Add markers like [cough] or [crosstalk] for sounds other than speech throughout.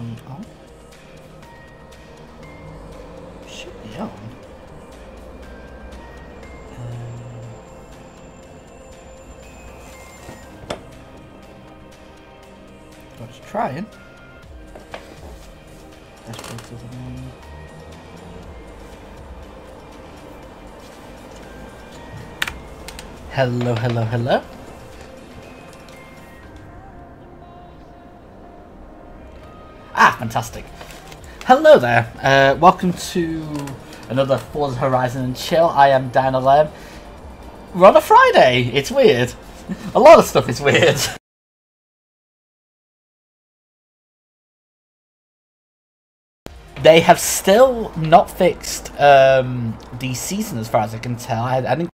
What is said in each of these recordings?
we on? Should be on. Um, Let's try it. Dashboard doesn't on. Hello, hello, hello. Fantastic. Hello there. Uh, welcome to another Forza Horizon and Chill. I am Dynalemm. We're on a Friday. It's weird. [laughs] A lot of stuff is weird. [laughs] They have still not fixed um, the season, as far as I can tell. I, I didn't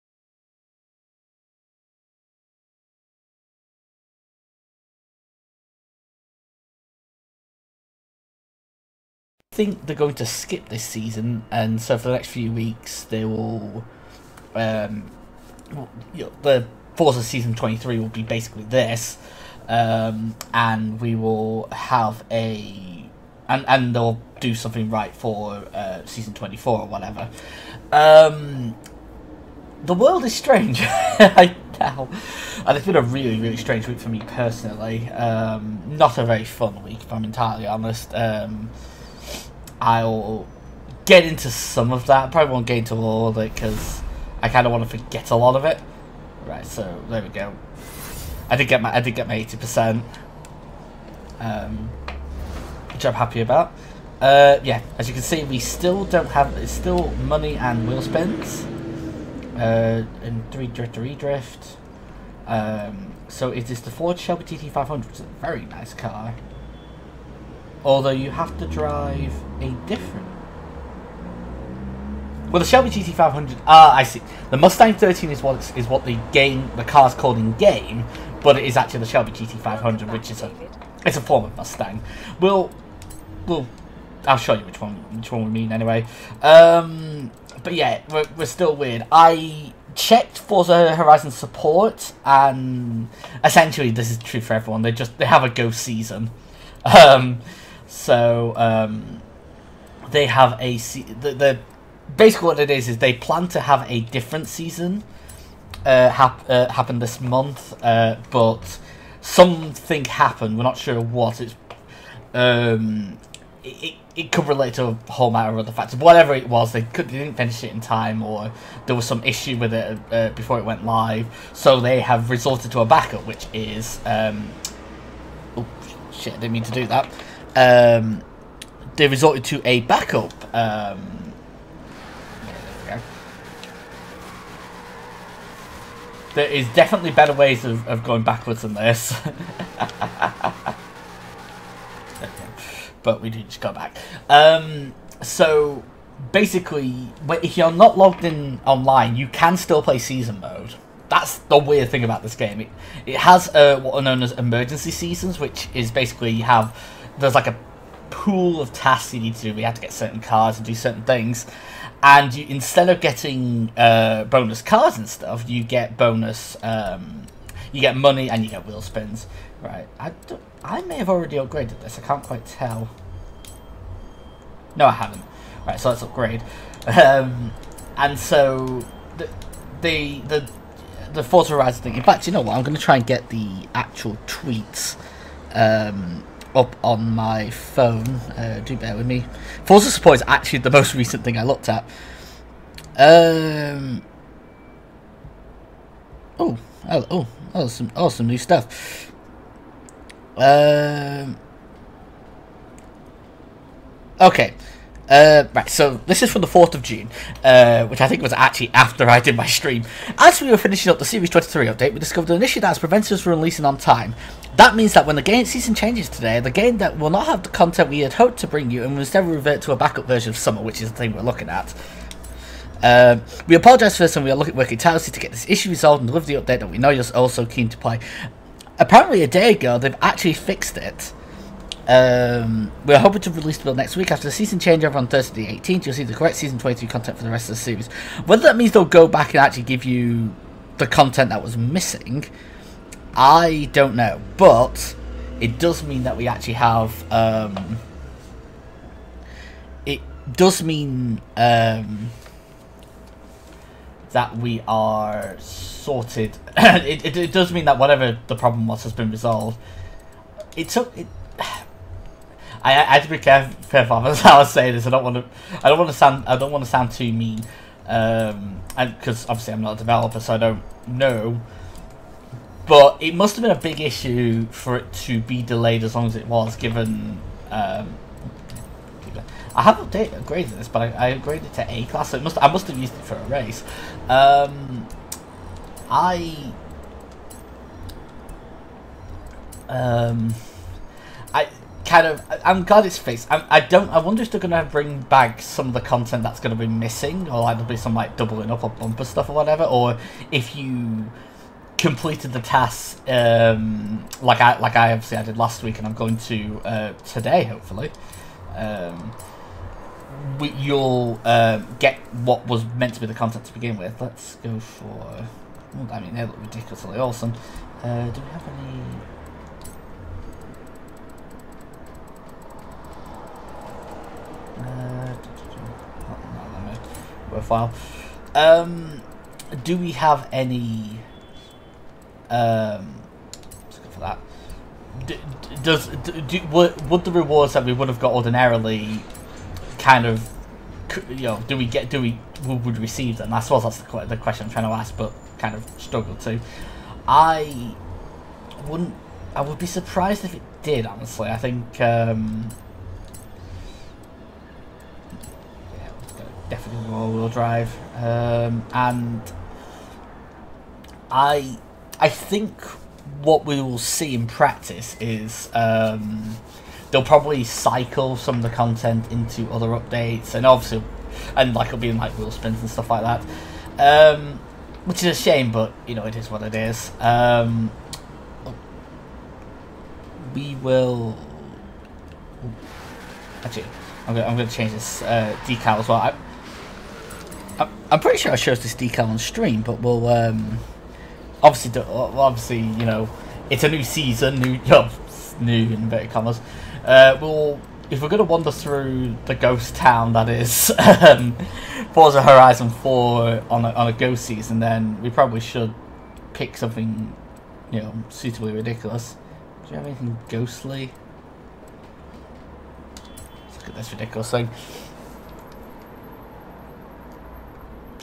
think they're going to skip this season, and so for the next few weeks they will. Um, you know, the Forza season twenty three will be basically this, um, and we will have a, and and they'll do something right for uh, season twenty four or whatever. Um, the world is strange [laughs] right now, and it's been a really really strange week for me personally. Um, not a very fun week, if I'm entirely honest. Um, I'll get into some of that. Probably won't get into all of it because I kind of want to forget a lot of it. Right, so there we go. I did get my I did get my eighty percent, um, which I'm happy about. Uh, yeah, as you can see, we still don't have it's still money and wheel spins, uh, and three drift redrift. Um, so it is the Ford Shelby GT500, which is a very nice car. Although you have to drive a different. Well, the Shelby GT500. Ah, I see. The Mustang 13 is what is what the game the car's called in game, but it is actually the Shelby GT500, which is a it's a form of Mustang. We'll we'll I'll show you which one which one we mean anyway. Um, but yeah, we're, we're still weird. I checked Forza Horizon support, and essentially this is true for everyone. They just they have a go season. Um, so um, they have a se- the, the basically what it is is they plan to have a different season uh, hap- uh, happen this month, uh, but something happened. We're not sure what. It's um, it, it, could relate to a whole matter of other factors. Whatever it was, they could they didn't finish it in time, or there was some issue with it uh, before it went live. So they have resorted to a backup, which is um, oh shit, I didn't mean to do that um, they resorted to a backup. Um, there, is definitely better ways of, of going backwards than this. [laughs] but we did just go back. Um, so basically, if you're not logged in online, you can still play season mode. That's the weird thing about this game. It, it has uh, what are known as emergency seasons, which is basically you have there's like a pool of tasks you need to do. We have to get certain cars and do certain things, and you, instead of getting uh, bonus cars and stuff, you get bonus. Um, you get money and you get wheel spins. Right, I, I may have already upgraded this. I can't quite tell. No, I haven't. Right, so let's upgrade. Um, and so the the the the Forza Horizon thing. In fact, you know what? I'm going to try and get the actual tweets um, up on my phone. Uh, do bear with me. Forza support is actually the most recent thing I looked at. Um. Oh, oh, oh, oh, some, oh, some new stuff. Um. Okay. Uh, right, so this is from the 4th of June, uh, which I think was actually after I did my stream. As we were finishing up the Series 23 update, we discovered an issue that has prevented us from releasing on time. That means that when the game season changes today, the game that will not have the content we had hoped to bring you and will instead revert to a backup version of Summer, which is the thing we're looking at. Um, we apologise for this and we are looking, working tirelessly to get this issue resolved and deliver the update that we know you're also keen to play. Apparently a day ago, they've actually fixed it. Um, we're hoping to release the build next week after the season changeover on Thursday the 18th. You'll see the correct season 23 content for the rest of the series. Whether that means they'll go back and actually give you the content that was missing, I don't know. But it does mean that we actually have um, it does mean um, that we are sorted. [coughs] it, it, it does mean that whatever the problem was has been resolved. It took it. I, I have to be careful, how [laughs] I say this. I don't want to. I don't want to sound. I don't want to sound too mean. Um, because obviously I'm not a developer, so I don't know. But it must have been a big issue for it to be delayed as long as it was, given. Um, I have updated, upgraded this, but I, I upgraded it to A class, so it must I must have used it for a race. Um, I um, kind of I'm glad it's fixed. I, I don't. I wonder if they're gonna bring back some of the content that's gonna be missing, or like there'll be some like doubling up or bumper stuff or whatever, or if you completed the task um, like I like I obviously I did last week, and I'm going to uh, today hopefully. Um, we, you'll uh, get what was meant to be the content to begin with. Let's go for. Well, I mean, they look ridiculously awesome. Uh, do we have any? Uh, worthwhile. Um, do we have any? Um, let's go for that. D does do, would, would the rewards that we would have got ordinarily kind of you know do we get do we would receive them? I suppose that's the, the question I'm trying to ask, but kind of struggle to. I wouldn't. I would be surprised if it did. Honestly, I think. Um, definitely all-wheel drive, um, and I I think what we will see in practice is um, they'll probably cycle some of the content into other updates, and obviously, and like it'll be in like wheel spins and stuff like that, um, which is a shame, but you know it is what it is. Um, we will actually. I'm gonna, I'm gonna change this uh, decal as well. I, I'm pretty sure I chose this decal on stream, but we'll um, obviously, obviously, you know, it's a new season, new, [laughs] new inverted commas. Uh, we'll if we're gonna wander through the ghost town that is [laughs] um, Forza Horizon 4 on a, on a ghost season, then we probably should pick something, you know, suitably ridiculous. Do you have anything ghostly? Let's look at this ridiculous thing.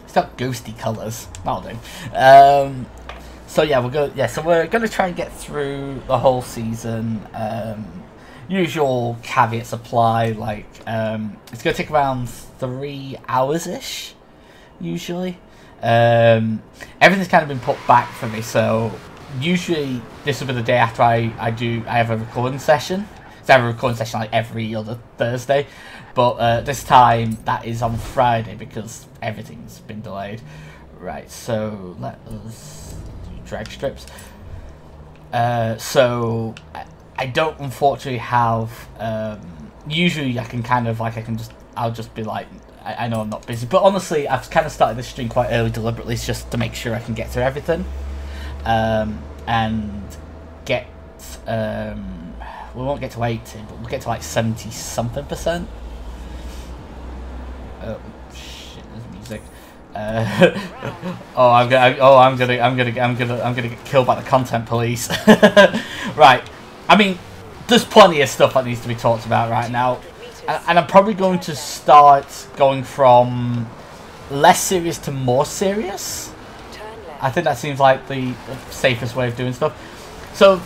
It's got ghosty colours. That'll do. Um, so yeah, we're going. Yeah, so we're going to try and get through the whole season. Um, usual caveats apply. Like um, it's going to take around three hours ish, usually. Um, everything's kind of been put back for me, so usually this will be the day after I, I do I have a recording session. So I have a recording session like every other Thursday. But uh, this time, that is on Friday because everything's been delayed. Right, so let us drag strips. Uh, so, I, don't unfortunately have... Um, usually I can kind of, like, I can just... I'll just be like, I, I know I'm not busy. But honestly, I've kind of started this stream quite early deliberately just to make sure I can get through everything. Um, and get... Um, we won't get to 80, but we'll get to like 70 something percent. Oh shit! There's music. Uh, [laughs] oh, I'm gonna. Oh, I'm gonna. I'm gonna. I'm gonna. I'm gonna get killed by the content police. [laughs] right. I mean, there's plenty of stuff that needs to be talked about right now, and, and I'm probably going to start going from less serious to more serious. I think that seems like the, safest way of doing stuff. So,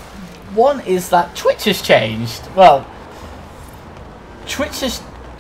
one is that Twitch has changed. Well, Twitch has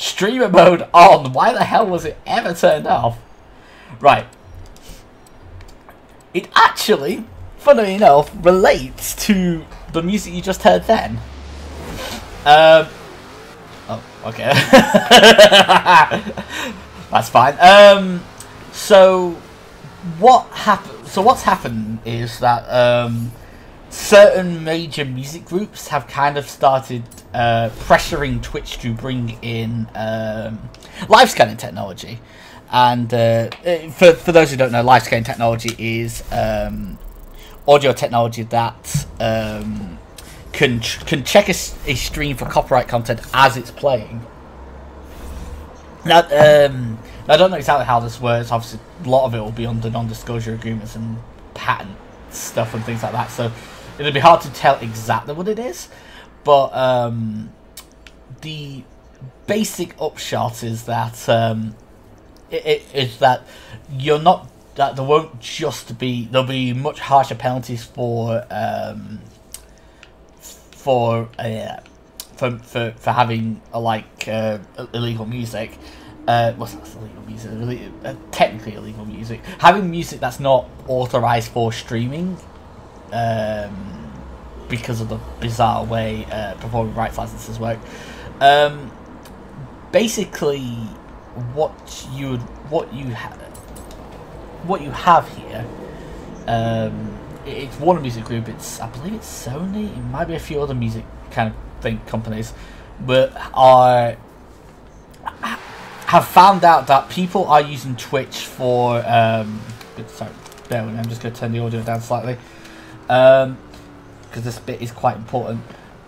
Streamer mode on. Why the hell was it ever turned off? Right. It actually, funnily enough, relates to the music you just heard then. Um. Oh, okay. [laughs] That's fine. Um. So what happened? So what's happened is that um, certain major music groups have kind of started uh, pressuring Twitch to bring in um, live scanning technology. And uh, for, for those who don't know, live scanning technology is um, audio technology that um, can can check a, a, stream for copyright content as it's playing. Now, um, I don't know exactly how this works. Obviously, a lot of it will be under non-disclosure agreements and patent stuff and things like that. So it'll be hard to tell exactly what it is. But um, the basic upshot is that um, it, it, is that you're not that there won't just be there'll be much harsher penalties for um, for uh, for, for for having uh, like uh, illegal music. Uh, what's well, illegal music? Really, uh, technically illegal music. Having music that's not authorized for streaming, um, because of the bizarre way uh, performing rights licenses work. Um, basically, what you what you have, what you have here. Um, it's Warner Music Group. It's I believe it's Sony. It might be a few other music kind of thing companies, but are have found out that people are using Twitch for. Um, sorry, bear with me. I'm just going to turn the audio down slightly, because um, this bit is quite important.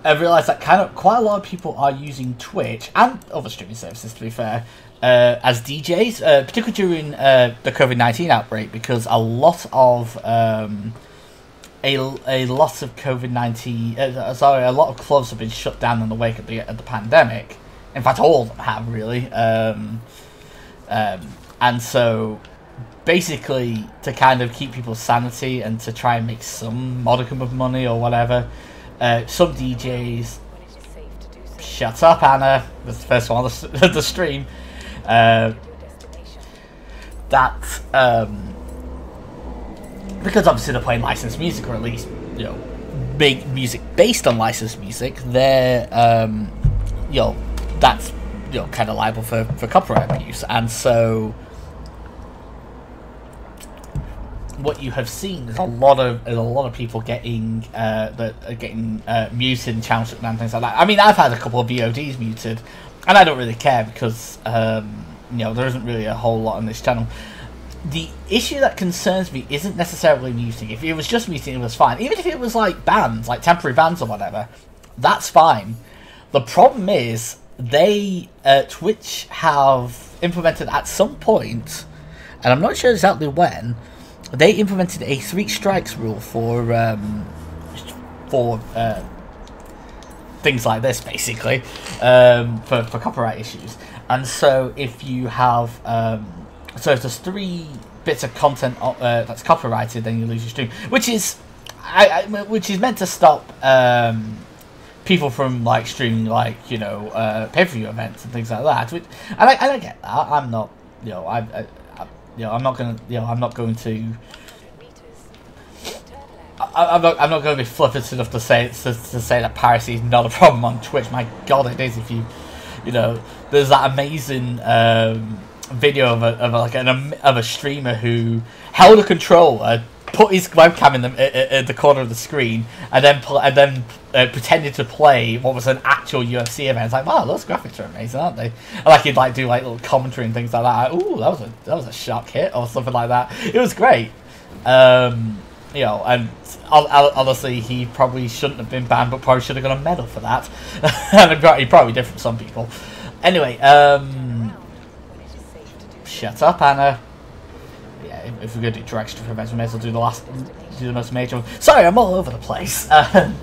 I realised that kind of quite a lot of people are using Twitch and other streaming services. To be fair, uh, as DJs, uh, particularly during uh, the COVID nineteen outbreak, because a lot of um, a, a lot of COVID nineteen, uh, sorry, a lot of clubs have been shut down in the wake of the of the pandemic. In fact, all of them have really, um, um, and so basically to kind of keep people's sanity and to try and make some modicum of money or whatever. Uh, some DJs, shut up, Anna. That's the first one on [laughs] the, stream. Uh, that um, because obviously they're playing licensed music, or at least you know, make music based on licensed music. They're um, you know that's you know kind of liable for for copyright abuse, and so what you have seen is a lot of a lot of people getting uh, that are getting uh, muted and shut down things like that. I mean, I've had a couple of VODs muted, and I don't really care because um, you know there isn't really a whole lot on this channel. The issue that concerns me isn't necessarily muting. If it was just muting, it was fine. Even if it was like bans, like temporary bans or whatever, that's fine. The problem is they uh, Twitch have implemented at some point, and I'm not sure exactly when they implemented a three strikes rule for um, for uh, things like this, basically, um, for, for copyright issues. And so, if you have um, so if there's three bits of content uh, that's copyrighted, then you lose your stream, which is I, I, which is meant to stop um, people from like streaming like you know uh, pay per view events and things like that. Which, and I, and I get that. I'm not you know I, I know, I'm not gonna, know, I'm not going to. I, am not. I'm not going to be flippant enough to say to, to say that piracy is not a problem on Twitch. My God, it is. If you, you know, there's that amazing um, video of a, of a, like an of a streamer who held a controller put his webcam in the in the corner of the screen and then and then uh, pretended to play what was an actual UFC event. It's like, wow, those graphics are amazing, aren't they? And like he'd like do like little commentary and things like that. Like, Ooh, that was a that was a shock hit or something like that. It was great. Um, you know, and honestly, he probably shouldn't have been banned, but probably should have got a medal for that. [laughs] and he probably did from some people. Anyway, um, shut up, Anna if we're going to do direction for events, we may as well do the last, do the most major one. Sorry, I'm all over the place. [laughs] Um,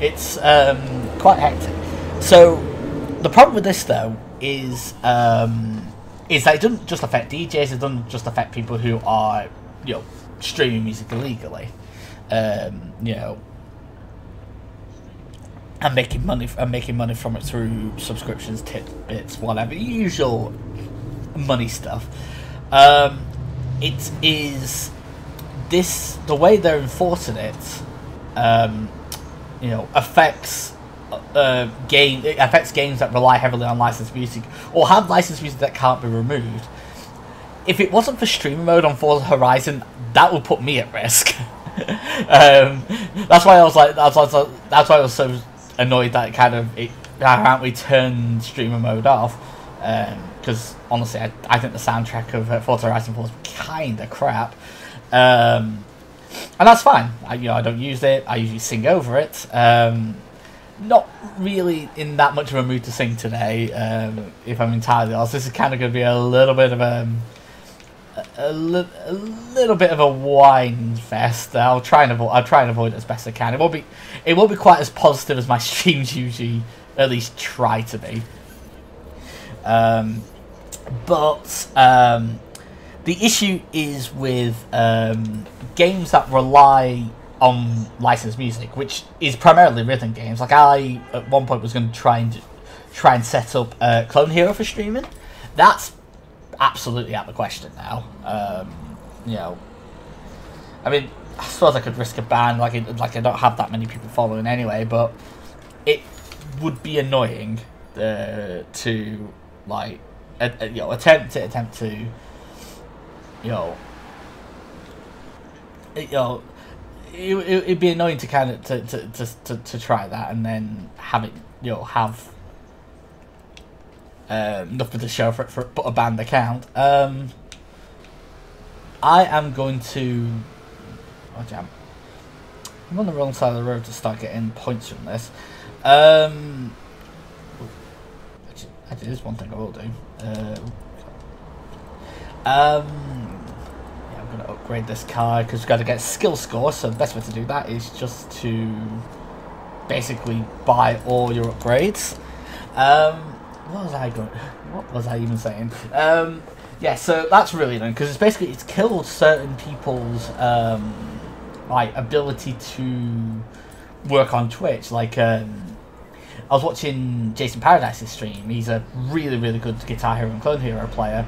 it's um, quite hectic. So the problem with this though is um, is that it doesn't just affect DJs. It doesn't just affect people who are you know streaming music illegally. Um, you know. And making money and making money from it through subscriptions, tidbits, whatever usual money stuff. Um, it is this the way they're enforcing it. Um, you know, affects uh, game it affects games that rely heavily on licensed music or have licensed music that can't be removed. if it wasn't for streamer mode on Forza Horizon, that would put me at risk. [laughs] um, that's why I was like, that's why, that's why I was so annoyed that kind of it apparently turned streamer mode off. Because honestly, I, I, think the soundtrack of uh, Forza Horizon 4 is kind of crap. Um, and that's fine. I, you know, I don't use it. I usually sing over it. Um, not really in that much of a mood to sing today. Um, if I'm entirely honest, this is kind of going to be a little bit of um, a, a, li- a, little bit of a whine fest. I'll try and avoid. I'll try and avoid it as best I can. It won't be. It won't be quite as positive as my [laughs] streams usually, at least try to be. Um, but um, the issue is with um, games that rely on licensed music, which is primarily rhythm games. Like I, at one point, was going to try and try and set up uh, Clone Hero for streaming. That's absolutely out of the question now. Um, you know, I mean, I suppose I could risk a ban. Like, it, like I don't have that many people following anyway, but it would be annoying uh, to like, you know, attempt to attempt to, you know, you know it, it, would be annoying to kind of to, to, to, to, to try that and then have it you know have uh, nothing to show for it for but a banned account. Um, I am going to. Oh jam! I'm on the wrong side of the road to start getting points from this. Um, actually, actually, there's one thing I will do. Uh, um, I'm going to upgrade this car because we've got to get skill score. So the best way to do that is just to basically buy all your upgrades. Um, what was I going? What was I even saying? Um, yeah, so that's really annoying because it's basically it's killed certain people's um, like ability to work on Twitch. Like um, I was watching Jason Paradise's stream. He's a really really good Guitar Hero and Clone Hero player,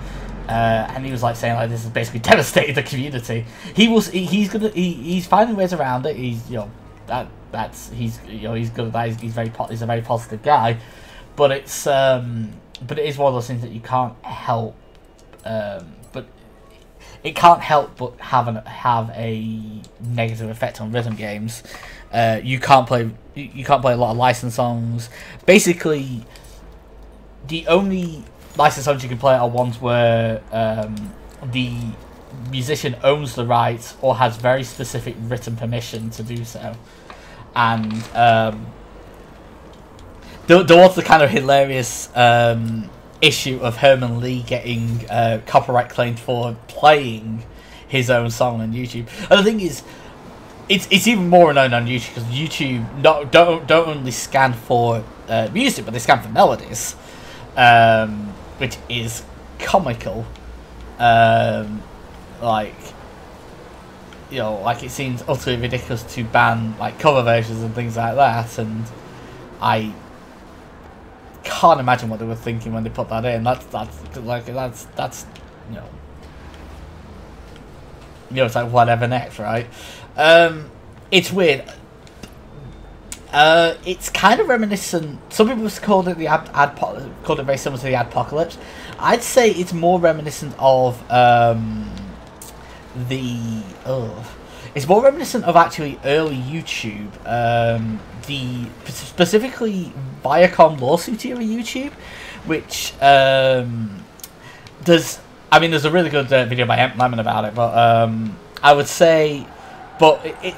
uh, and he was like saying like this has basically [laughs] devastated the community. He was he, he's gonna he, he's finding ways around it. He's you know that that's he's you know he's good at that. He's, he's very he's a very positive guy, but it's um but it is one of those things that you can't help um but it can't help but have an have a negative effect on rhythm games. Uh, you can't play you can't play a lot of licensed songs. Basically, the only licensed songs you can play are ones where um, the musician owns the rights or has very specific written permission to do so. And um, there, was the kind of hilarious um, issue of Herman Li getting uh, copyright claimed for playing his own song on YouTube. And the thing is, it's it's even more known on YouTube because YouTube not, don't don't only scan for uh, music, but they scan for melodies. Um, which is comical. Um, like, you know, like it seems utterly ridiculous to ban like cover versions and things like that, and I can't imagine what they were thinking when they put that in. That's that's like that's that's you know, you know, it's like whatever next, right? Um, it's weird. Uh, it's kind of reminiscent. Some people called it the ad, ad called it very similar to the Adpocalypse. I'd say it's more reminiscent of um, the oh, it's more reminiscent of actually early YouTube. Um, the specifically Viacom lawsuit era YouTube, which um, does. I mean, there's a really good uh, video by Lemon about it, but um, I would say, but it, it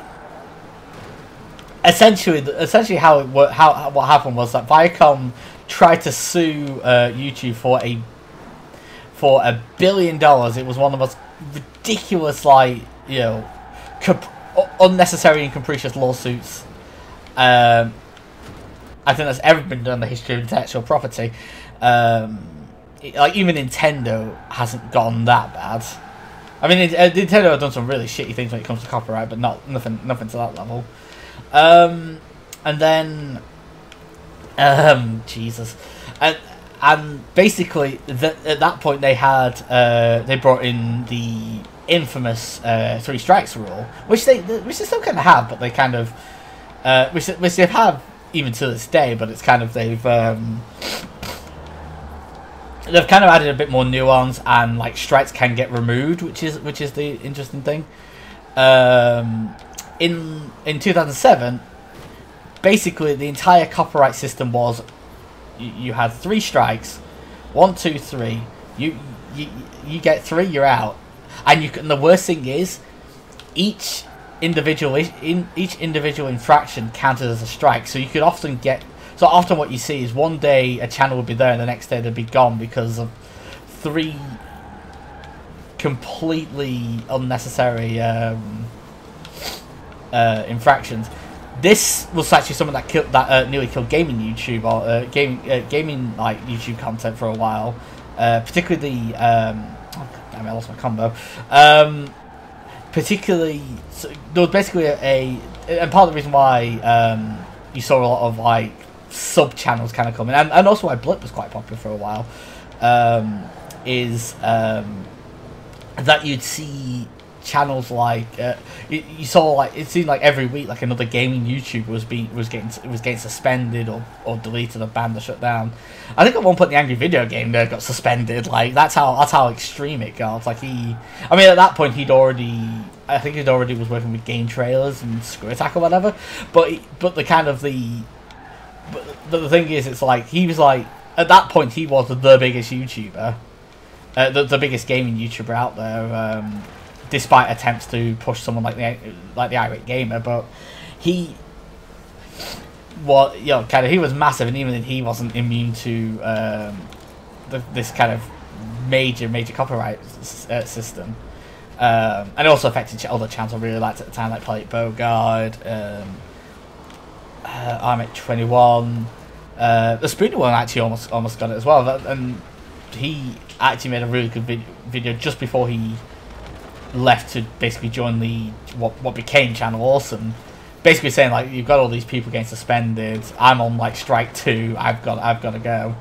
essentially, essentially how it how what happened was that Viacom tried to sue uh, YouTube for a for a billion dollars. It was one of the most ridiculous, like you know, unnecessary and capricious lawsuits. Um, I think that's ever been done in the history of intellectual property. Um, like even Nintendo hasn't gone that bad. I mean, uh, Nintendo have done some really shitty things when it comes to copyright, but not nothing, nothing to that level. Um, and then, um, Jesus, and and basically at that point they had uh, they brought in the infamous uh, three strikes rule, which they which they still kind of have, but they kind of uh, which which they have even to this day, but it's kind of they've um, they've kind of added a bit more nuance and like strikes can get removed, which is which is the interesting thing. Um, in in 2007, basically the entire copyright system was you, you had three strikes, one, two, three. You you you get three, you're out. And you can, the worst thing is, each individual in each individual infraction counted as a strike. So you could often get so often what you see is one day a channel would be there and the next day they'd be gone because of three completely unnecessary um, uh, infractions. This was actually something that killed, that uh, nearly killed gaming YouTube or uh, gaming uh, gaming like YouTube content for a while, uh, particularly the um, oh, damn, I lost my combo. Um, particularly, so there was basically a, a, and part of the reason why um, you saw a lot of like sub channels kind of coming, and, and also why Blip was quite popular for a while, um, is um, that you'd see channels like uh, you, you, saw like it seemed like every week like another gaming YouTuber was being was getting was getting suspended or, or deleted or banned or shut down. I think at one point the Angry Video Game Nerd got suspended. Like that's how that's how extreme it got. Like he, I mean at that point he'd already I think he'd already was working with game trailers and ScrewAttack or whatever. But but the kind of the but the thing is it's like he was like at that point he was the biggest YouTuber. Uh, the, the biggest gaming YouTuber out there. Um, despite attempts to push someone like the like the irate gamer. But he, well, you know, kind of he was massive, and even he wasn't immune to um, the, this kind of major major copyright uh, system. Um, and it also affected other channels I really liked at the time, like Project Bogard, um, uh, 21. Uh, the Spoony one actually almost almost got it as well, and he actually made a really good vid video just before he left to basically join the what what became Channel Awesome. Basically saying like you've got all these people getting suspended. I'm on like strike two. I've got I've got to go.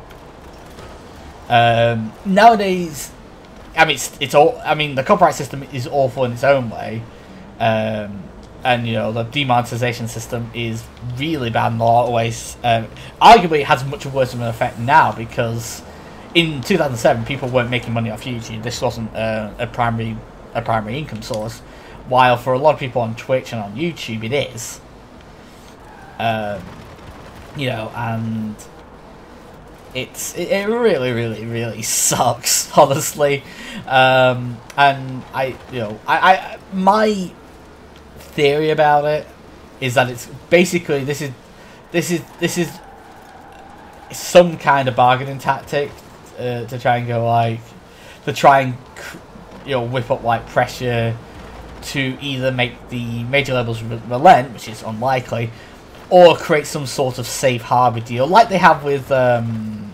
Um, nowadays, I mean it's, it's all. I mean the copyright system is awful in its own way, um, and you know the demonetization system is really bad in lot of. Um, arguably, it has much worse of an effect now because in 2007 people weren't making money off YouTube. This wasn't uh, a primary a primary income source, while for a lot of people on Twitch and on YouTube it is. Um, you know, and it's it, it, really, really, really [laughs] sucks, honestly. Um, and I, you know, I, I my theory about it is that it's basically this is this is this is some kind of bargaining tactic uh, to try and go like to try and you know whip up like pressure to either make the major labels relent, which is unlikely, or create some sort of safe harbor deal, like they have with um,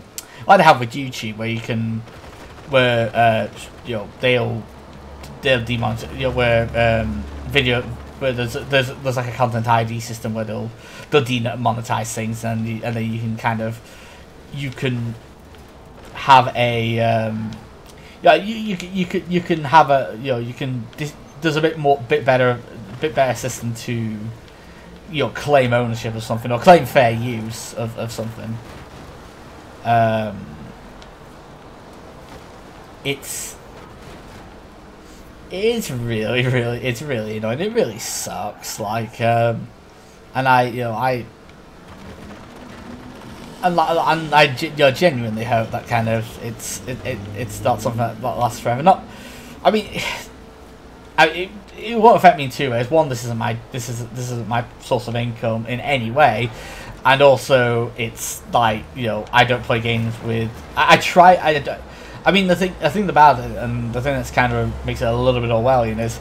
like they have with YouTube, where you can where uh, you know they'll they'll demonetize you know where um, video where there's there's there's like a content ID system where they'll they'll demonetize things and and then you can kind of you can have a um, yeah, you, you you can you can have a you know you can there's a bit more bit better bit better system to you know claim ownership of something or claim fair use of, of something. Um, it's it's really really it's really annoying. It really sucks. Like, um, and I you know I and, and I you know, genuinely hope that kind of it's it, it it's not something that, lasts forever. Not, I mean, [sighs] I, it, it won't affect me in two ways. One, this isn't my this is this isn't my source of income in any way, and also it's like you know I don't play games with I, I try I. I mean the thing the thing about it and the thing that's kind of makes it a little bit Orwellian is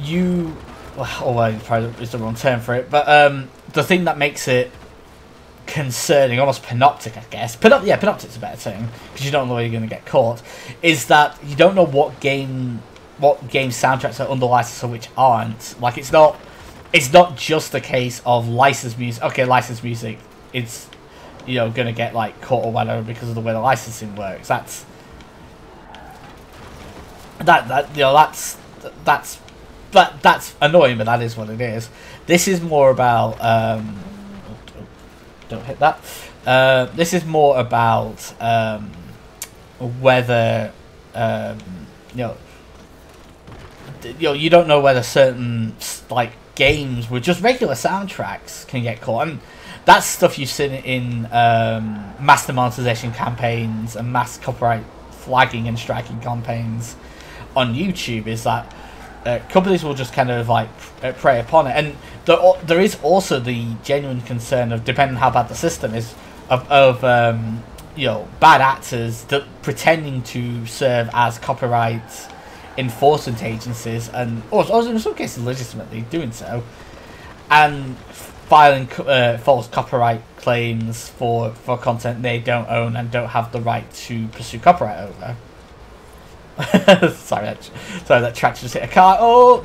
you well, Orwellian probably is the wrong term for it, but um, the thing that makes it concerning, almost panoptic, I guess. Panop- yeah, panoptic's a better thing because you don't know where you're going to get caught. Is that you don't know what game, what game soundtracks are under license and which aren't. Like it's not, it's not just a case of licensed music. Okay, licensed music, it's you know going to get like caught or whatever because of the way the licensing works. That's that that you know that's that's that that's annoying, but that is what it is. This is more about. Um, don't hit that. Uh, this is more about um, whether um, you know you know you don't know whether certain like games with just regular soundtracks can get caught and that's stuff you've seen in um, mass demonetization campaigns and mass copyright flagging and striking campaigns on YouTube is that uh, companies will just kind of like uh, prey upon it, and there, there is also the genuine concern of depending on how bad the system is of, of um, you know bad actors that pretending to serve as copyright enforcement agencies and also in some cases legitimately doing so, and filing uh, false copyright claims for for content they don't own and don't have the right to pursue copyright over. [laughs] sorry, that, sorry, that tractor just hit a car. Oh!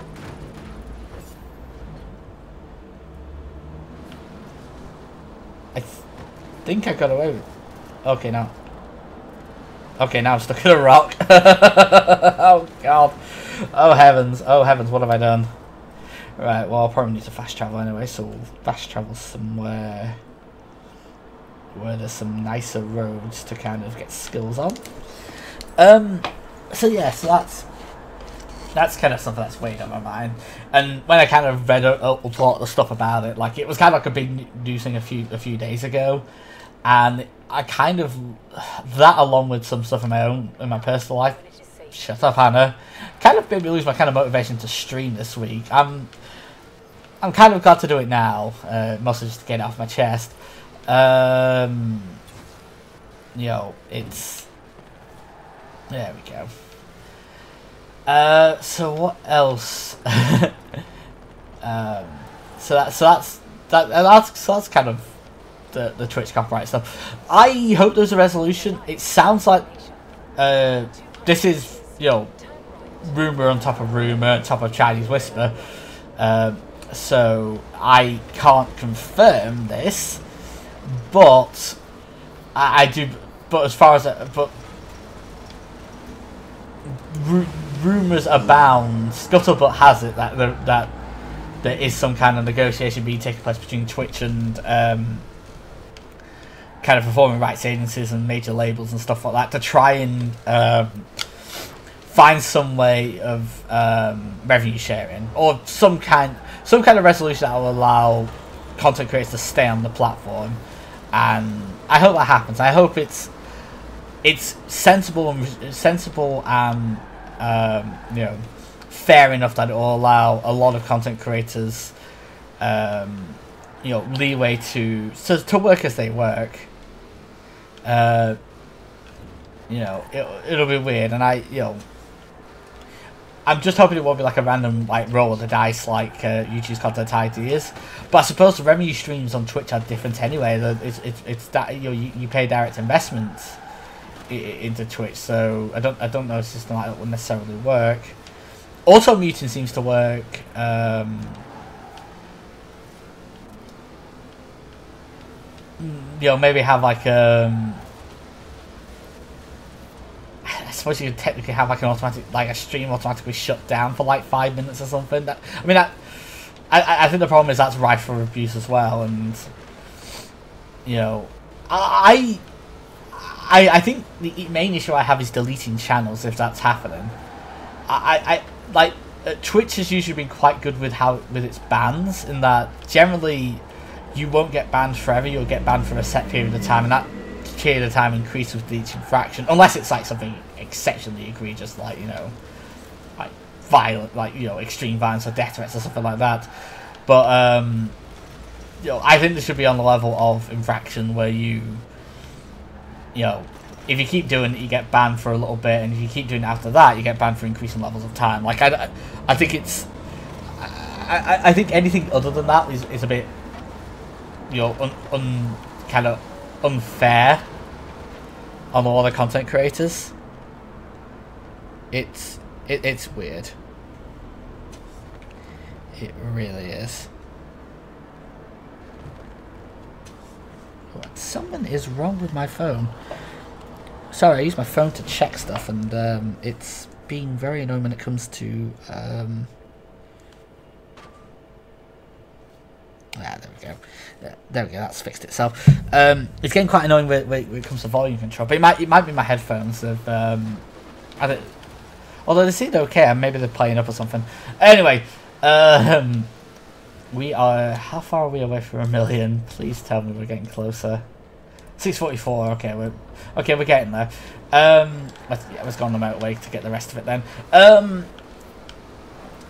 I th think I got away with it. Okay, now. Okay, now I'm stuck in a rock. [laughs] oh, God. Oh, heavens. Oh, heavens, what have I done? Right, well, I'll probably need to fast travel anyway, so we'll fast travel somewhere where there's some nicer roads to kind of get skills on. Um, so yeah, so that's that's kind of something that's weighed on my mind. And when I kind of read a, a, lot of the stuff about it, like it was kind of like a big news thing a few a few days ago, and I kind of that along with some stuff in my own in my personal life. Shut up, Hannah. Kind of made me lose my kind of motivation to stream this week. I'm I'm kind of glad to do it now, uh, mostly just to get it off my chest. Um, you know, it's there we go. Uh, so what else? [laughs] um, so that so that's that that's so that's kind of the the Twitch copyright stuff. I hope there's a resolution. It sounds like uh, this is you know rumor on top of rumor on top of Chinese whisper. Um, so I can't confirm this, but I, I do. But as far as but rumors abound. Scuttlebutt has it that there, that there is some kind of negotiation being taking place between Twitch and um, kind of performing rights agencies and major labels and stuff like that to try and um, find some way of um, revenue sharing or some kind some kind of resolution that will allow content creators to stay on the platform. And I hope that happens. I hope it's it's sensible and sensible and um, you know fair enough that it will allow a lot of content creators um, you know leeway to, to to work as they work. Uh, you know it, it'll be weird, and I you know I'm just hoping it won't be like a random like roll of the dice like uh, YouTube's content IDs. But I suppose the revenue streams on Twitch are different anyway. It's it's, it's that you you, pay direct investments into Twitch. So I don't I don't know a system like that will necessarily work. Auto muting seems to work. Um, you know, maybe have like um, suppose you could technically have like an automatic, like a stream automatically shut down for like five minutes or something. That I mean, I I think the problem is that's rife for abuse as well, and you know, I I, I think the main issue I have is deleting channels if that's happening. I, I like uh, Twitch has usually been quite good with how with its bans in that generally you won't get banned forever. You'll get banned for a set period of time, and that period of time increases with each infraction, unless it's like something exceptionally egregious, like you know, like violent, like you know, extreme violence or death threats or something like that. But um, you know, I think this should be on the level of infraction where you you know, if you keep doing it, you get banned for a little bit, and if you keep doing it after that, you get banned for increasing levels of time. Like, I, I think it's... I, I think anything other than that is, is a bit, you know, un, un, kind of unfair on all the content creators. It's, it, it's weird. It really is. What? Something is wrong with my phone. Sorry, I use my phone to check stuff, and um, it's being very annoying when it comes to um, Yeah, there we go. There we go. That's fixed itself. Um, it's getting quite annoying when, when, it comes to volume control, but it might it might be my headphones. Of um, I don't. Although they seem okay, and maybe they're playing up or something. Anyway, um, we are. How far are we away from a million? Please tell me we're getting closer. Six forty-four. Okay, we're okay. We're getting there. Um, let's, yeah, let's go on the motorway to get the rest of it then. Um,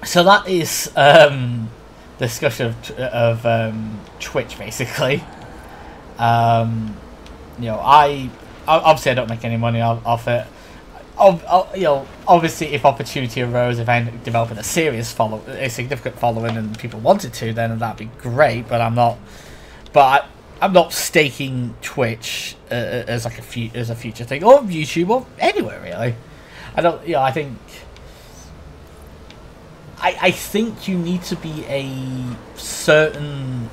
so that is um discussion of, of um, Twitch basically. Um, you know, I obviously I don't make any money off it. You know, obviously, if opportunity arose, if I end up developing a serious follow, a significant following, and people wanted to, then that'd be great. But I'm not. But I, am not staking Twitch uh, uh, as like a as a future thing, or YouTube, or anywhere really. I don't. You know, I think I, I think you need to be a certain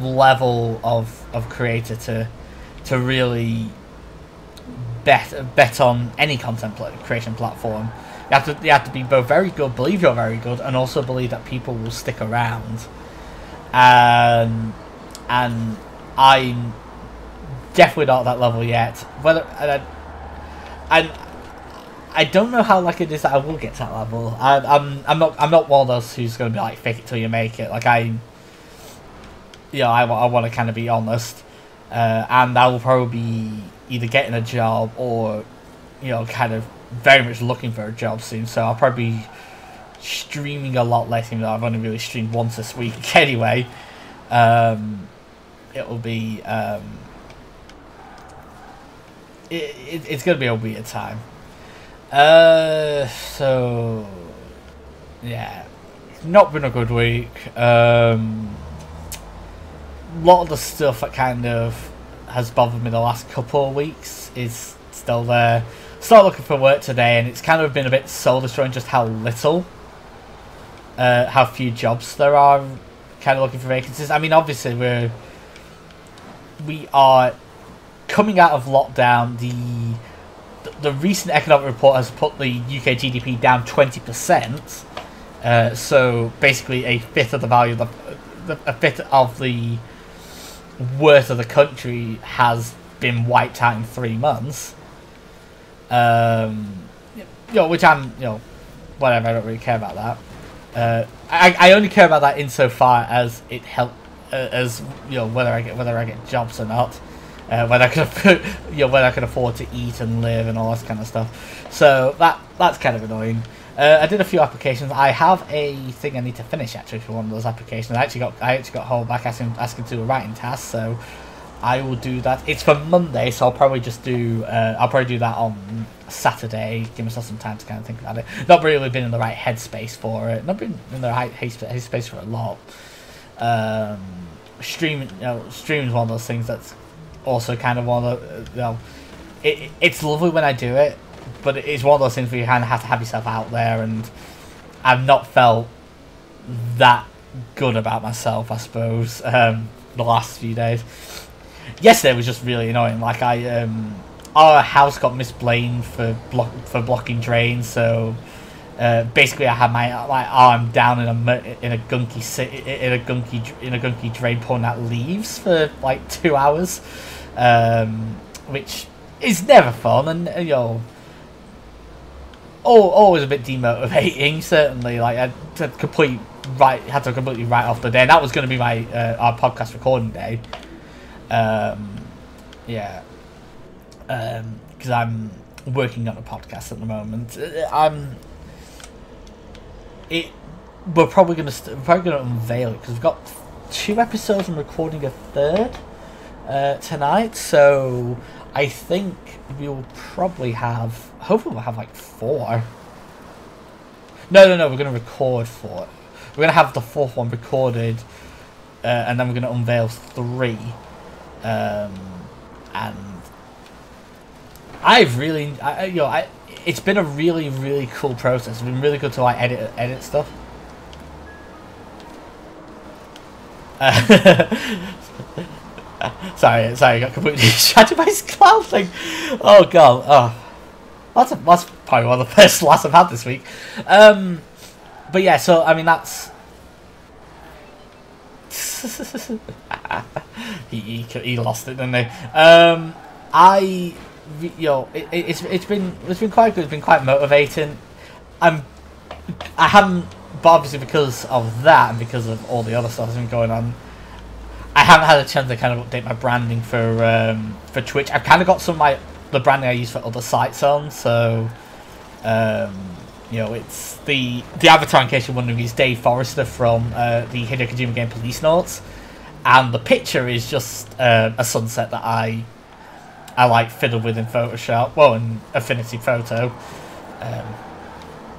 level of of creator to to really bet bet on any content creation platform. You have to you have to be both very good, believe you're very good, and also believe that people will stick around. Um, and I'm definitely not at that level yet. Whether and, I, and I don't know how like it is that I will get to that level. I, I'm I'm not I'm not one of those who's going to be like fake it till you make it. Like I, you know, I, I want to kind of be honest, uh, and I will probably be either getting a job or, you know, kind of very much looking for a job soon. So I'll probably be streaming a lot less, even though I've only really streamed once this week [laughs] anyway. Um, it will be um, it, it, it's going to be a weird time. Uh, so yeah, not been a good week. Um, a lot of the stuff that kind of has bothered me the last couple of weeks is still there. Start looking for work today, and it's kind of been a bit soul destroying just how little, uh, how few jobs there are. Kind of looking for vacancies. I mean, obviously we're we are coming out of lockdown. The the recent economic report has put the UK GDP down 20%. Uh, so basically, a fifth of the value of the, the, a fifth of the worth of the country has been wiped out in three months. Um, you know, which I'm, you know, whatever. I don't really care about that. Uh, I, I only care about that insofar as it help uh, as you know whether I get whether I get jobs or not uh, when I can [laughs] afford, you know, when I can afford to eat and live and all that kind of stuff. So that that's kind of annoying. Uh, I did a few applications. I have a thing I need to finish actually for one of those applications. I actually got I actually got hold back asking asking to do a writing task, so I will do that. It's for Monday, so I'll probably just do uh, I'll probably do that on Saturday. Give myself some time to kind of think about it. Not really been in the right headspace for it. Not been in the right headspace for a lot. Um, streaming, you know, streaming is one of those things that's also kind of one of the, you know, it, it's lovely when I do it, but it's one of those things where you kind of have to have yourself out there, and I've not felt that good about myself, I suppose, um, the last few days. Yesterday was just really annoying. Like I, um, our house got misblamed for block for blocking drains, so uh, basically I had my my arm down in a in a gunky in a gunky in a gunky drain pulling out leaves for like two hours um, which is never fun, and you know, oh, always a bit demotivating. [laughs] Certainly, like I to complete right had to completely write off the day. That was going to be my uh, our podcast recording day. Um, yeah, because um, I'm working on a podcast at the moment. Uh, I'm it. We're probably st- we're probably gonna unveil it because we've got two episodes and recording a third uh, tonight, so I think we'll probably have. Hopefully, we'll have like four. No, no, no. We're gonna record four. We're gonna have the fourth one recorded, uh, and then we're gonna unveil three. Um, and I've really, I, you know, I. It's been a really, really cool process. It's been really good to like edit, edit stuff. Uh, [laughs] sorry, sorry, I got completely [laughs] distracted by his cloud thing. Oh god, oh, that's a, that's probably one of the [laughs] best laughs I've had this week. Um, but yeah, so I mean that's [laughs] he, he he lost it, didn't he? Um, I know it, it's it's been it's been quite good. It's been quite motivating. I'm I haven't, but obviously because of that and because of all the other stuff that's been going on, I haven't had a chance to kind of update my branding for um, for Twitch. I've kind of got some of my the branding I use for other sites on, so um, you know it's the the avatar in case you're wondering is Dave Forrester from uh, the Hideo Kojima game Policenauts, and the picture is just uh, a sunset that I I like fiddled with in Photoshop, well in Affinity Photo. Um,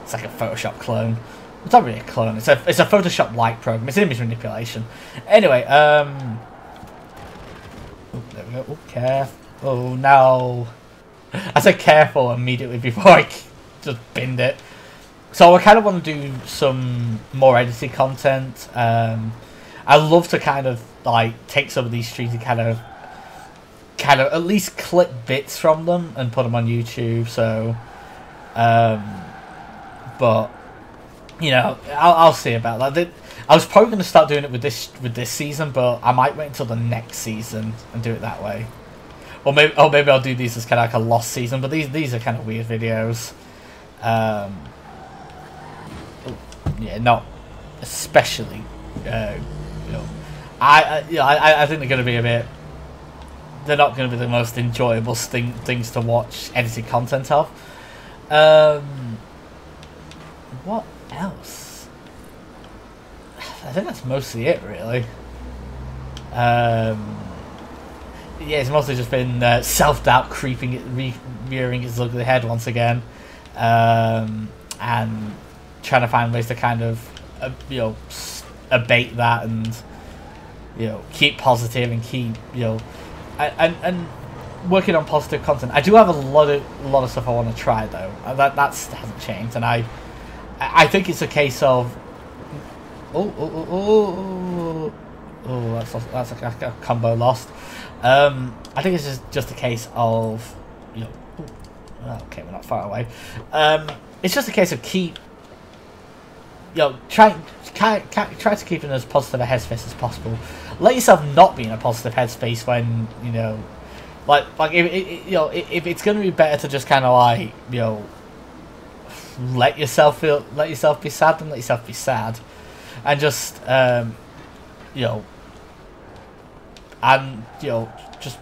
it's like a Photoshop clone. It's not really a clone. It's a it's a Photoshop like program. It's image manipulation. Anyway, um. Oh, there we go. Oh, careful. Oh no. [laughs] I said careful immediately before I [laughs] just binned it. So I kind of want to do some more edited content. Um, I love to kind of like take some of these streams and kind of, kind of at least clip bits from them and put them on YouTube. So, um, but you know, I'll, I'll see about that. I was probably going to start doing it with this with this season, but I might wait until the next season and do it that way. Or maybe, or maybe I'll do these as kind of like a lost season. But these these are kind of weird videos. Um, yeah, not especially. Uh, you know, I, I, you know, I I think they're going to be a bit. They're not going to be the most enjoyable thing, things to watch edited content of. Um, what else? I think that's mostly it, really. Um, yeah, it's mostly just been uh, self doubt creeping, re- rearing its ugly head once again, um, and trying to find ways to kind of, uh, you know, abate that and, you know, keep positive and keep, you know, and and working on positive content. I do have a lot of a lot of stuff I want to try though. That that's hasn't changed, and I I think it's a case of oh oh oh oh, oh that's that's a, a combo lost. Um, I think it's just just a case of you know. Oh, okay, we're not far away. Um, it's just a case of keep you know try try, try to keep in as positive a headspace as possible. Let yourself not be in a positive headspace when you know like like if, if you know if it's going to be better to just kind of like you know let yourself feel let yourself be sad and let yourself be sad and just um you know and you know just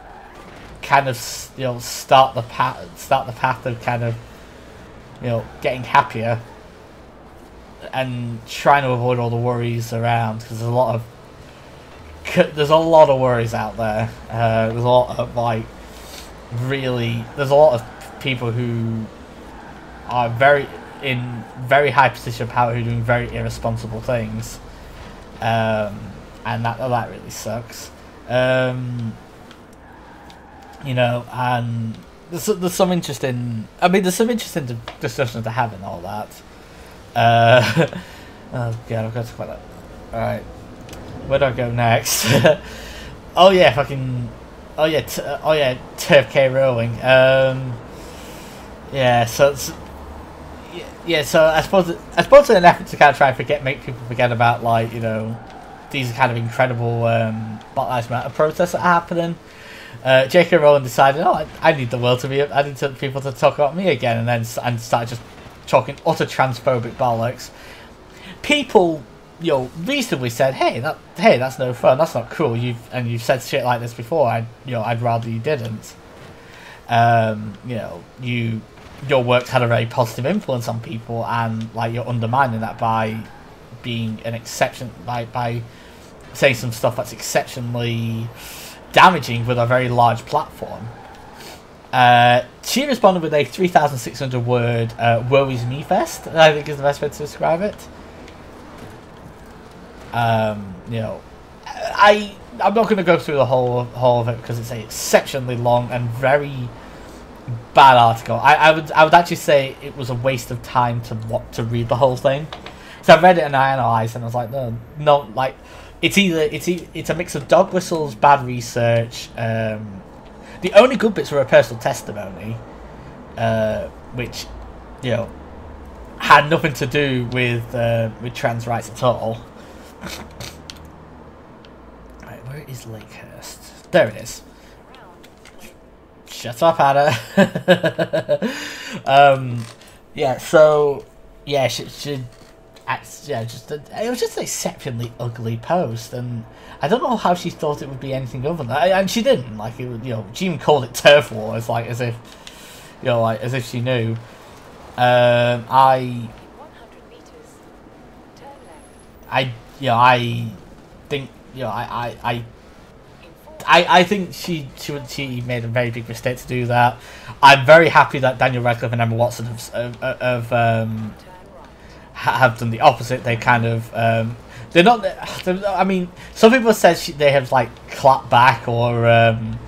kind of you know start the path start the path of kind of you know getting happier and trying to avoid all the worries around because there's a lot of there's a lot of worries out there uh, there's a lot of like really there's a lot of people who are very in very high position of power who are doing very irresponsible things, um, and that that really sucks. Um, you know, and there's, there's some interesting. I mean, there's some interesting discussions to have and all that. Uh, [laughs] oh god, I've got to talk about that. All right, where do I go next? [laughs] oh yeah, fucking. Oh yeah, t- oh yeah, TERF K. Rowling. Um, yeah, so it's yeah, so I suppose I suppose in an effort to kind of try and forget, make people forget about like you know these kind of incredible um, Black Lives Matter protests that are happening. Uh, J.K. Rowling decided, oh, I, I, need the world to be, I need to, people to talk about me again, and then and started just talking utter transphobic bollocks. People, you know, reasonably said, hey, that, hey, that's no fun, that's not cool. You've and you've said shit like this before. I, you know, I'd rather you didn't. Um, you know, you your work's had a very positive influence on people, and like you're undermining that by being an exception, by by saying some stuff that's exceptionally damaging with a very large platform. Uh, she responded with a 3,600 word uh, "Woe is me fest." [laughs] I think is the best way to describe it. Um, you know, I I'm not going to go through the whole whole of it because it's a exceptionally long and very bad article. I, I would I would actually say it was a waste of time to what to read the whole thing. So I read it and I analysed and I was like, no, no, like it's either it's it's a mix of dog whistles, bad research. Um, the only good bits were a personal testimony, uh, which you know had nothing to do with uh, with trans rights at all. right, where is Lakehurst? There it is. Shut up, Anna. [laughs] um, yeah, so yeah, she, she yeah, just it was just an exceptionally ugly post, and I don't know how she thought it would be anything other than that, and she didn't. Like it, would you know, she even called it turf war, it's like as if, you know, like as if she knew. Um, I, I, you know, I think, you know, I, I, I I, I think she, she she made a very big mistake to do that. I'm very happy that Daniel Radcliffe and Emma Watson have, have, have um, have done the opposite. They kind of um, they're not. They're, I mean, some people said they have like clapped back or um,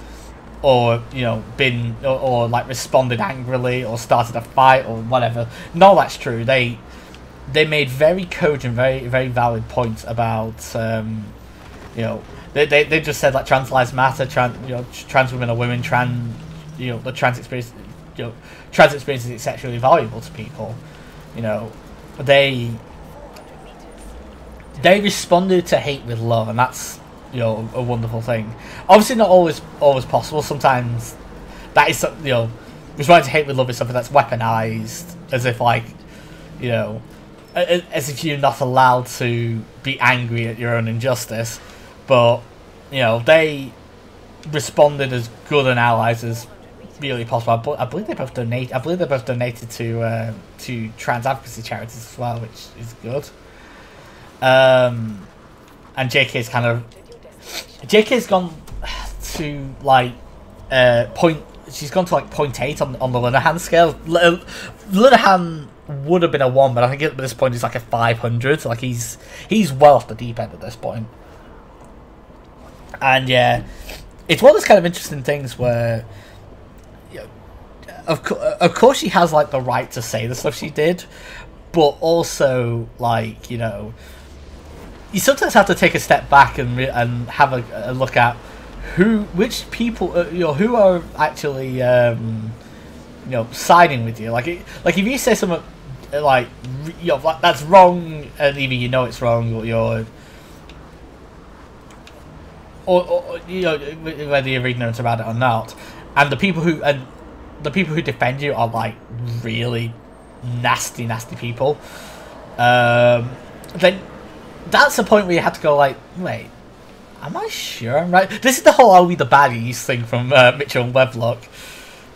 or you know been or, or, like responded angrily or started a fight or whatever. No, that's true. They they made very cogent, very very valid points about um, you know they, they, they just said like trans lives matter, trans you know trans women are women, trans you know the trans experience you know trans experience is sexually valuable to people. You know they they responded to hate with love, and that's you know a wonderful thing. Obviously, not always always possible. Sometimes that is you know responding to hate with love is something that's weaponized, as if like you know as if you're not allowed to be angry at your own injustice. But you know they responded as good an allies as really possible. I, believe they both donate. I believe they both donated to uh, to trans advocacy charities as well, which is good. Um, and JK's kind of JK's gone to like uh, point. She's gone to like point eight on on the Linehan scale. Linehan would have been a one, but I think at this point he's like a five hundred. So Like he's he's well off the deep end at this point. And yeah, it's one of those kind of interesting things where of, co- of course she has like the right to say the stuff she did, but also like you know, you sometimes have to take a step back and and have a, a, look at who, which people, uh, you know, who are actually um, you know siding with you. Like, it, like if you say something uh, like you know that's wrong, and either you know it's wrong or you're. Or, or, you know whether you're ignorant about it or not, and the people who and the people who defend you are like really nasty, nasty people. Um, then that's the point where you have to go like, wait, am I sure I'm right? This is the whole "Are we the baddies" thing from uh, Mitchell and Webb Look.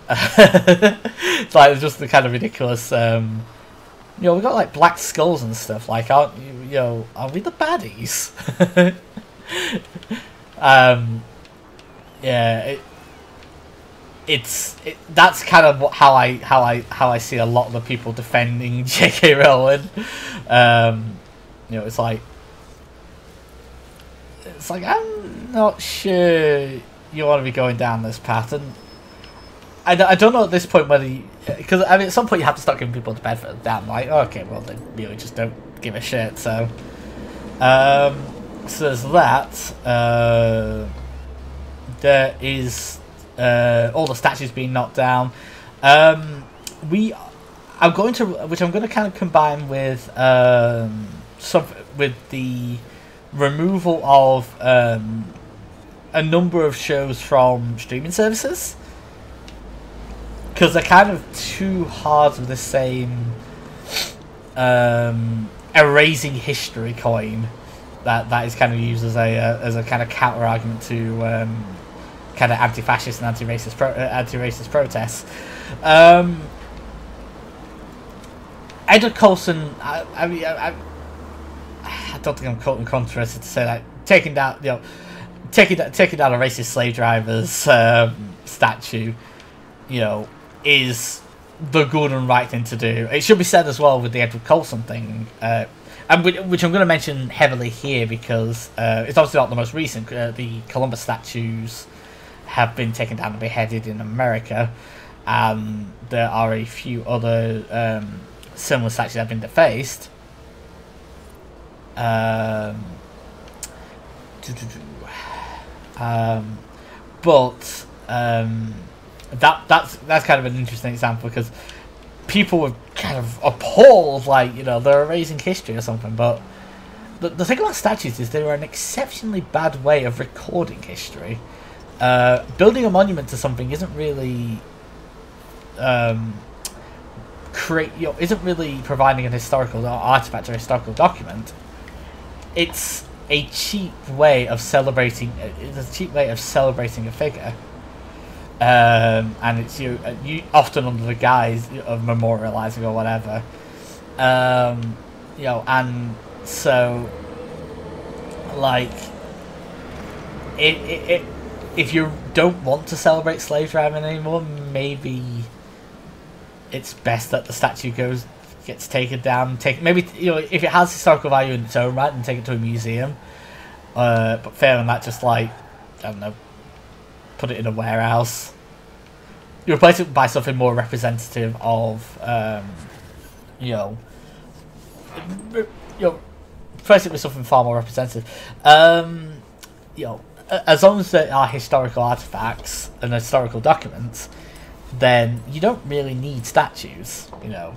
[laughs] it's like it's just the kind of ridiculous. Um, you know, we got like black skulls and stuff. Like, aren't you? You know, are we the baddies? [laughs] um, yeah. It, it's it, that's kind of how I how I how I see a lot of the people defending [laughs] J.K. Rowling. Um, you know, it's like it's like I'm not sure you want to be going down this path, and I, I don't know at this point whether because I mean at some point you have to start giving people the benefit of the doubt. Like, okay, well they really just don't give a shit. So, um, so there's that. Uh, there is uh, all the statues being knocked down. Um, we, I'm going to, which I'm going to kind of combine with um, some with the removal of um, a number of shows from streaming services because they're kind of two halves of the same um, erasing history coin that that is kind of used as a uh, as a kind of counter argument to um, kind of anti-fascist and anti-racist pro- uh, anti-racist protests. Um, Edward Colston, I, I I, I, don't think I'm quoting controversy to say that taking down, you know, taking taking down a racist slave driver's um, statue, you know, is the good and right thing to do. It should be said as well with the Edward Colston thing, uh, and which, which, I'm going to mention heavily here because uh, it's obviously not the most recent. Uh, the Columbus statues have been taken down and beheaded in America. Um, there are a few other um, similar statues that have been defaced. Um, [sighs] um, but um, that that's that's kind of an interesting example because people were kind of appalled, like you know they're erasing history or something. But the, the thing about statues is they are an exceptionally bad way of recording history. Uh, building a monument to something isn't really um, create you know, isn't really providing an historical artifact or historical document. It's a cheap way of celebrating. It's a cheap way of celebrating a figure, um, and it's you, you often under the guise of memorializing or whatever. Um, you know, and so like it, it if you don't want to celebrate slave driving anymore, maybe it's best that the statue goes gets taken down. Take maybe you know if it has historical value in its own right, then take it to a museum. Uh, but failing that, just like I don't know, put it in a warehouse. You replace it by something more representative of, um, you know, you know, replace it with something far more representative. Um, you know, as long as there are historical artifacts and historical documents, then you don't really need statues. You know,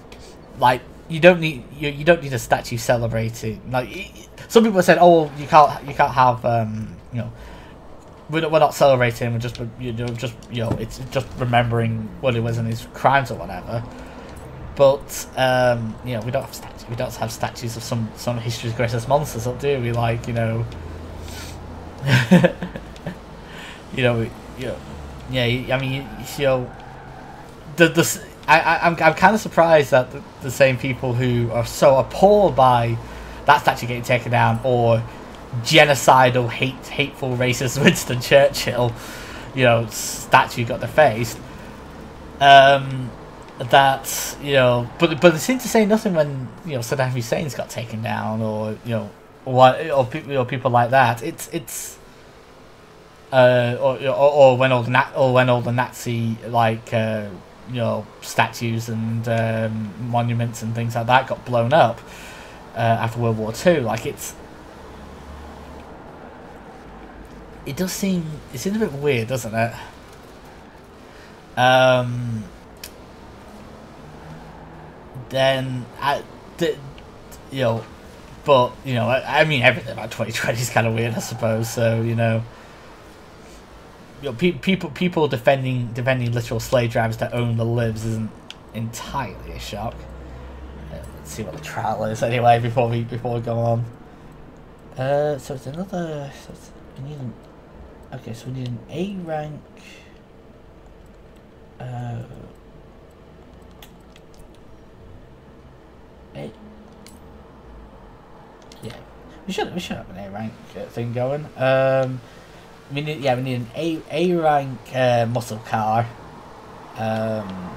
like you don't need you, you don't need a statue celebrating. Like some people said, oh, you can't you can't have um, you know. We're, we're not celebrating. We're just you know just you know it's just remembering what it was and his crimes or whatever. But um, you know we don't have statues. We don't have statues of some some history's greatest monsters, do we? Like you know, [laughs] you know, know, yeah. I mean, you, know, the the I, I I'm I'm kind of surprised that the, the same people who are so appalled by that statue getting taken down or genocidal, hate, hateful, racist [laughs] Winston Churchill, you know, statue got defaced. Um, that you know, but but they seem to say nothing when you know Saddam Hussein's got taken down, or you know, what or people or people like that. It's it's. Uh, or, or, when all the or when all the Nazi like uh, you know statues and um, monuments and things like that got blown up uh, after World War Two. Like it's it does seem it seems a bit weird, doesn't it? Um. Then I, the, you know, but you know, I, I mean everything about 2020 is kind of weird, I suppose. So you know you know, pe- people people defending defending literal slave drivers that own the lives isn't entirely a shock. Uh, let's see what the trial is anyway before we before we go on. Uh, so it's another. So it's, we need an, okay, so we need an A rank. Uh, A. We should we should have an A rank uh, thing going. Um we need yeah we need an A A rank uh, muscle car. Um,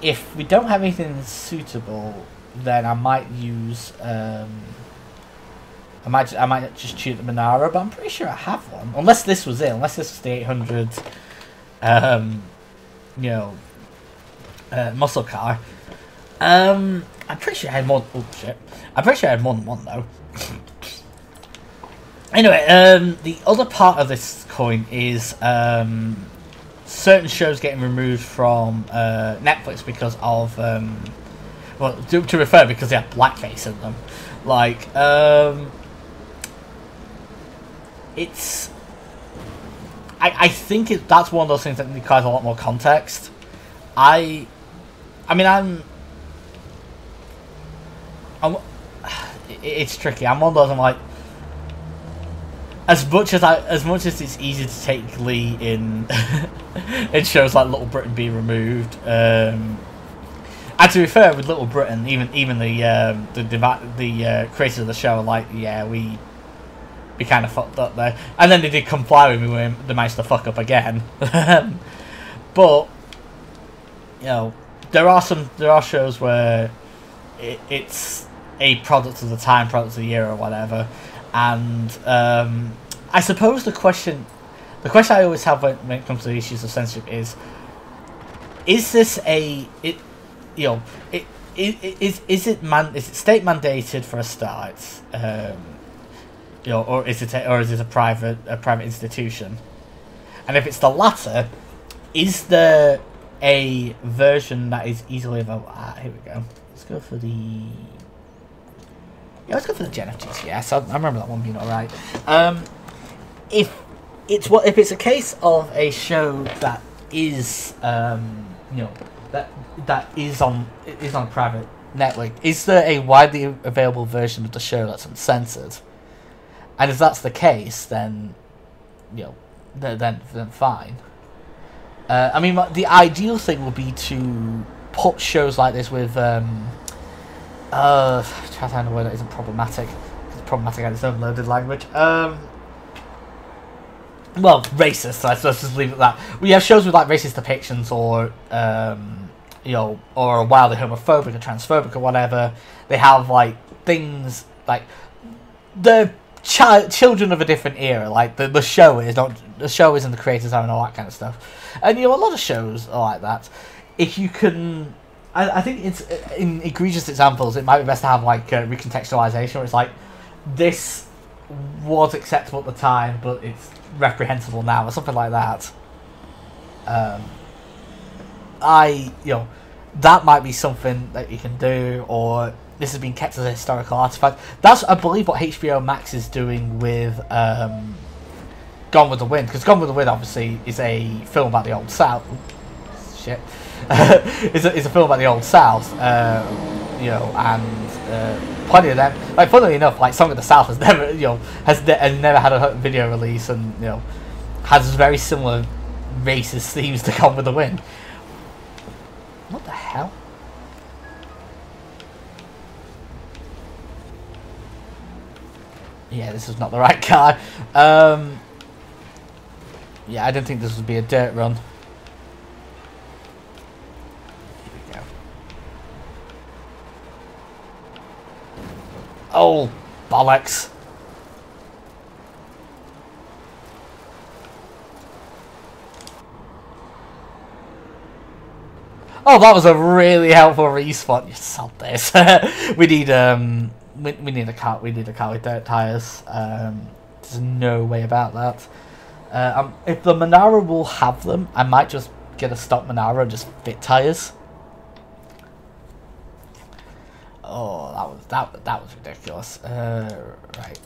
if we don't have anything suitable, then I might use. Um, I might I might just choose the Monaro, but I'm pretty sure I have one. Unless this was it, unless this was the 800. Um, you know, uh, muscle car. Um, I'm pretty sure I had more. Oh shit! I'm pretty sure I had more than one though. Anyway, um, the other part of this coin is um, certain shows getting removed from uh, Netflix because of um, well, to, to, refer because they have blackface in them. Like, um, it's. I, I think it, that's one of those things that requires a lot more context. I, I mean, I'm. I'm it's tricky. I'm one of those. I'm like, as much as I, as much as it's easy to take Lee in, [laughs] it shows like Little Britain being removed. Um, and to be fair, with Little Britain, even even the um, the the uh, creators of the show are like, yeah, we we kind of fucked up there, and then they did comply with me when they managed to fuck up again. [laughs] but you know, there are some there are shows where it, it's a product of the time, product of the year, or whatever, and um, I suppose the question, the question I always have when, when it comes to the issues of censorship is, is this a it, you know, it, it, is is it man is it state mandated for a start, um, you know, or is it a, or is it a private a private institution? And if it's the latter, is there a version that is easily available? Ah, here we go. Let's go for the Yeah, let's for the Gen of GTS. I, I remember that one being alright. Um, if it's what if it's a case of a show that is um, you know that that is on is on a private network, is there a widely available version of the show that's uncensored? And if that's the case, then you know then, then fine. Uh, I mean, the ideal thing would be to put shows like this with um, uh, try to find a word that isn't problematic. It's problematic and it's an loaded language. Um, well, racist. So I suppose just leave it at that. We have shows with like racist depictions or um, you know, or wildly homophobic or transphobic or whatever. They have like things like the chi- children of a different era. Like the the show is not the show isn't the creators and all that kind of stuff. And you know, a lot of shows are like that. If you can I, I think it's in egregious examples. It might be best to have like uh, recontextualization, where it's like this was acceptable at the time, but it's reprehensible now, or something like that. Um, I, you know, that might be something that you can do, or this has been kept as a historical artifact. That's, I believe, what HBO Max is doing with um, Gone with the Wind, because Gone with the Wind obviously is a film about the old South. Shit. [laughs] it's, a, it's a film about the old South, uh, you know, and uh, plenty of them. Like, funnily enough, like Song of the South has [laughs] never, you know, has, ne- has never had a video release, and you know, has very similar racist themes to Gone with the Wind. What the hell? Yeah, this is not the right [laughs] car. Um, yeah, I don't think this would be a dirt run. Oh, bollocks. Oh, that was a really helpful respawn. You sold this. [laughs] we need um, we, we need a car. We need a car with dirt tires. Um, there's no way about that. Uh, um, if the Monaro will have them, I might just get a stock Monaro and just fit tires. Oh, that was that that was ridiculous. Uh, right.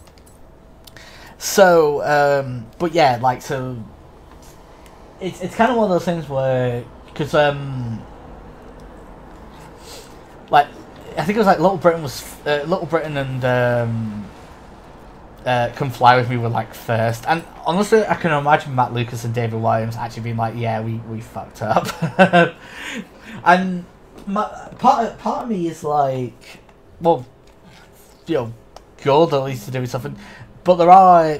So, um, but yeah, like so. It's it's kind of one of those things where because um, like I think it was like Little Britain was uh, Little Britain and um, uh, Come Fly with Me were like first, and honestly, I can imagine Matt Lucas and David Walliams actually being like, "Yeah, we we fucked up," [laughs] and my, part part of me is like, well, you know, good at least to do something, but there are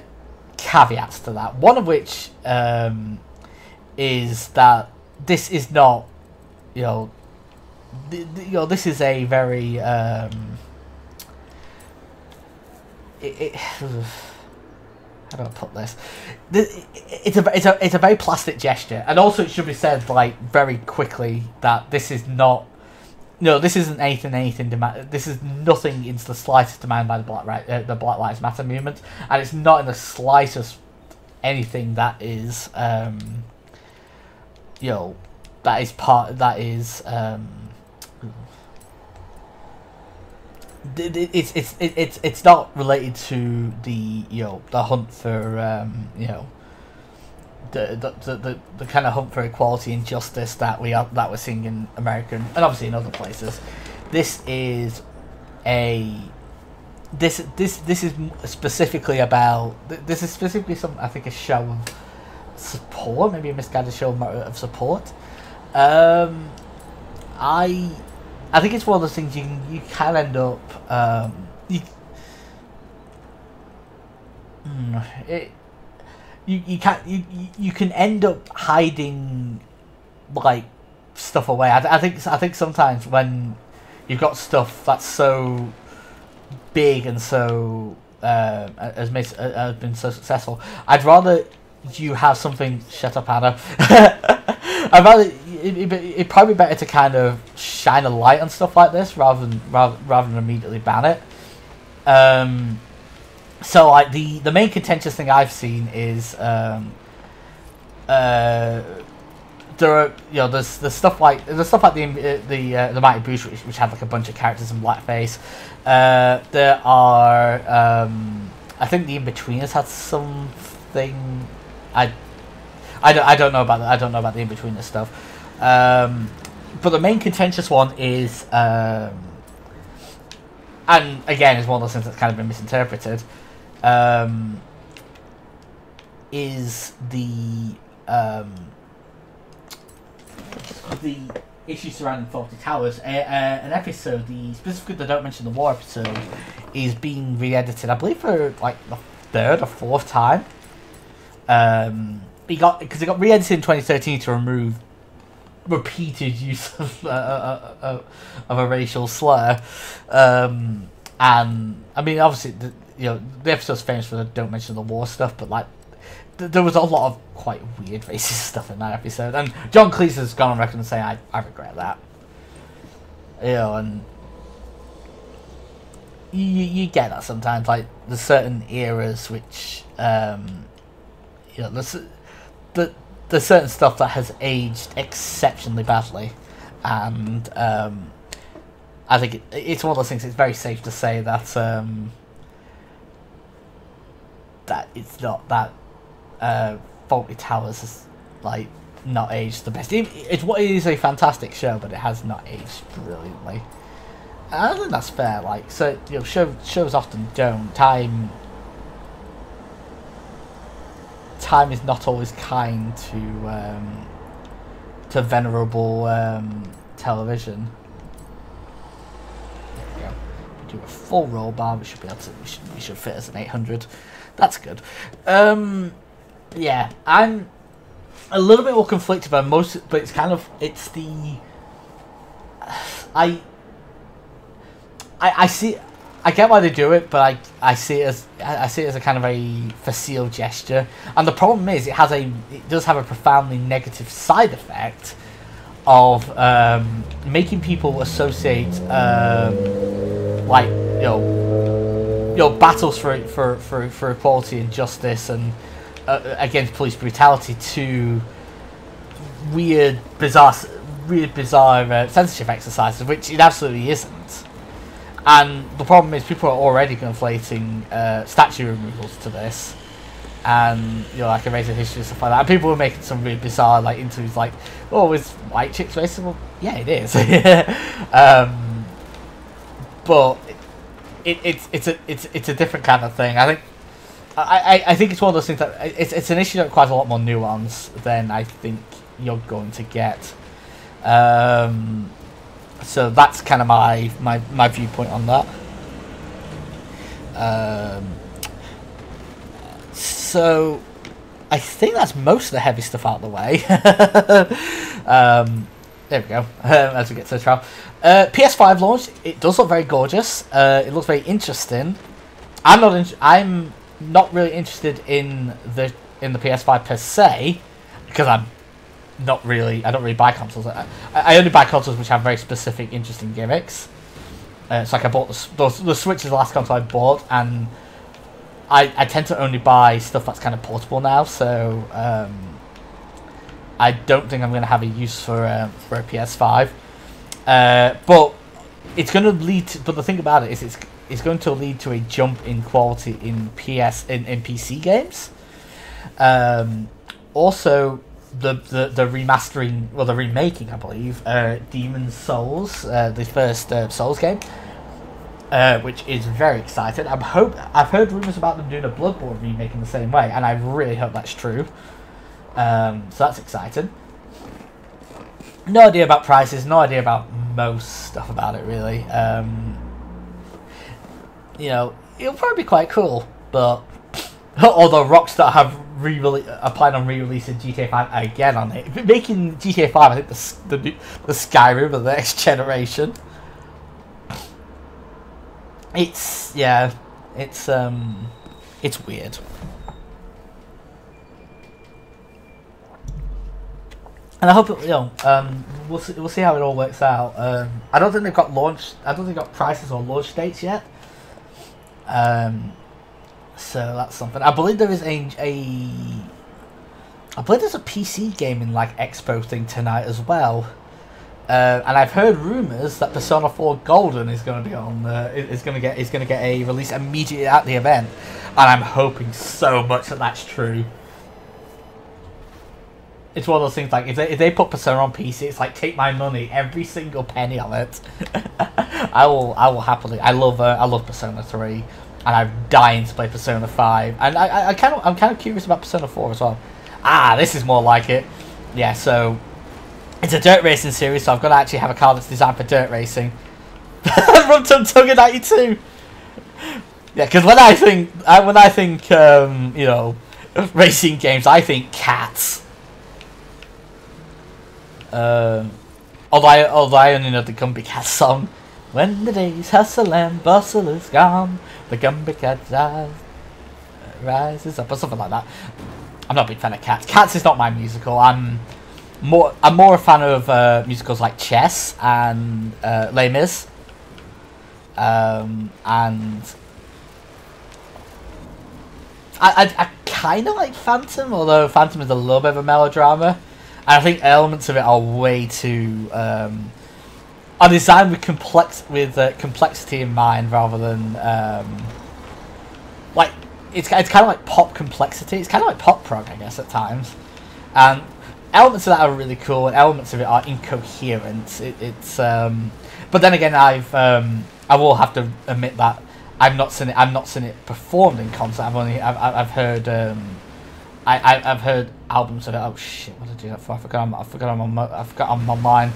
caveats to that. One of which um, is that this is not, you know, th- th- you know, this is a very um, it, it [sighs] how do I put this? It's a it's a it's a very plastic gesture, and also it should be said like very quickly that this is not. No, this isn't anything anything demand. This is nothing in the slightest demand by the Black right, uh, the Black Lives Matter movement, and it's not in the slightest anything that is, um, you know, that is part that is. Um, it's it's it's it's not related to the you know the hunt for um, you know the, the the, the kind of hunt for equality and justice that we are that we're seeing in America and obviously in other places. This is a this this this is specifically about this is specifically some I think a show of support, maybe a misguided show of support. Um, I I think it's one of those things you can, you can end up um, you, mm, it, you you can you you can end up hiding like stuff away. I, I think I think sometimes when you've got stuff that's so big and so uh, has made has been so successful, I'd rather you have something. Shut up, Anna. [laughs] I'd rather it, it, probably be better to kind of shine a light on stuff like this rather than rather, rather than immediately ban it. Um, so like the the main contentious thing I've seen is um, uh, there are you know there's the stuff like there's stuff like the uh, the uh, the Mighty Boosh which, which had like a bunch of characters in blackface. Uh, there are um, I think the Inbetweeners had something. I I don't, I don't know about that. I don't know about the Inbetweener stuff. Um, but the main contentious one is, um, and again, is one of those things that's kind of been misinterpreted. Um, is the um, the issue surrounding Fawlty Towers. Uh, uh, an episode, the specifically the Don't Mention the War episode, is being re-edited. I believe for like the third or fourth time. Um, got because it got re-edited in 2013 to remove repeated use of, uh, uh, uh, of a racial slur. Um, and I mean, obviously, you know, the episode's famous for the don't mention the war stuff, but like, th- there was a lot of quite weird [laughs] racist stuff in that episode. And John Cleese has gone on record and saying, I, I regret that. You know, and you, you get that sometimes. Like, there's certain eras which, um, you know, there's, the, there's certain stuff that has aged exceptionally badly. And, um, I think it, it's one of those things. It's very safe to say that um, that it's not that uh, Fawlty Towers is like not aged the best. It, it's what it is a fantastic show, but it has not aged brilliantly. And I think that's fair. Like so, you know, show, shows often don't. Time time is not always kind to um, to venerable um, television do a full roll bar. We should be able to. We should, we should fit as an 800. That's good. Um, yeah, I'm a little bit more conflicted about most, but it's kind of it's the. I. I, I see. I get why they do it, but I, I see it as I see it as a kind of a facile gesture. And the problem is, it has a it does have a profoundly negative side effect of um, making people associate um, like you know, you know battles for for for, for equality and justice and uh, against police brutality to weird, bizarre, weird, bizarre uh, censorship exercises, which it absolutely isn't. And the problem is, people are already conflating uh, statue removals to this, and you know, like erasing history and stuff like that. And people were making some really bizarre like interviews, like, "Oh, is white chicks racist?" Well, yeah, it is. [laughs] um, but it, it's it's a it's it's a different kind of thing. I think I, I, I think it's one of those things that it's it's an issue that requires a lot more nuance than I think you're going to get. Um, so that's kind of my my, my viewpoint on that. Um, so I think that's most of the heavy stuff out of the way. [laughs] um, there we go. [laughs] Um, as we get to the trial, uh, PS5 launch. It does look very gorgeous. Uh, it looks very interesting. I'm not. In- I'm not really interested in the in the PS5 per se because I'm not really. I don't really buy consoles. I, I only buy consoles which have very specific, interesting gimmicks. Uh, it's like I bought the, the the Switch is the last console I bought, and I I tend to only buy stuff that's kind of portable now. So um, I don't think I'm going to have a use for uh, for a PS5. Uh, but it's going to lead. To, but the thing about it is, it's it's going to lead to a jump in quality in PS in, in PC games. Um, also, the, the the remastering, well, the remaking, I believe, uh, Demon's Souls, uh, the first uh, Souls game, uh, which is very exciting. I'm hope I've heard rumors about them doing a Bloodborne remake in the same way, and I really hope that's true. Um, so that's exciting. No idea about prices. No idea about most stuff about it really. Um, you know, it'll probably be quite cool, but although Rockstar have re applied on re-releasing GTA 5 again on it, making GTA 5 I think the the, the Skyrim of the next [laughs] generation. It's yeah, it's um, it's weird. And I hope it, you know um, we'll see, we'll see how it all works out. Um, I don't think they've got launch. I don't think they've got prices or launch dates yet. Um, so that's something. I believe there is a, a I believe there's a PC gaming like expo thing tonight as well. Uh, and I've heard rumors that Persona 4 Golden is going to be on. Uh, is going to get is going to get a release immediately at the event, and I'm hoping so much that that's true. It's one of those things like if they if they put Persona on PC, it's like take my money, every single penny of it. [laughs] I will I will happily. I love uh, I love Persona 3, and I'm dying to play Persona 5, and I I, kind of I'm kind of curious about Persona 4 as well. Ah, this is more like it. Yeah, so it's a dirt racing series, so I've got to actually have a car that's designed for dirt racing. [laughs] From Tum Tung at 92. Yeah, because when I think when I think um, you know [laughs] racing games, I think cats. Um, although I, although I only know the Gumbie Cat song. When the day's hustle and bustle is gone, the Gumbie Cat rise, rises up, or something like that. I'm not a big fan of Cats. Cats is not my musical. I'm more I'm more a fan of uh, musicals like Chess and uh, Les Mis. Um, and I, I, I kind of like Phantom, although Phantom is a little bit of a melodrama. And I think elements of it are way too um, are designed with complex with uh, complexity in mind rather than um, like it's it's kind of like pop complexity. It's kind of like pop prog, I guess, at times. And elements of that are really cool, and elements of it are incoherent. It, it's um, but then again, I've um, I will have to admit that I've not seen it. I've not seen it performed in concert. I've only I've I've heard um, I, I have heard albums of it. Oh shit! What did I do that for? I forgot. I'm, I forgot. I'm on. My, I forgot. I'm on mine.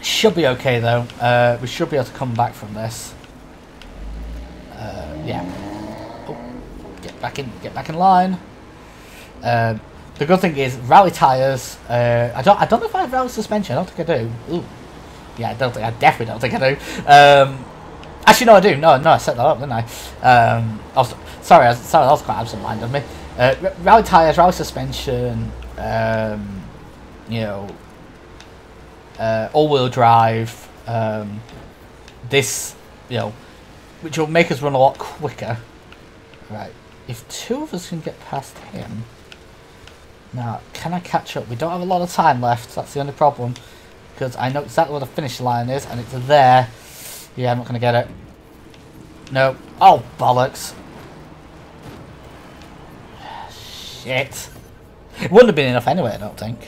Should be okay though. Uh, we should be able to come back from this. Uh, yeah. Oh, get back in. Get back in line. Uh, the good thing is rally tires. Uh, I don't. I don't know if I have rally suspension. I don't think I do. Ooh. Yeah, I don't think. I definitely don't think I do. Um, actually, no, I do. No, no, I set that up, didn't I? Um, I was, sorry, I was, sorry, that was quite absent-minded of me. Uh, rally tires, rally suspension. Um, you know, uh, all-wheel drive. Um, this, you know, which will make us run a lot quicker. Right. If two of us can get past him. Now, can I catch up? We don't have a lot of time left. That's the only problem. Because I know exactly where the finish line is, and it's there. Yeah, I'm not going to get it. No. Oh, bollocks. Shit. It wouldn't have been enough anyway, I don't think.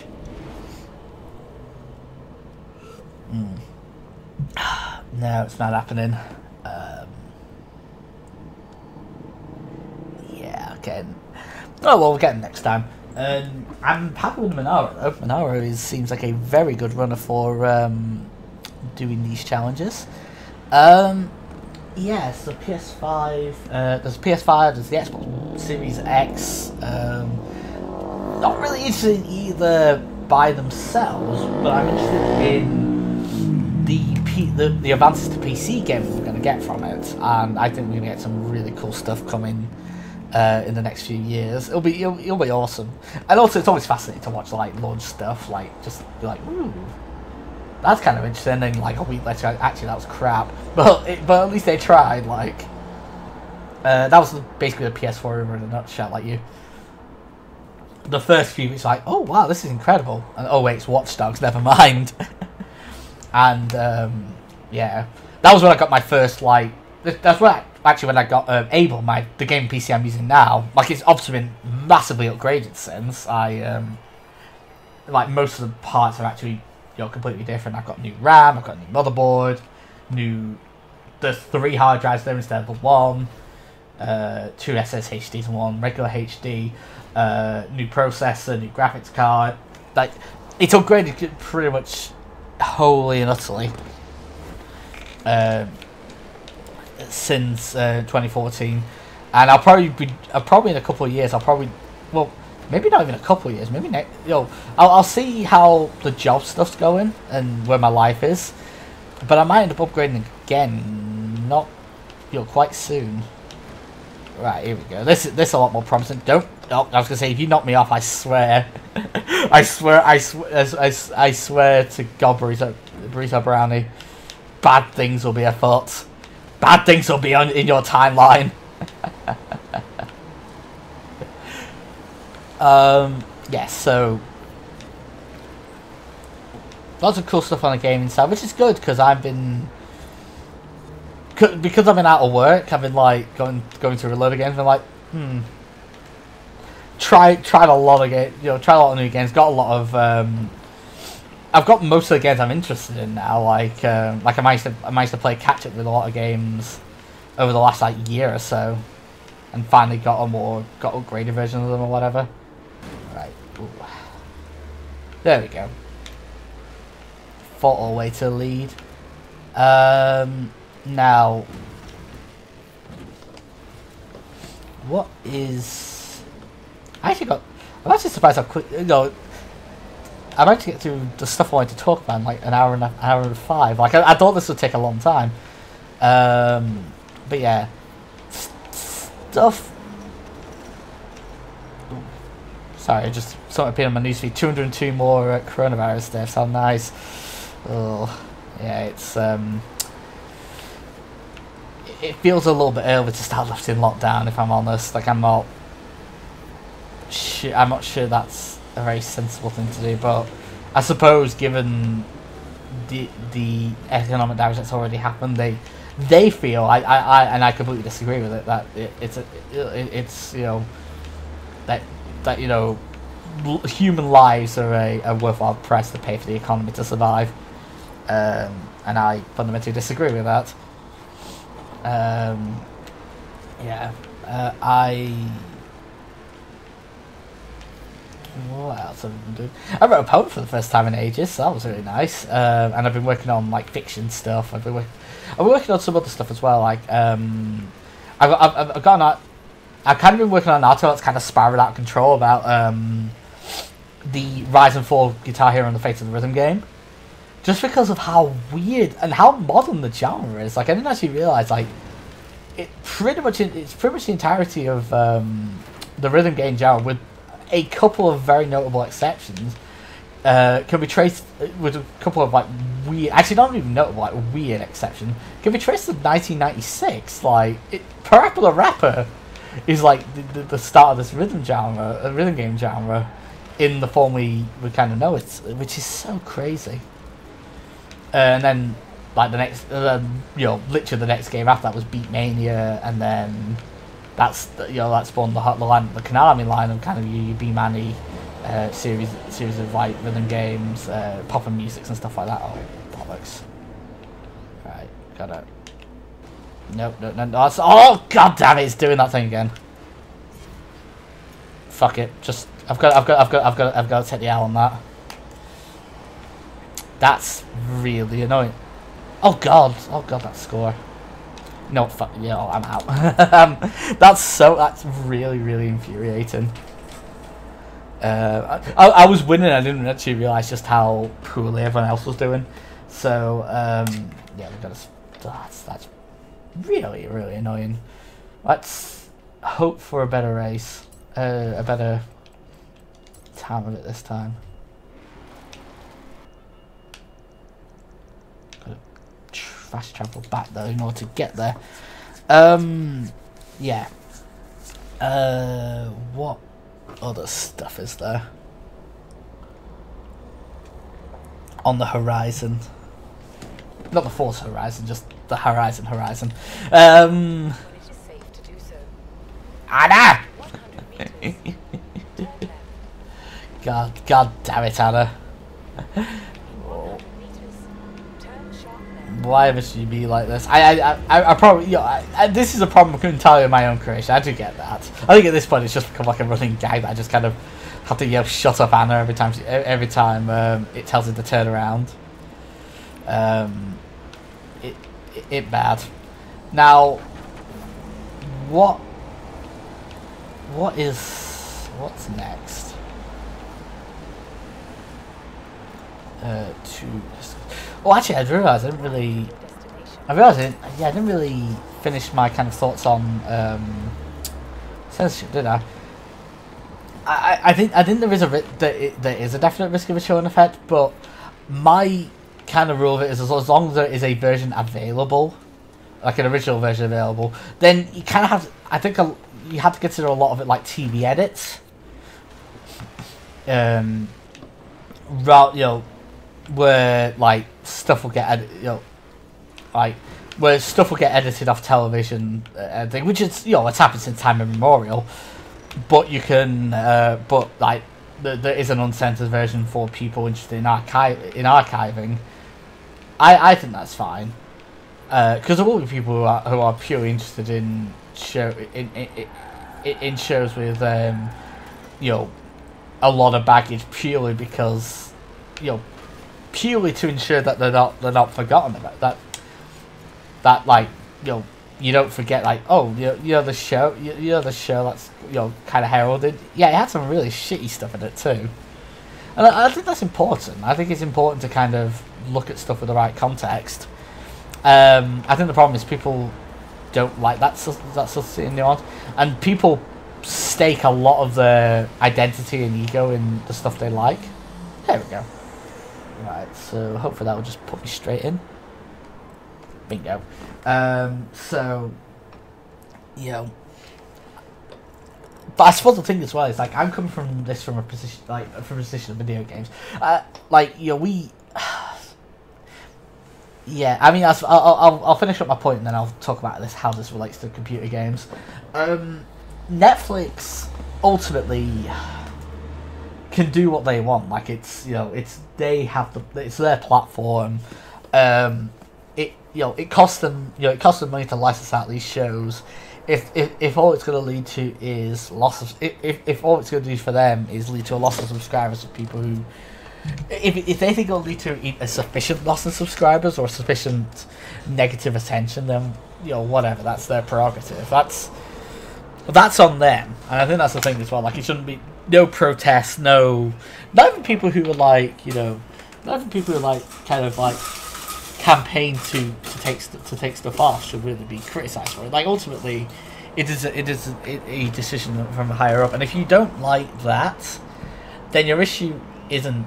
Mm. [sighs] no, it's not happening. Um, yeah, okay. Oh, well, we'll get him next time. Um, I'm happy with Monaro, though. Monaro is, seems like a very good runner for um, doing these challenges. Um, yeah, so PS5, uh, there's PS5, there's the Xbox Series X. Um, not really interested in either by themselves, but I'm interested in the P- the, the advances to PC games we're going to get from it, and I think we're going to get some really cool stuff coming uh, in the next few years. It'll be it'll, it'll, be awesome, and also it's always fascinating to watch like launch stuff, like just be like, ooh, that's kind of interesting. And like a week later, actually that was crap, but it, but at least they tried. Like uh, that was basically the PS4 in a nutshell. Like you, the first few weeks, like, oh wow, this is incredible, and oh wait, it's Watch Dogs. Never mind. [laughs] and um, yeah, that was when I got my first like. That's when I, actually when I got um, Able, my the game PC I'm using now, like it's obviously been massively upgraded since. I um, like most of the parts are actually you know completely different. I've got new RAM, I've got new motherboard, new there's three hard drives there instead of the one, uh, two SSHDs and one regular HD, uh, new processor, new graphics card. Like it's upgraded pretty much wholly and utterly. Um, since uh, 2014, and I'll probably be, uh, probably in a couple of years, I'll probably, well, maybe not even a couple years, maybe next, know, I'll, I'll see how the job stuff's going and where my life is, but I might end up upgrading again, not, you know, quite soon. Right, here we go. This is this a lot more promising. Don't. Oh, I was gonna say if you knock me off, I swear, [laughs] I swear, I swear, I, I swear to God, burrito, burrito brownie, bad things will be afoot. Bad things will be on in your timeline. [laughs] Um, yeah, so lots of cool stuff on the gaming side, which is good because I've been because I've been out of work. I've been like going going through a load of games. I'm like, hmm. Tried tried a lot of games, you know, tried a lot of new games. Got a lot of. Um, I've got most of the games I'm interested in now. Like um, like I managed to I managed to play catch up with a lot of games over the last like year or so, and finally got a more got upgraded version of them or whatever. Ooh. There we go. Fought way to lead. Um, now, what is? I actually got. I'm actually surprised how quick. You know, I managed to get through the stuff I wanted to talk about in like an hour and a, an hour and five. Like I, I thought this would take a long time. Um, but yeah, stuff. Sorry, I just something appeared on my newsfeed. 202 more uh, coronavirus deaths. How nice. Oh, yeah, it's um it feels a little bit early to start lifting lockdown. If I'm honest, like I'm not, sure, I'm not sure that's a very sensible thing to do. But I suppose, given the the economic damage that's already happened, they they feel I, I, I and I completely disagree with it that it, it's a, it, it's you know that that you know human lives are a, a worthwhile price to pay for the economy to survive. Um, and I fundamentally disagree with that. Um, yeah, uh, I. What else have I been doing? I wrote a poem for the first time in ages, so that was really nice. Um, and I've been working on like fiction stuff. I've been, work- I've been working on some other stuff as well. Like um, I've, I've, I've got an I've kind of been working on an article that's kind of spiraled out of control about um, the rise and fall Guitar Hero and the Fate of the Rhythm game just because of how weird and how modern the genre is. Like I didn't actually realize like it pretty much it's pretty much the entirety of um, the rhythm game genre with a couple of very notable exceptions. Uh, can be traced uh, with a couple of like weird, actually not even notable, like weird exception. Can be traced to 1996. Like, it, the Rapper is like the, the, the, start of this rhythm genre, uh, rhythm game genre, in the form we, we kind of know it, which is so crazy. Uh, and then like the next, uh, you know, literally the next game after that was Beatmania, and then that's you know that spawned the the line, the Konami line of kind of your Bemani uh, series series of like rhythm games, uh, Pop'n Music and stuff like that. Oh bollocks! Right, got it. Nope, no, no, no. That's, oh god damn it! It's doing that thing again. Fuck it. Just I've got, I've got, I've got, I've got, I've got to take the L on that. That's really annoying. Oh god, oh god, that score. No, fuck, yeah, oh, I'm out. [laughs] um, that's so, that's really, really infuriating. Uh, I, I was winning, I didn't actually realise just how poorly everyone else was doing. So, um, yeah, we've got to, that's, that's really, really annoying. Let's hope for a better race, uh, a better time of it this time. fast travel back though in order to get there. Um, yeah. Uh, what other stuff is there on the horizon? Not the Forza Horizon, just the Horizon Horizon. Um, Anna. [laughs] God, God damn it, Anna. why would you be like this? I, I, I, I probably, you know, I, I, this is a problem entirely of my own creation. I do get that. I think at this point it's just become like a running gag that I just kind of have to yell "shut up, Anna" every time, she, every time um, it tells her to turn around. Um, it, it, it bad. Now, what, what is, what's next? Uh, to Oh, actually, I realised I didn't really. I realised I didn't, yeah, I didn't really finish my kind of thoughts on um, censorship, did I? I, I think I think there is a there, there is a definite risk of a chilling effect, but my kind of rule of it is as long as there is a version available, like an original version available, then you kind of have. I think a, you have to consider a lot of it like TV edits, um, ra- you know, where like stuff will get you know, like where stuff will get edited off television, uh, thing, which is you know it's happened since time immemorial. But you can, uh, but like there, there is an uncensored version for people interested in in archiving. I I think that's fine, because uh, there will be people who are who are purely interested in show in in, in, in shows with um, you know a lot of baggage purely because you know purely to ensure that they're not they're not forgotten about that that like you know you don't forget like oh you know, you know the show you, you know the show that's you know kind of heralded? Yeah it had some really shitty stuff in it too. And I, I, think that's important. I think it's important to kind of look at stuff with the right context. Um, I think the problem is people don't like that that sort of nuance and people stake a lot of their identity and ego in the stuff they like. There we go right so hopefully that will just put me straight in bingo um, so, you know, but I suppose the thing as well is like I'm coming from this from a position like from a position of video games. Uh, like you know we. [sighs] yeah, I mean, I'll, I'll, I'll finish up my point and then I'll talk about this how this relates to computer games. Um, Netflix ultimately can do what they want. Like it's you know it's they have the it's their platform. Um, it you know, it costs them, you know, it costs them money to license out these shows. If if, if all it's going to lead to is loss of, if, if, all it's going to do for them is lead to a loss of subscribers of people who, if, if they think it'll lead to a sufficient loss of subscribers or sufficient negative attention, then you know whatever, that's their prerogative. That's that's on them, and I think that's the thing as well. Like it shouldn't be no protests, no, not even people who are like you know, not even people who like kind of like campaign to, to take to take stuff off should really be criticised for it. Like ultimately, it is a, it is a, a decision from higher up, and if you don't like that, then your issue isn't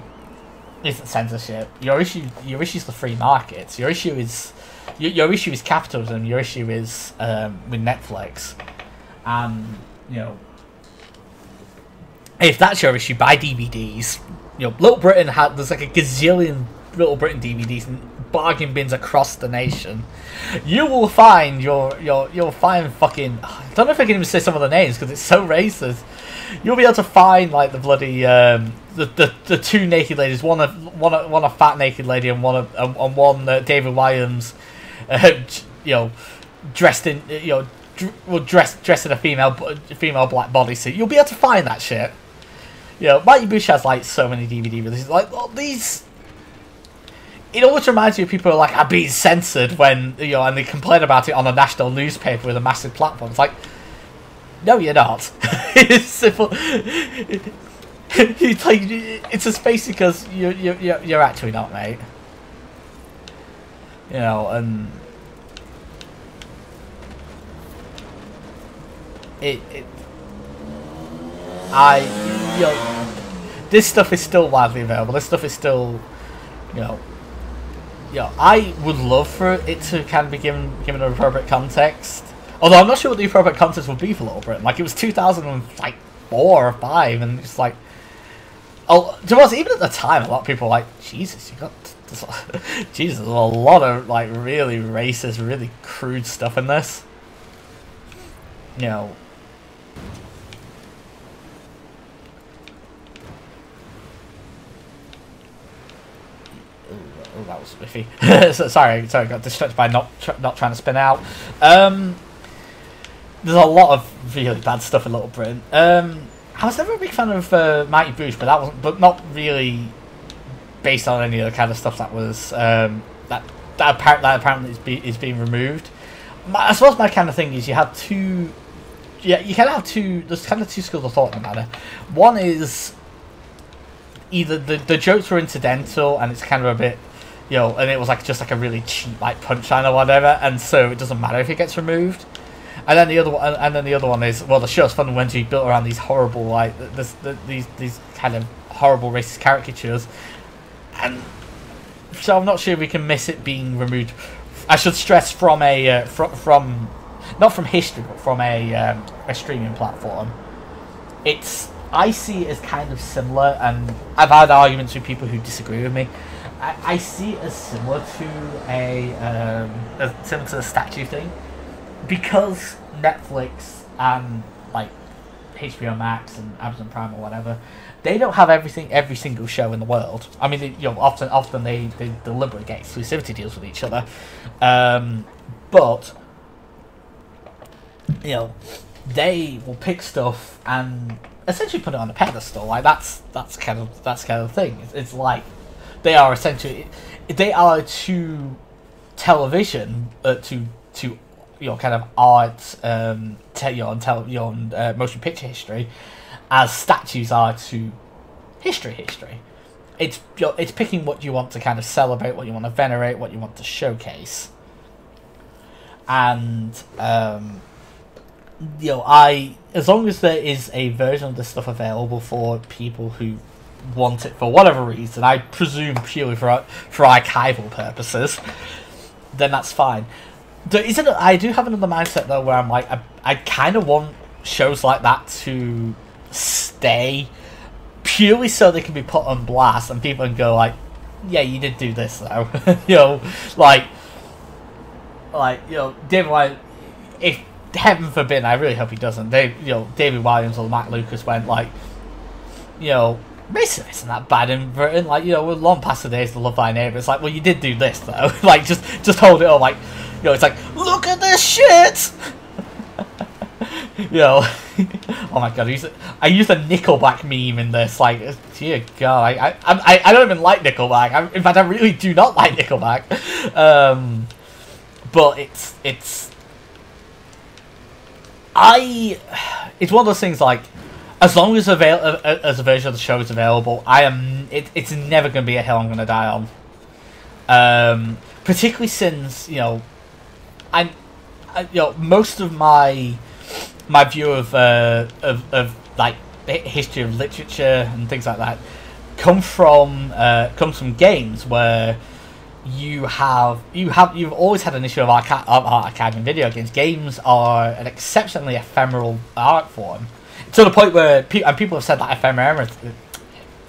isn't censorship. Your issue your issue is the free markets. Your issue is your, your issue is capitalism. Your issue is um, with Netflix, and you know if that's your issue, buy DVDs. You know, Little Britain had there's like a gazillion Little Britain DVDs and bargain bins across the nation, you will find your your you'll find fucking. [sighs] I don't know if I can even say some of the names because it's so racist. You'll be able to find like the bloody um, the, the the two naked ladies, one a one a, one a fat naked lady and one a, and one uh, David Walliams, [laughs] uh, you know, dressed in you know. well, dressed dressed in a female female black bodysuit. You'll be able to find that shit. You know, Mighty Boosh has like so many DVD releases. Like well, these it always reminds me of people who are like, I'm being censored when, you know, and they complain about it on a national newspaper with a massive platform. It's like, no, you're not. [laughs] it's simple. [laughs] it's like, it's a space because you're, you're, you're actually not, mate. You know, and it, it I, you know, this stuff is still widely available. This stuff is still, you know, yeah, I would love for it to kind of be given given an appropriate context. Although I'm not sure what the appropriate context would be for Little Britain. Like it was 2004 or five, and it's like, oh, to us even at the time, a lot of people were like, Jesus, you got [laughs] Jesus, there's a lot of like really racist, really crude stuff in this. You know, Oh, that was spiffy. [laughs] sorry, sorry, got distracted by not tr not trying to spin out. Um, there's a lot of really bad stuff in Little Britain. Um, I was never a big fan of uh, Mighty Boosh, but that wasn't, but not really based on any of the kind of stuff that was um, that that, apparently that apparently is, be, is being removed. My, I suppose my kind of thing is you have two. Yeah, you kind of have two. There's kind of two schools of thought in the matter. One is either the the jokes were incidental and it's kind of a bit you know, and it was like just like a really cheap like punchline or whatever, and so it doesn't matter if it gets removed. And then the other one, and then the other one is well, the show's fundamentally built around these horrible like this, the, these these kind of horrible racist caricatures, and so I'm not sure we can miss it being removed. I should stress from a uh, from from not from history, but from a um, a streaming platform. It's I see it as kind of similar, and I've had arguments with people who disagree with me. I, I see it as similar to a, um, a similar to the statue thing, because Netflix and like HBO Max and Amazon Prime or whatever, they don't have everything every single show in the world. I mean, they, you know, often often they, they deliberately get exclusivity deals with each other, um, but you know, they will pick stuff and essentially put it on a pedestal. Like that's that's kind of that's kind of thing. It's, it's like they are essentially they are to television uh, to to you know kind of art um te- you know, on tele- you know, on, uh, motion picture history as statues are to history history. It's you know, it's picking what you want to kind of celebrate, what you want to venerate, what you want to showcase. And um, you know, I as long as there is a version of this stuff available for people who want it for whatever reason, I presume purely for for archival purposes, then that's fine. There isn't. I do have another mindset though, where I'm like, I, I kind of want shows like that to stay purely so they can be put on blast and people can go like, yeah, you did do this though, [laughs] you know, like, like you know, David White, if heaven forbid, I really hope he doesn't. They, you know, David Walliams or Matt Lucas went like, you know, Mason isn't that bad in Britain. Like, you know, we're long past the days to love thy neighbour. It's like, well, you did do this though. [laughs] like, just, just hold it up. Like, you know, it's like, look at this shit. [laughs] you know, [laughs] oh my god, I used, a, I used a Nickelback meme in this. Like, dear God, I, I, I, I don't even like Nickelback. I, in fact, I really do not like Nickelback. Um, but it's, it's I, [sighs] it's one of those things like, as long as avail as a version of the show is available, I am. It, it's never going to be a hill I'm going to die on. Um, particularly since you know, I'm, I, you know, most of my my view of uh, of of like history of literature and things like that come from uh, comes from games where you have you have you've always had an issue of, archi- of archiving video games. Games are an exceptionally ephemeral art form to the point where pe- and people have said that ephemeral,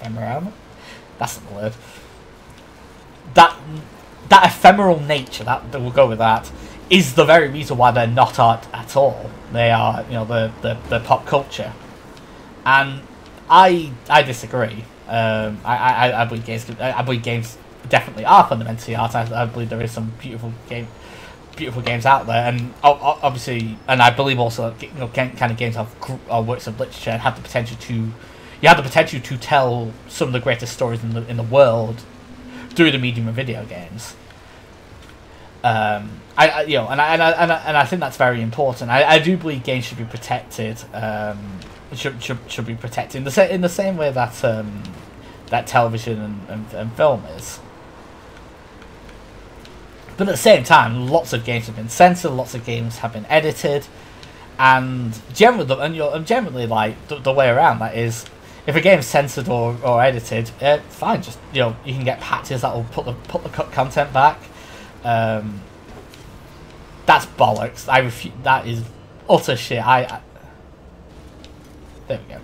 ephemeral, that's the word. That that ephemeral nature that, that we'll go with that is the very reason why they're not art at all. They are you know the the, the pop culture, and I I disagree. Um, I, I I believe games I believe games definitely are fundamentally art. I, I believe there is some beautiful game, beautiful games out there, and obviously, and I believe also you know kind of games have are works of literature and have the potential to, you have the potential to tell some of the greatest stories in the in the world through the medium of video games. Um, I, I you know, and I, and I and I and I think that's very important. I, I do believe games should be protected. Um, should should should be protected in the sa- in the same way that um, that television and, and, and film is. But at the same time, lots of games have been censored, lots of games have been edited, and generally, and you're generally like the, the way around that is, if a game's censored or, or edited, uh, fine, just you know you can get patches that will put the put the cut content back. Um, that's bollocks. I refuse. That is utter shit. I, I there we go.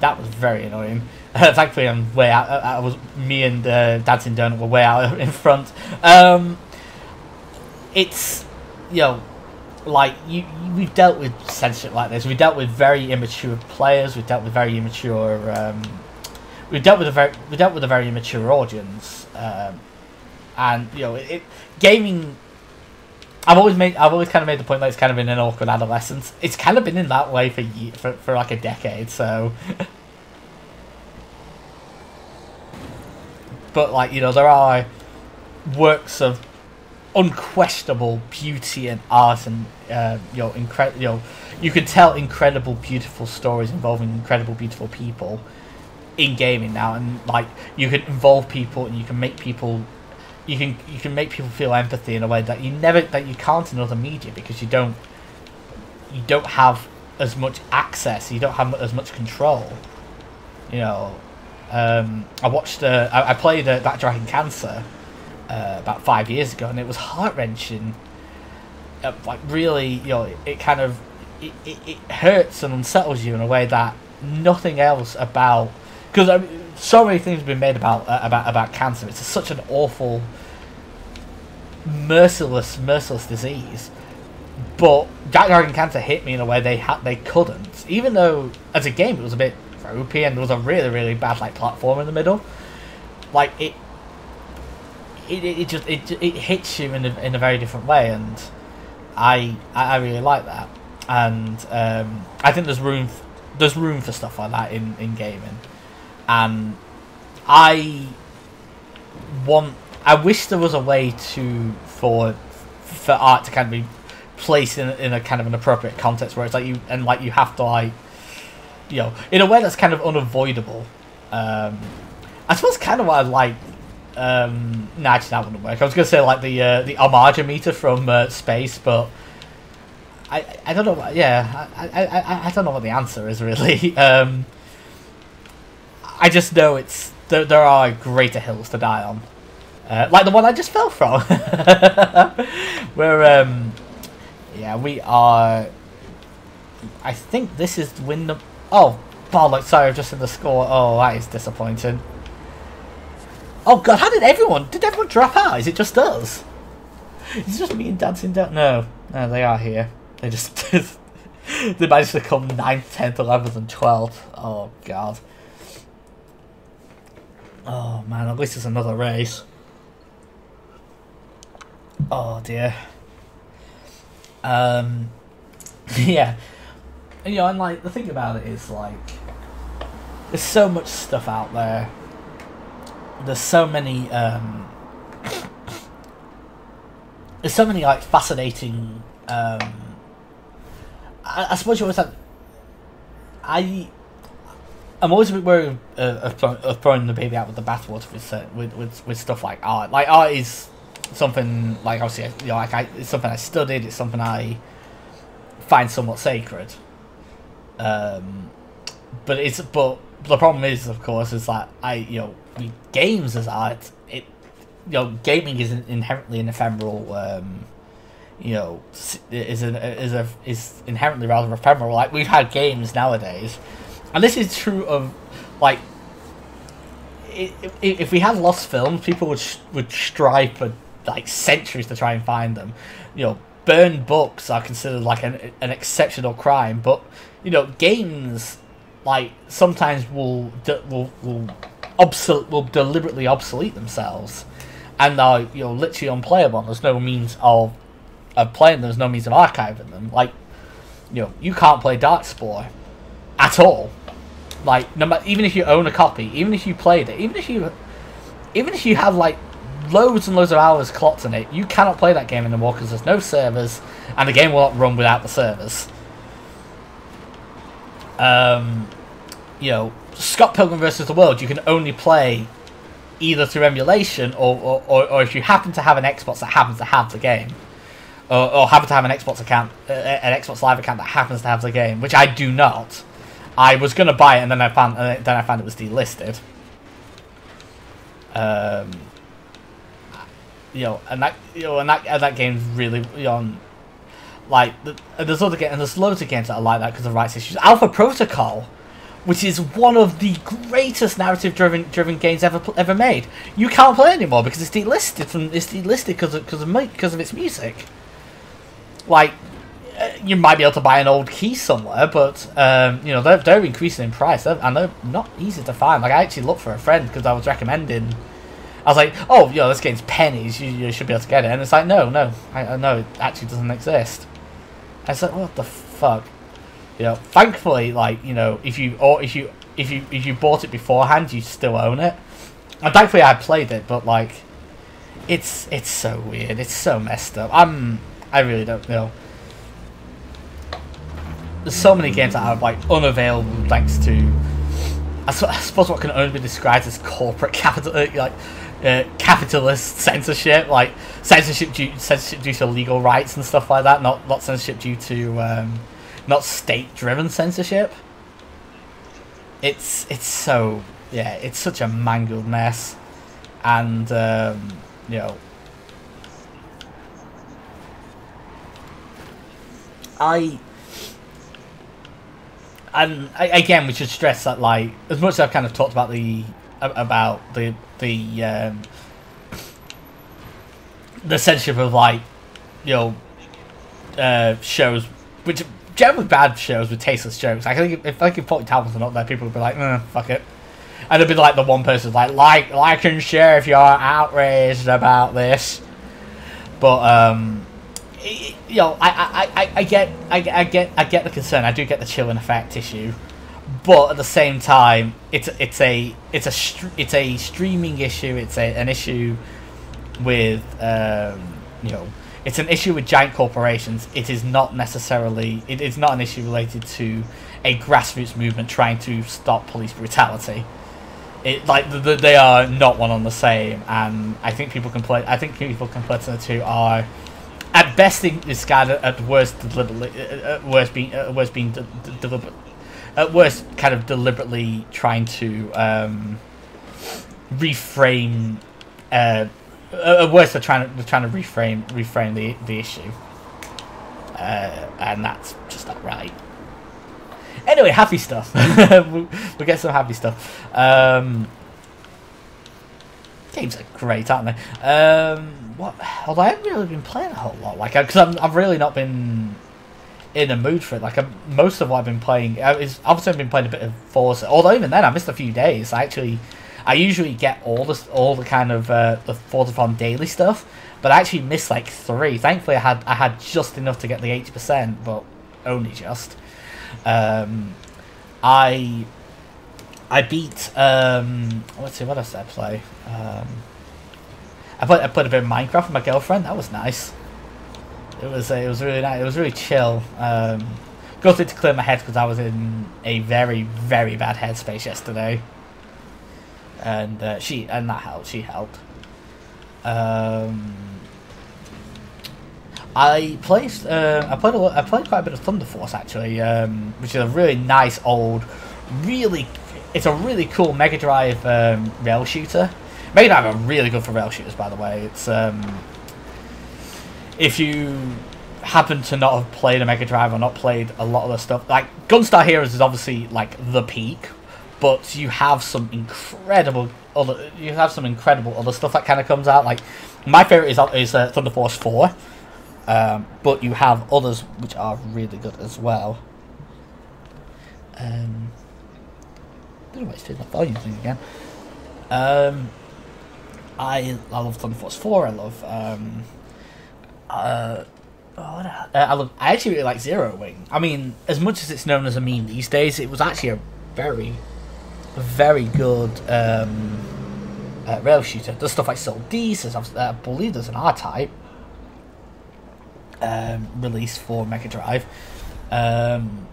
That was very annoying. [laughs] thankfully, I'm way out. Uh, I was me and uh, Dancing Donut were way out [laughs] in front. Um, it's you know, like you, we've dealt with censorship like this. We dealt with very immature players. We've dealt with very immature. Um, we dealt with a very we dealt with a very immature audience, um, and you know, it, it gaming. I've always made I've always kind of made the point that it's kind of been an awkward adolescence. It's kind of been in that way for for for like a decade. So. [laughs] but like you know there are works of unquestionable beauty and art and uh, you know incredible you know you can tell incredible beautiful stories involving incredible beautiful people in gaming now. And like you can involve people and you can make people you can you can make people feel empathy in a way that you never that you can't in other media because you don't you don't have as much access you don't have as much control you know um, I watched. Uh, I, I, played uh, that Dragon Cancer uh, about five years ago, and it was heart wrenching. Uh, like really, you know, it, kind of it, it, it hurts and unsettles you in a way that nothing else about because I mean, so many things have been made about uh, about about cancer. It's such an awful, merciless, merciless disease. But That Dragon Cancer hit me in a way they had they couldn't. Even though as a game it was a bit ropey and there was a really really bad like platform in the middle. Like it, it, it just it it hits you in a, in a very different way, and I I really like that. And um, I think there's room there's room for stuff like that in in gaming, and I want I wish there was a way to for for art to kind of be placed in, in a kind of an appropriate context where it's like you and like you have to like you know in a way that's kind of unavoidable um i suppose kind of what i like um no actually that wouldn't work i was gonna say like the uh, the homage meter from uh, space but I, I don't know what, yeah I, I, I, don't know what the answer is really [laughs] um I just know it's there, there are greater hills to die on uh, like the one I just fell from [laughs] where um yeah, we are. I think this is win. Oh, bollocks! Sorry, I've just in the score. Oh, that is disappointing. Oh god, how did everyone? Did everyone drop out? Is it just us? It's just me and dancing down. No, no, they are here. They just [laughs] they managed to come 9th, 10th, 11th, and 12th. Oh god. Oh man, at least it's another race. Oh dear. Um, [laughs] yeah, and, you know, and like the thing about it is like, there's so much stuff out there. There's so many. Um, there's so many like fascinating. Um, I, I suppose you always have. I. I'm always a bit worried of, of, of throwing the baby out with the bathwater with, with with with stuff like art. Like art is something like obviously you know like I, it's something I studied. It's something I find somewhat sacred. Um, but it's but the problem is of course is that I you know games as art it you know gaming is inherently an ephemeral. Um, you know, is an is a is inherently rather ephemeral. Like we've had games nowadays, and this is true of like if we had lost films, people would would strive for like centuries to try and find them. You know, burned books are considered like an an exceptional crime, but you know, games like sometimes will will will obsolete will deliberately obsolete themselves, and are you know literally unplayable. There's no means of of playing. Them. There's no means of archiving them. Like you know, you can't play Darkspore at all. Like no matter, even if you own a copy, even if you played it, even if you even if you have like loads and loads of hours clocked in it, you cannot play that game anymore because there's no servers, and the game will not run without the servers. Um, you know, Scott Pilgrim vs. the World, you can only play either through emulation or, or, or, if you happen to have an Xbox that happens to have the game. Or, or happen to have an Xbox account, uh, an Xbox Live account that happens to have the game, which I do not. I was gonna buy it, and then I found, uh, then I found it was delisted. Um, you know, and that you know, and that and that game's really you know, like there's other games, and there's loads of games that are like that because of rights issues. Alpha Protocol, which is one of the greatest narrative-driven driven games ever ever made, you can't play anymore because it's delisted from it's delisted because of because of because of its music. Like, uh, you might be able to buy an old key somewhere, but um, you know they're they're increasing in price, and they're not easy to find. Like I actually looked for a friend because I was recommending I was like, oh, yo, this game's pennies. You, you should be able to get it. And it's like, no, no, I, know it actually doesn't exist. I was like, what the fuck? You know, thankfully, like, you know, if you or if you if you if you bought it beforehand, you still own it. And thankfully, I played it, but like, it's it's so weird. It's so messed up. I'm I really don't know. There's so many games that are like unavailable thanks to I, suppose what can only be described as corporate [laughs] capital, like uh, capitalist [laughs] censorship, like censorship due censorship due to legal rights and stuff like that. Not not censorship due to um, not state driven censorship. It's it's so yeah, it's such a mangled mess, and um, you know. I and again, we should stress that like as much as I've kind of talked about the about the the um, the censorship of like you know uh, shows which generally bad shows with tasteless jokes. I think if I could put Hamilton up there, people would be like, eh, "Fuck it," and it'd be like the one person like, "Like, like and share if you're outraged about this." But um, you know, I, I, I, I get, I, I get, I get the concern. I do get the chilling effect issue, but at the same time, it's it's a it's a it's a streaming issue. It's a an issue with um, you know it's an issue with giant corporations. It is not necessarily it is not an issue related to a grassroots movement trying to stop police brutality. It like the, the, they are not one on the same, and I think people can play. I think people conflating the two are at best discarded, at worst deliberately, at worst being at worst being de- de- deliberate, at worst kind of deliberately trying to um, reframe. Uh, at worst, they're trying to they're trying to reframe reframe the the issue, uh, and that's just not right. Anyway, happy stuff. [laughs] we'll, get some happy stuff. Um, games are great, aren't they? Um, what? Although I haven't really been playing a whole lot, like because I've really not been in a mood for it. Like I'm, most of what I've been playing uh, is obviously I've been playing a bit of Forza. Although even then I missed a few days. I actually, I usually get all the all the kind of uh, the Forzathon daily stuff, but I actually missed like three. Thankfully I had I had just enough to get the eighty percent, but only just. Um, I I beat um, let's see what else did I play. Um, I played I played a bit of Minecraft with my girlfriend. That was nice. It was uh, it was really nice. It was really chill. Um, it to clear my head because I was in a very very bad headspace yesterday, and uh, she and that helped. She helped. Um, I played uh, I played a, I played quite a bit of Thunder Force actually, um, which is a really nice old, really it's a really cool Mega Drive um, rail shooter. Mega Drive are really good for rail shooters, by the way. It's um, if you happen to not have played a Mega Drive or not played a lot of the stuff, like Gunstar Heroes is obviously like the peak, but you have some incredible other you have some incredible other stuff that kind of comes out. Like my favorite is is uh, Thunder Force Four, um, but you have others which are really good as well. Um, I don't know why it's doing the volume thing again. Um, I I love Thunder Force Four. I love um, uh, oh, uh, I love. I actually really like Zero Wing. I mean, as much as it's known as a meme these days, it was actually a very, very good um, uh, rail shooter. There's stuff like Sol-Deace. There's, I believe there's an R-Type um, released for Mega Drive. Um,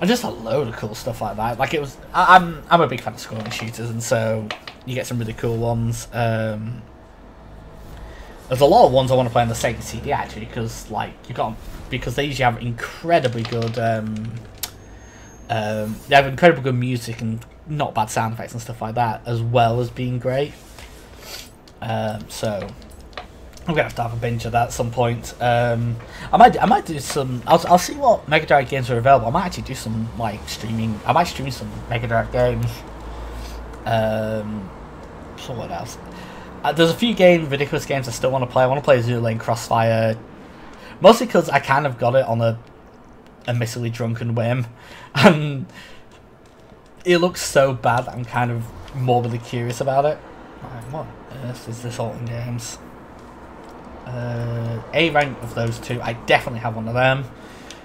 and just a load of cool stuff like that. Like it was, I, am I'm, I'm a big fan of scoring shooters, and so you get some really cool ones. Um, there's a lot of ones I want to play on the Sega CD actually, because like you got because they usually have incredibly good, um, um, they have incredibly good music and not bad sound effects and stuff like that, as well as being great. Um, so I'm gonna have to have a binge of that at some point. Um, I might, I might do some. I'll, I'll see what Mega Drive games are available. I might actually do some like streaming. I might stream some Mega Drive games. Um, so what else? Uh, there's a few game, ridiculous games I still want to play. I want to play Azur Lane Crossfire, mostly because I kind of got it on a admittedly drunken whim, [laughs] and it looks so bad. I'm kind of morbidly curious about it. Right, what earth is this Alton Games? uh, A rank of those two. I definitely have one of them,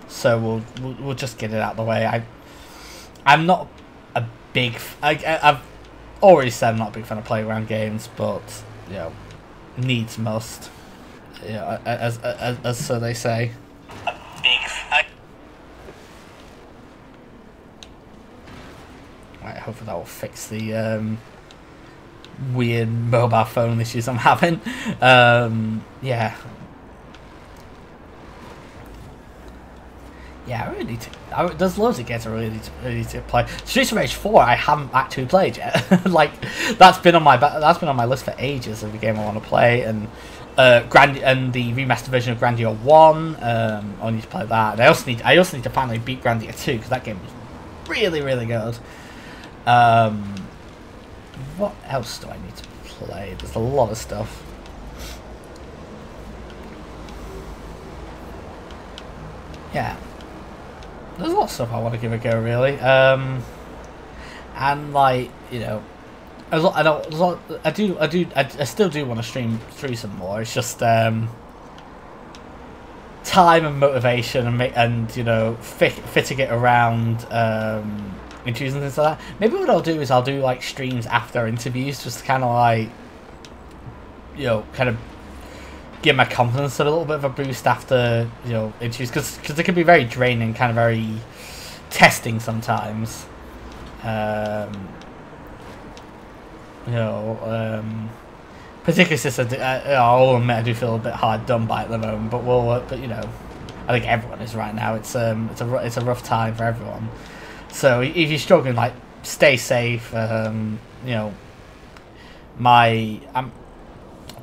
so we'll we'll, we'll just get it out of the way. I I'm not a big. I, have already said I'm not a big fan of playground games, but you know, needs most. Yeah, as, as, as, as so they say. A big. Right, hopefully that will fix the um, weird mobile phone issues I'm having. [laughs] Um, yeah. Yeah, I really need to. I, there's loads of games I really need to, really need to play. Streets of Rage 4, I haven't actually played yet. [laughs] like that's been on my that's been on my list for ages of a game I want to play, and uh, Grand and the remastered version of Grandia One. Um, I need to play that. And I also need I also need to finally beat Grandia Two because that game was really, really good. Um, what else do I need to play? There's a lot of stuff. Yeah. There's a lot of stuff I want to give a go, really. Um, and, like, you know, I don't, I do, I do, I, I still do want to stream through some more. It's just, um, time and motivation and and you know fit, fitting it around um, interviews and things like that. Maybe what I'll do is I'll do like streams after interviews, just kind of like you know kind of give my confidence a little bit of a boost after you know interviews because because it can be very draining, kind of very testing sometimes. Um, you know. Um, particularly since I, do, I, I'll admit I do feel a bit hard done by at the moment, but we'll, but you know, I think everyone is right now. It's um, it's a it's a rough time for everyone. So if you're struggling, like, stay safe. Um, you know, my I'm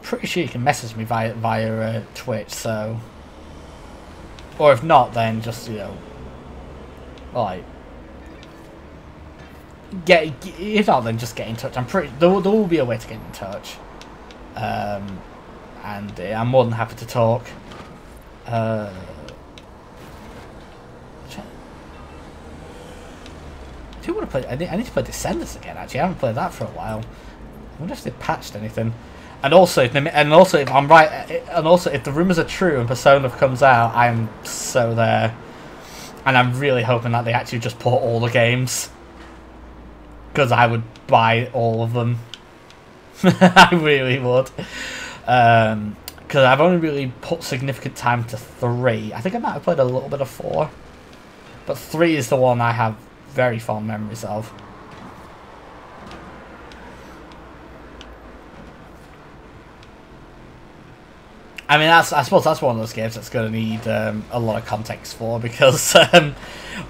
pretty sure you can message me via via uh, Twitch. So, or if not, then just you know, like get if not then just get in touch i'm pretty there, there will be a way to get in touch um, and uh, I'm more than happy to talk. Uh, I do want to play. I need, I need to play Descenders again. Actually, I haven't played that for a while. I wonder if they patched anything. And also, if and also if I'm right, and also if the rumors are true and Persona comes out, I'm so there. And I'm really hoping that they actually just port all the games. Because I would buy all of them. [laughs] I really would. Um, because I've only really put significant time to three. I think I might have played a little bit of four. But three is the one I have very fond memories of. I mean, that's, I suppose that's one of those games that's going to need um, a lot of context for [laughs] because, um,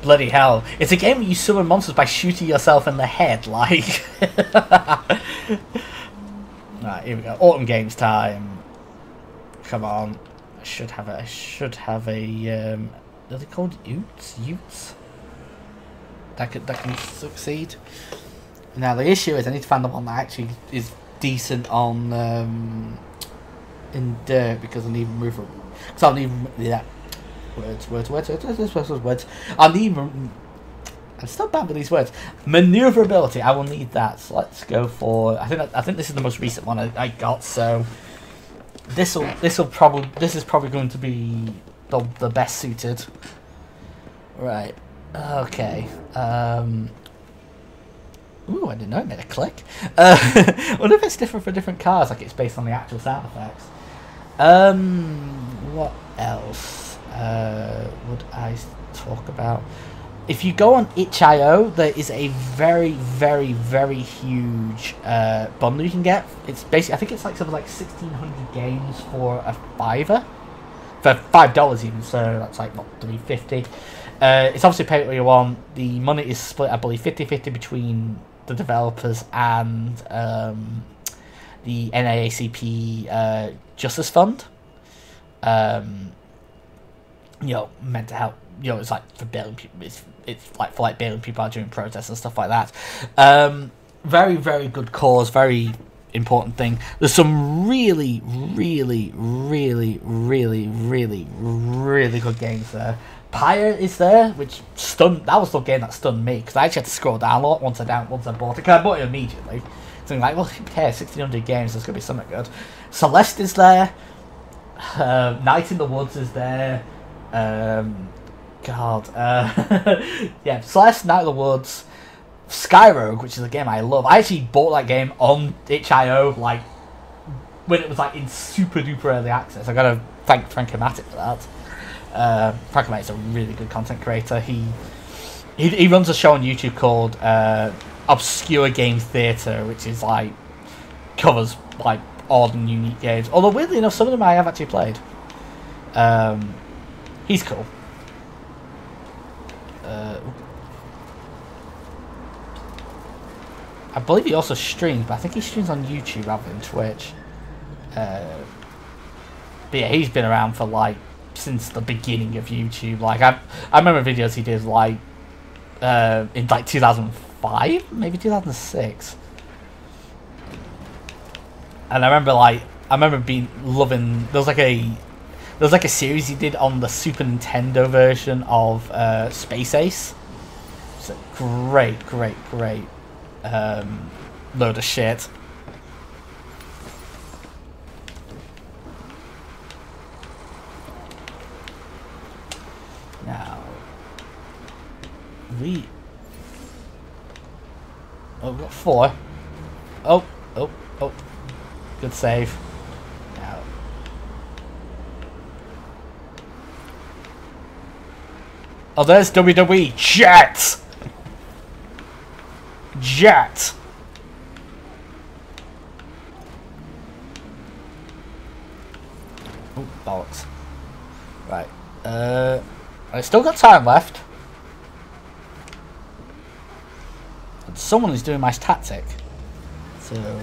bloody hell, it's a game where you summon monsters by shooting yourself in the head, [laughs] like. Right, here we go. Autumn Games time. Come on. I should have a, I should have a, um, are they called Utes? Utes? That can, that can succeed. Now the issue is I need to find the one that actually is decent on, um, in dirt because I need move Because I need, yeah. Words, words, words, words, words, words, words, words. I need I'm still bad with these words. Maneuverability. I will need that. So let's go for. I think I think this is the most recent one I, I got. So this will this will probably this is probably going to be the the best suited. Right. Okay. Um. Ooh, I didn't know it made a click. Uh, [laughs] wonder if it's different for different cars, like it's based on the actual sound effects. Um, what else uh, would I talk about? if you go on itch.io, there is a very, very, very huge uh, bundle you can get. It's basically, I think it's like something like 1600 games for a fiver. For $5 even, so that's like, not 350 uh, It's obviously pay what you want. The money is split, I believe, 50-50 between the developers and um, the NAACP uh, Justice Fund. Um, you know, meant to help you know, it's like for bailing people. It's it's like for like bailing people out during protests and stuff like that. Um, very very good cause. Very important thing. There's some really really really really really really good games there. Pyre is there, which stunned. That was the game that stunned me because I actually had to scroll down a lot once I down once I bought it. Because I bought it immediately. So I'm like, well, [laughs] yeah, 1600 games. There's gonna be something good. Celeste is there. Uh, Night in the Woods is there. Um, God. Uh, [laughs] yeah, Celeste, Night in the Woods, Skyrogue, which is a game I love. I actually bought that game on itch.io, like, when it was, like, in super duper early access. I gotta thank Frankomatic for that. Uh, Frankomatic's a really good content creator. He, he, he runs a show on YouTube called uh, Obscure Game Theatre, which is, like, covers, like, odd and unique games. Although, weirdly enough, some of them I have actually played. Um, he's cool. Uh, I believe he also streams, but I think he streams on YouTube rather than Twitch. Uh, but yeah, he's been around for like since the beginning of YouTube. Like I, I remember videos he did like uh, in like 2005, maybe 2006. And I remember like I remember being loving. There was like a there was like a series he did on the Super Nintendo version of uh, Space Ace. It's a great, great, great um, load of shit. Now, we. Oh, got four. Oh, oh, oh. Good save. Now. Oh, there's WWE Jet! Jet! Oh, bollocks. Right. Uh. I still got time left. Someone is doing my tactic. So.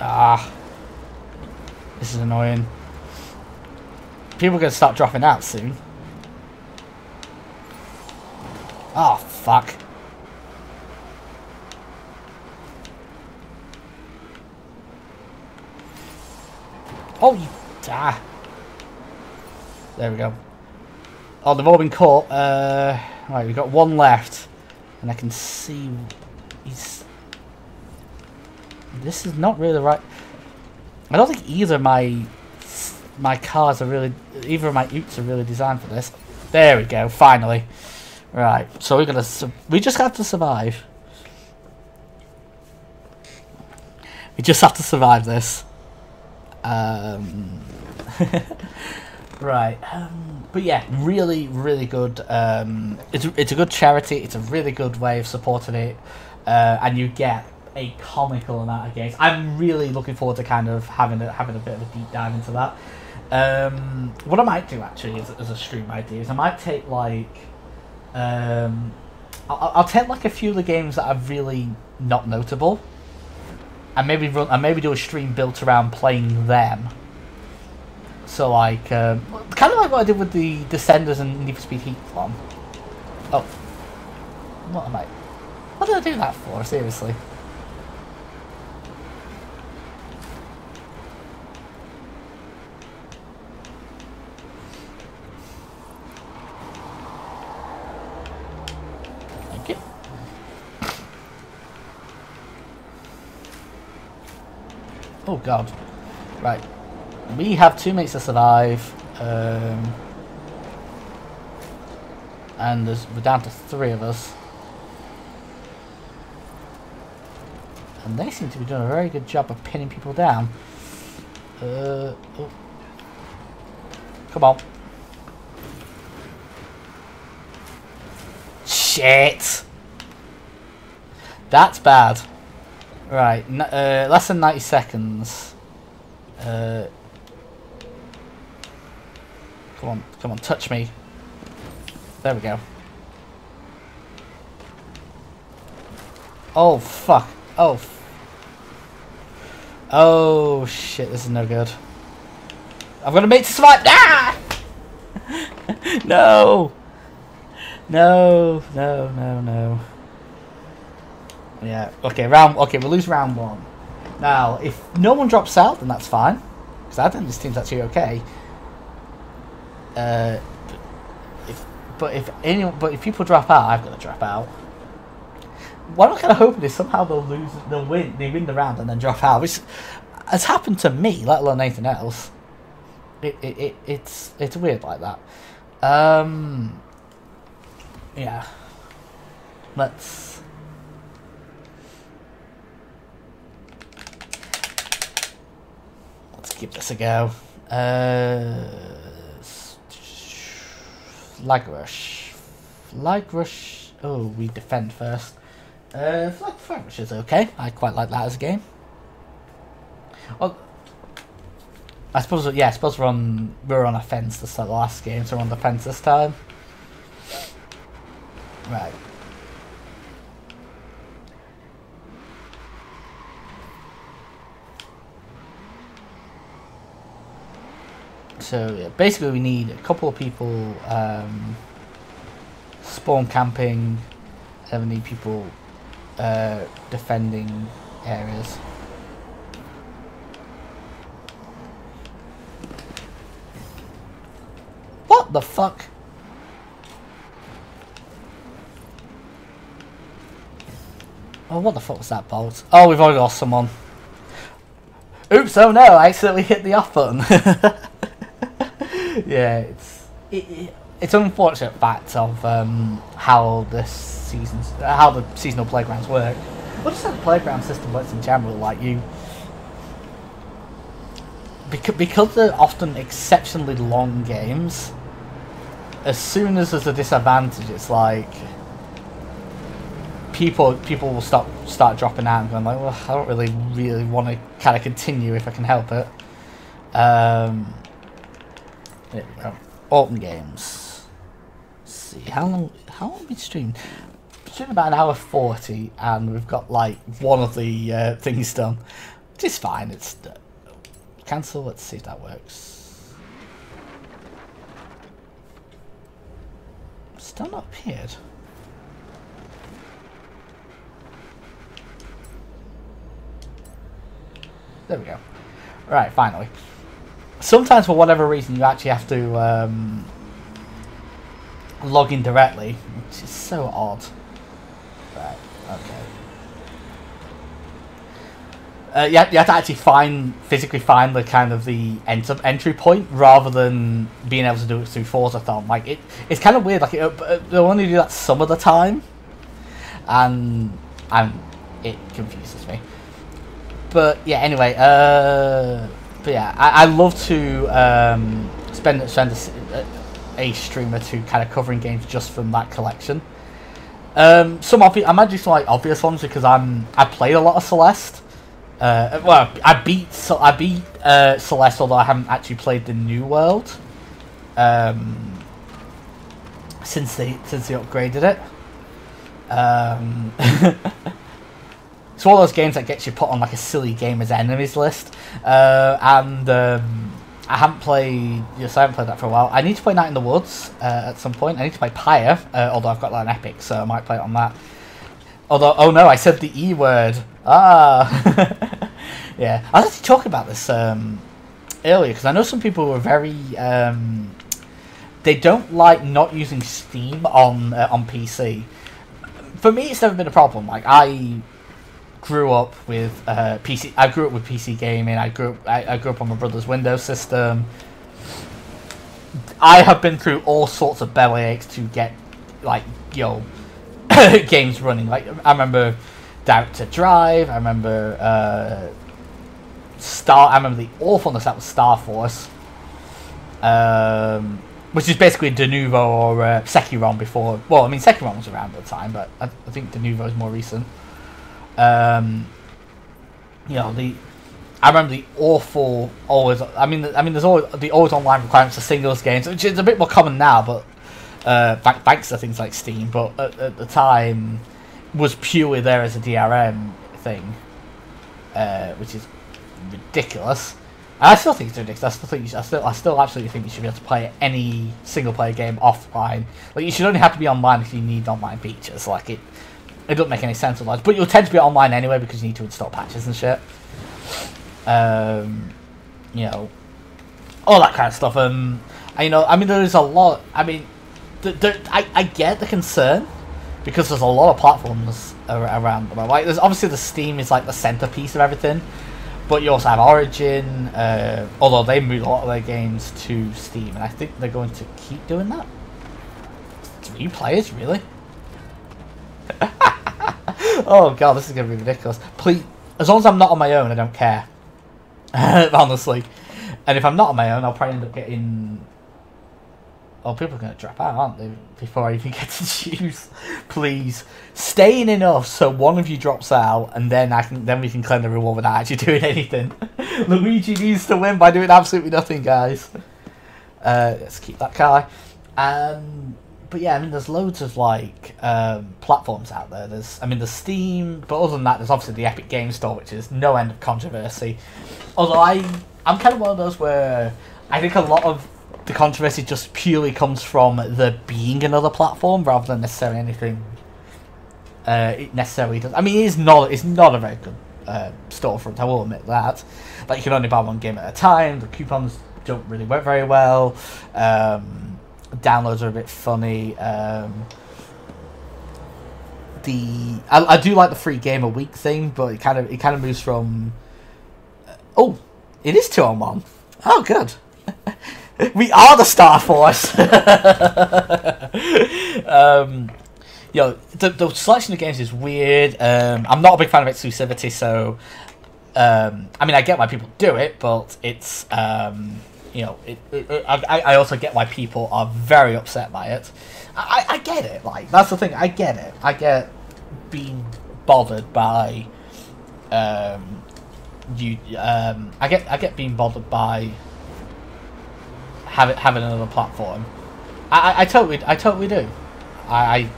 Ah. This is annoying. People are going to start dropping out soon. Oh, fuck. Oh, you... Ah. There we go. Oh, they've all been caught. Uh, right, we've got one left. And I can see... He's... This is not really right... I don't think either my my cars are really... Either of my utes are really designed for this. There we go, finally. Right, so we're gonna... We just have to survive. We just have to survive this. Um, [laughs] right. Um, but yeah, really, really good. Um, it's, it's a good charity. It's a really good way of supporting it. Uh, and you get a comical amount of games. I'm really looking forward to kind of having a, having a bit of a deep dive into that. Um, what I might do actually as, as a stream idea is I might take like um, I'll, I'll take like a few of the games that are really not notable and maybe run and maybe do a stream built around playing them. So like, um, kind of like what I did with the Descenders and Need for Speed Heat one. Oh, what am I? What did I do that for? Seriously. Oh god. Right. We have two mates to survive. Um, and there's, we're down to three of us. And they seem to be doing a very good job of pinning people down. Uh, oh. Come on. Shit! That's bad. Right, uh, less than 90 seconds. Uh, come on, come on, touch me. There we go. Oh, fuck. Oh. oh, shit, this is no good. I'm gonna make survive. Ah! [laughs] no! No, no, no, no. Yeah. Okay. Round. Okay. We'll lose round one. Now, if no one drops out, then that's fine. Because I think this team's actually okay. Uh, if, but if anyone, but if people drop out, I've got to drop out. What I'm kind of hoping is somehow they'll lose, they'll win, they win the round and then drop out, which has happened to me, let alone anything else. It, it, it it's it's weird like that. Um, yeah. Let's. Let's give this a go. Uh, flag rush. Flag rush. Oh, we defend first. Uh, flag, flag rush is okay. I quite like that as a game. Well, I suppose yeah. I suppose we're on we're on offense to start the last game, so we're on defense this time. Right. So basically, we need a couple of people um, spawn camping, and we need people uh, defending areas. What the fuck? Oh, what the fuck was that bolt? Oh, we've already lost someone. Oops, oh no, I accidentally hit the off button. [laughs] [laughs] yeah, it's it, it, it's unfortunate fact of um, how the seasons, uh, how the seasonal playgrounds work. What does that playground system works in general? Like you, because because they're often exceptionally long games. As soon as there's a disadvantage, it's like people people will stop start dropping out and going like, well, I don't really really want to kind of continue if I can help it. Um, there we go. Open games. Let's see how long how long we streamed. Streamed about an hour forty, and we've got like one of the uh, things done. Which is fine. It's uh, cancel. Let's see if that works. Still not appeared. There we go. Right, finally. Sometimes, for whatever reason, you actually have to um, log in directly, which is so odd. Right, okay. Uh, you, have, you have to actually find, physically find the kind of the enter, entry point rather than being able to do it through Forzathon. Like, it, it's kind of weird. Like, it, they'll only do that some of the time. And, and it confuses me but yeah, anyway, uh, but yeah, I, I love to um, spend spend a, a streamer to kind of covering games just from that collection. Um, some obvious, I might do some like obvious ones because I'm I played a lot of Celeste. Uh, well, I beat so I beat uh, Celeste, although I haven't actually played the New World. Um, since they since they upgraded it. Um, [laughs] It's one of those games that gets you put on like a silly gamers enemies list. Uh, and um, I haven't played. Yes, I haven't played that for a while. I need to play Night in the Woods uh, at some point. I need to play Pyre, uh, although I've got like an Epic, so I might play it on that. Although, oh no, I said the E word. Ah, [laughs] yeah. I was actually talking about this um, earlier because I know some people were very. Um, they don't like not using Steam on uh, on PC. For me, it's never been a problem. Like I grew up with uh, PC. I grew up with PC gaming. I grew up, I, I grew up on my brother's Windows system. I have been through all sorts of belly aches to get like yo [coughs] games running. Like I remember Doubt to Drive. I remember uh, Star. I remember the awfulness that was Star Force. Um, which is basically Denuvo or uh, SecuROM before. Well, I mean SecuROM was around at the time, but I, I think Denuvo is more recent. Um, you know the. I remember the awful always. I mean, I mean, there's always the always online requirements for singles games, which is a bit more common now, but uh, thanks to things like Steam. But at, at the time, was purely there as a DRM thing, uh, which is ridiculous. And I still think it's ridiculous. I still think you, I still I still absolutely think you should be able to play any single player game offline. Like you should only have to be online if you need online features. Like it, it doesn't make any sense otherwise. But you'll tend to be online anyway because you need to install patches and shit. Um, you know, all that kind of stuff. Um, and, you know, I mean, there's a lot. I mean, I I get the concern because there's a lot of platforms around. Like, there's obviously the Steam is like the centerpiece of everything, but you also have Origin. Uh, although they moved a lot of their games to Steam, and I think they're going to keep doing that. Three players, really? [laughs] oh god, this is gonna be ridiculous. Please, as long as I'm not on my own, I don't care. [laughs] Honestly, and if I'm not on my own, I'll probably end up getting. Oh, people are gonna drop out, aren't they? Before I even [laughs] get to choose. Please stay in enough so one of you drops out, and then I can then we can claim the reward without actually [laughs] doing anything. Luigi needs to win by doing absolutely nothing, guys. Uh, let's keep that guy. Um, but yeah, I mean, there's loads of like um, platforms out there. There's, I mean, there's Steam, but other than that, there's obviously the Epic Game Store, which is no end of controversy. Although I, I'm kind of one of those where I think a lot of the controversy just purely comes from there being another platform rather than necessarily anything. Uh, it necessarily does. I mean, it is not. It's not a very good uh, storefront. I will admit that. Like you can only buy one game at a time. The coupons don't really work very well. Um, downloads are a bit funny. Um, the I, I do like the free game a week thing, but it kind of it kind of moves from. Uh, oh, it is two on one. Oh, good. [laughs] we are the Star Force. [laughs] um, you know, the, the selection of games is weird. Um, I'm not a big fan of exclusivity, so um, I mean, I get why people do it, but it's um, you know, it, it, it, I, I also get why people are very upset by it. I, I get it. Like that's the thing. I get it. I get being bothered by um, you. Um, I get I get being bothered by having having another platform. I, I, I totally I totally do. I, I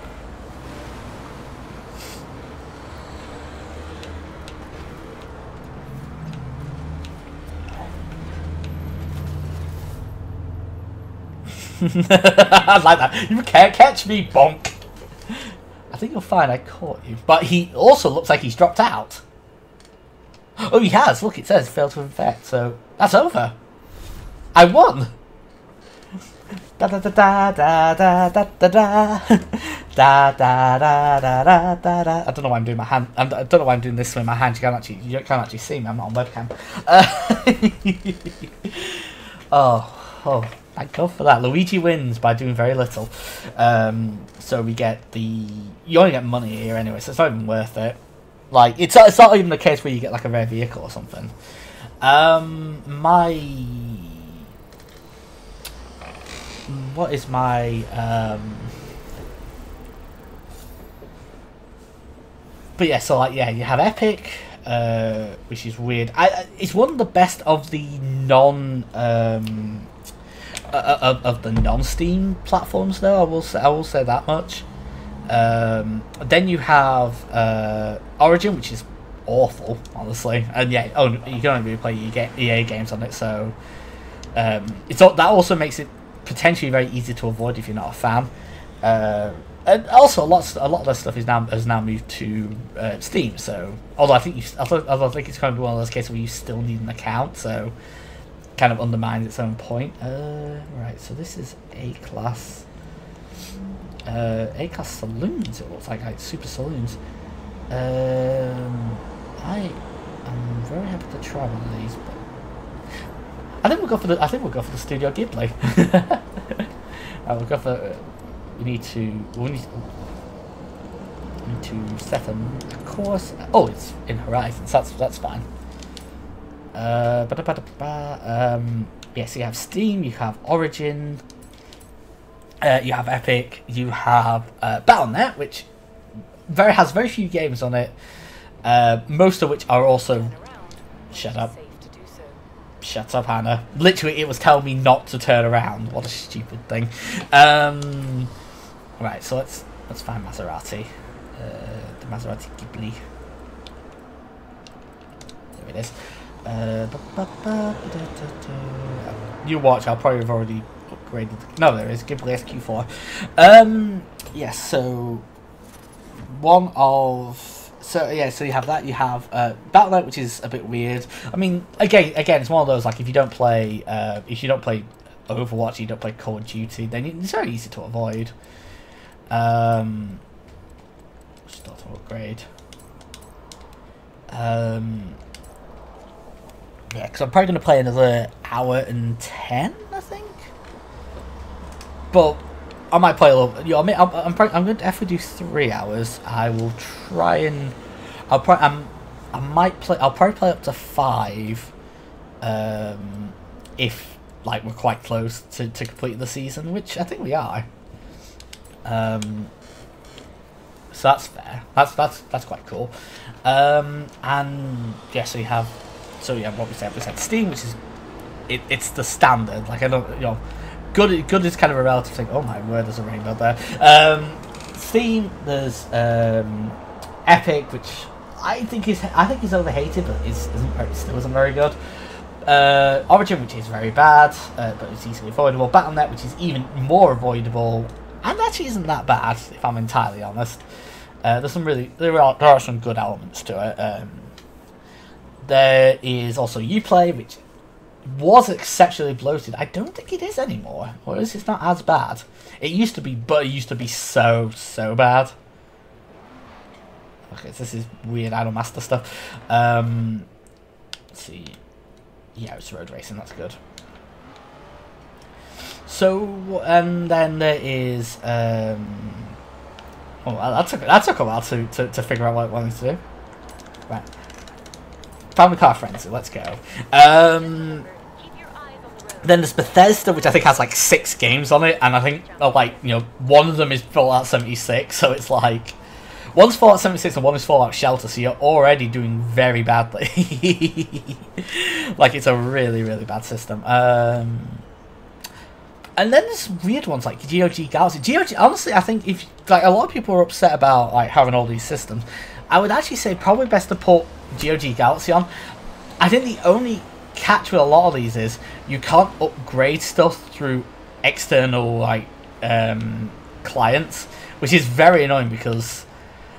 I like that. You can't catch me, bonk. I think you'll find I caught you. But he also looks like he's dropped out. Oh, he has. Look, it says failed to infect. So that's over. I won. Da da da da da da da da da da da da da da da. I don't know why I'm doing my hand. I don't know why I'm doing this with my hand. You can't actually. You can't actually see me. I'm not on webcam. Uh, oh, oh. Thank God for that. Luigi wins by doing very little. Um, so we get the... You only get money here anyway, so it's not even worth it. Like, it's, it's not even the case where you get like a rare vehicle or something. Um, my... What is my... Um... But yeah, so like, yeah, you have Epic, uh, which is weird. I, it's one of the best of the non... Um, of, of the non-Steam platforms, though. I will say, I will say that much. Um, then you have uh, Origin, which is awful, honestly. And yeah, oh, you can only play EA games on it, so um, it's that also makes it potentially very easy to avoid if you're not a fan. Uh, and also, a lot, a lot of that stuff is now has now moved to uh, Steam. So, although I think you, although, although I think it's kind of one of those cases where you still need an account. So, kind of undermines its own point. Uh, right, so this is A class. Uh, A class saloons. It looks like, like super saloons. Um, I am very happy to of these, but I think we'll go for the. I think we'll go for the Studio Ghibli. [laughs] right, we'll go for. Uh, we need to. We need. We need to set them course. Oh, it's in Horizons. That's that's fine. Uh, ba -da -ba -da um, yes, you have Steam, you have Origin, uh, you have Epic, you have uh, Battle.net, which very has very few games on it, uh, most of which are also. Shut up. Shut up, Hannah. Literally, it was telling me not to turn around. What a stupid thing. Um, right, so let's let's find Maserati. Uh, the Maserati Ghibli. There it is. Uh, you watch, I'll probably have already upgraded. No, there is Ghibli SQ4. Um, yes, so one of so yeah, so you have that. You have uh, Battle.net, which is a bit weird. I mean, again, again, it's one of those like if you don't play, uh, if you don't play Overwatch, you don't play Call of Duty, then it's very easy to avoid. Um, start to upgrade. Um, yeah, because I'm probably going to play another hour and ten, I think. But I might play a little. Know, I mean, I'm I'm, probably, I'm going to definitely do three hours. I will try and I'll probably I'm, I might play. I'll probably play up to five. Um, if like we're quite close to to complete the season, which I think we are. Um. So that's fair. That's that's that's quite cool. Um, and yeah, so you have so yeah, what we said, we said Steam, which is it, it's the standard. Like I don't, you know, good good is kind of a relative thing. Oh my word, there's a rainbow there. Um, Steam, there's um, Epic, which I think is I think is overhated, but is isn't very, still isn't very good. Uh, Origin, which is very bad, uh, but it's easily avoidable. Battle.net, which is even more avoidable, and actually isn't that bad, if I'm entirely honest. Uh, there's some really there are there are some good elements to it. Um, there is also UPlay, which was exceptionally bloated. I don't think it is anymore, or is it not as bad? It used to be, but it used to be so so bad. Okay, so this is weird Idolmaster stuff. Um, let's see. Yeah, it's road racing. That's good. So, and then there is. Um, oh, that took that took a while to, to, to figure out what I wanted to do. Right. Family Car Frenzy, let's go. Um, then there's Bethesda, which I think has like six games on it, and I think uh, like you know one of them is Fallout 76, [laughs] so it's like one's Fallout 76 and one is Fallout Shelter, so you're already doing very badly. [laughs] like it's a really really bad system. Um, and then there's weird ones like GOG Galaxy. GOG, honestly, I think if like a lot of people are upset about like having all these systems, I would actually say probably best to put GOG Galaxy on. I think the only catch with a lot of these is you can't upgrade stuff through external like um, clients, which is very annoying because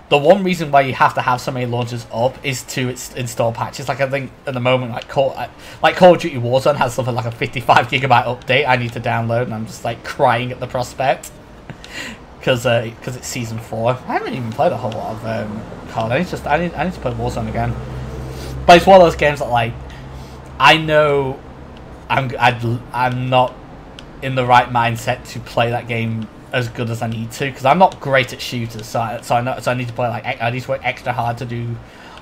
the one reason why you have to have so many launchers up is to install patches. Like I think at the moment, like Call, like Call of Duty Warzone has something like a 55 gigabyte update I need to download, and I'm just like crying at the prospect [laughs] because because uh, it's season four. I haven't even played a whole lot of um, COD. I need to I need I need to play Warzone again. But it's one of those games that like I know I'm i I'm not in the right mindset to play that game as good as I need to because I'm not great at shooters. So I, so I know so I need to play like I need to work extra hard to do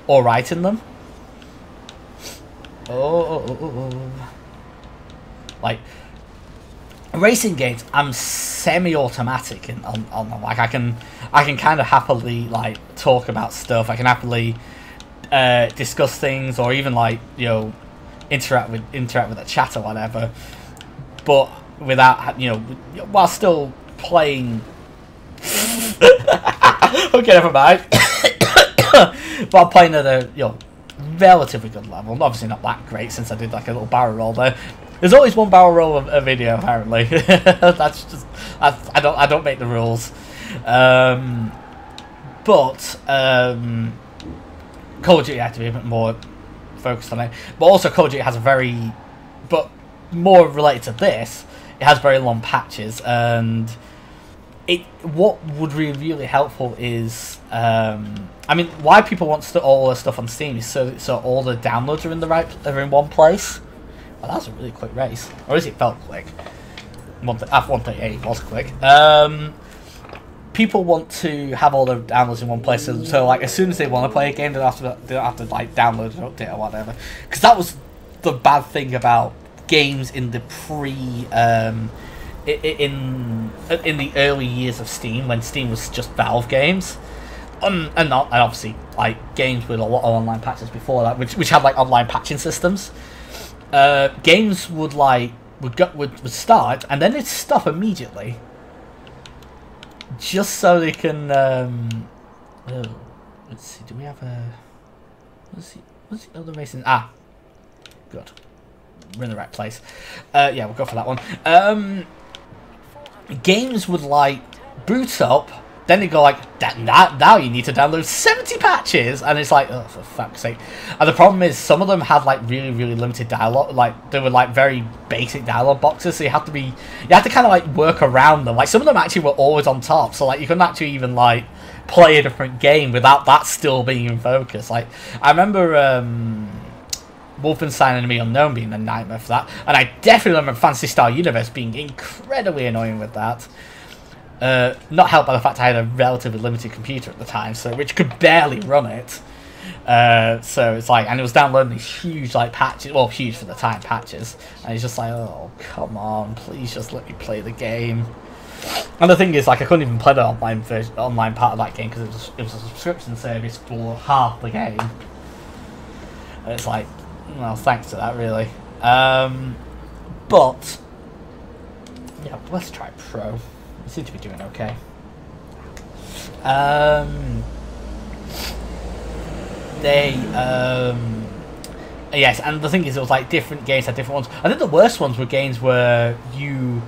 all right in them. Oh, oh, oh, oh, oh. like racing games. I'm semi-automatic and on on. Like I can I can kind of happily like talk about stuff. I can happily uh, discuss things or even like you know interact with interact with the chat or whatever. But without you know while still playing. [laughs] okay, never mind. [coughs] I'm playing at a you know relatively good level. Obviously not that great since I did like a little barrel roll there. There's always one barrel roll of a video apparently. [laughs] That's just I, I don't I don't make the rules. Um, but um, Call of Duty had to be a bit more focused on it. But also Call of Duty has a very but more related to this, it has very long patches and it what would be really helpful is um, I mean why people want st- all the stuff on Steam is so so all the downloads are in the right are in one place. Well, that was a really quick race, or is it felt quick? One th- F one thirty eight was quick. Um, people want to have all the downloads in one place, so, so like as soon as they want to play a game, they don't have to they don't have to like download an update or whatever. Because that was the bad thing about games in the pre. Um, in in the early years of Steam, when Steam was just Valve games, um, and not and obviously like games with a lot of online patches before that, which which had like online patching systems. Uh, games would like would go would, would start and then they'd stop immediately, just so they can. Um, oh, let's see. Do we have a? Let's see. What's the other racing? Ah, good. We're in the right place. Uh, yeah, we'll go for that one. Um, games would like boot up, then they go like, that now you need to download 70 patches, and it's like, oh, for fuck's sake. And the problem is, some of them had like really, really limited dialogue, like, they were like very basic dialogue boxes, so you have to be, you have to kind of like work around them. Like, some of them actually were always on top, so like, you couldn't actually even like play a different game without that still being in focus. Like, I remember, um, Wolfenstein Enemy Unknown being a nightmare for that. And I definitely remember Phantasy Star Universe being incredibly annoying with that. Uh, not helped by the fact I had a relatively limited computer at the time, so which could barely run it. Uh, so it's like, and it was downloading these huge like patches, well, huge for the time patches, and it's just like, oh come on, please just let me play the game. And the thing is, like, I couldn't even play the online version, online part of that game because it was it was a subscription service for half the game. And it's like, well, thanks to that, really. Um, but, yeah, let's try Pro. Seem to be doing okay. Um, they, um, Yes, and the thing is, it was like different games had different ones. I think the worst ones were games where you,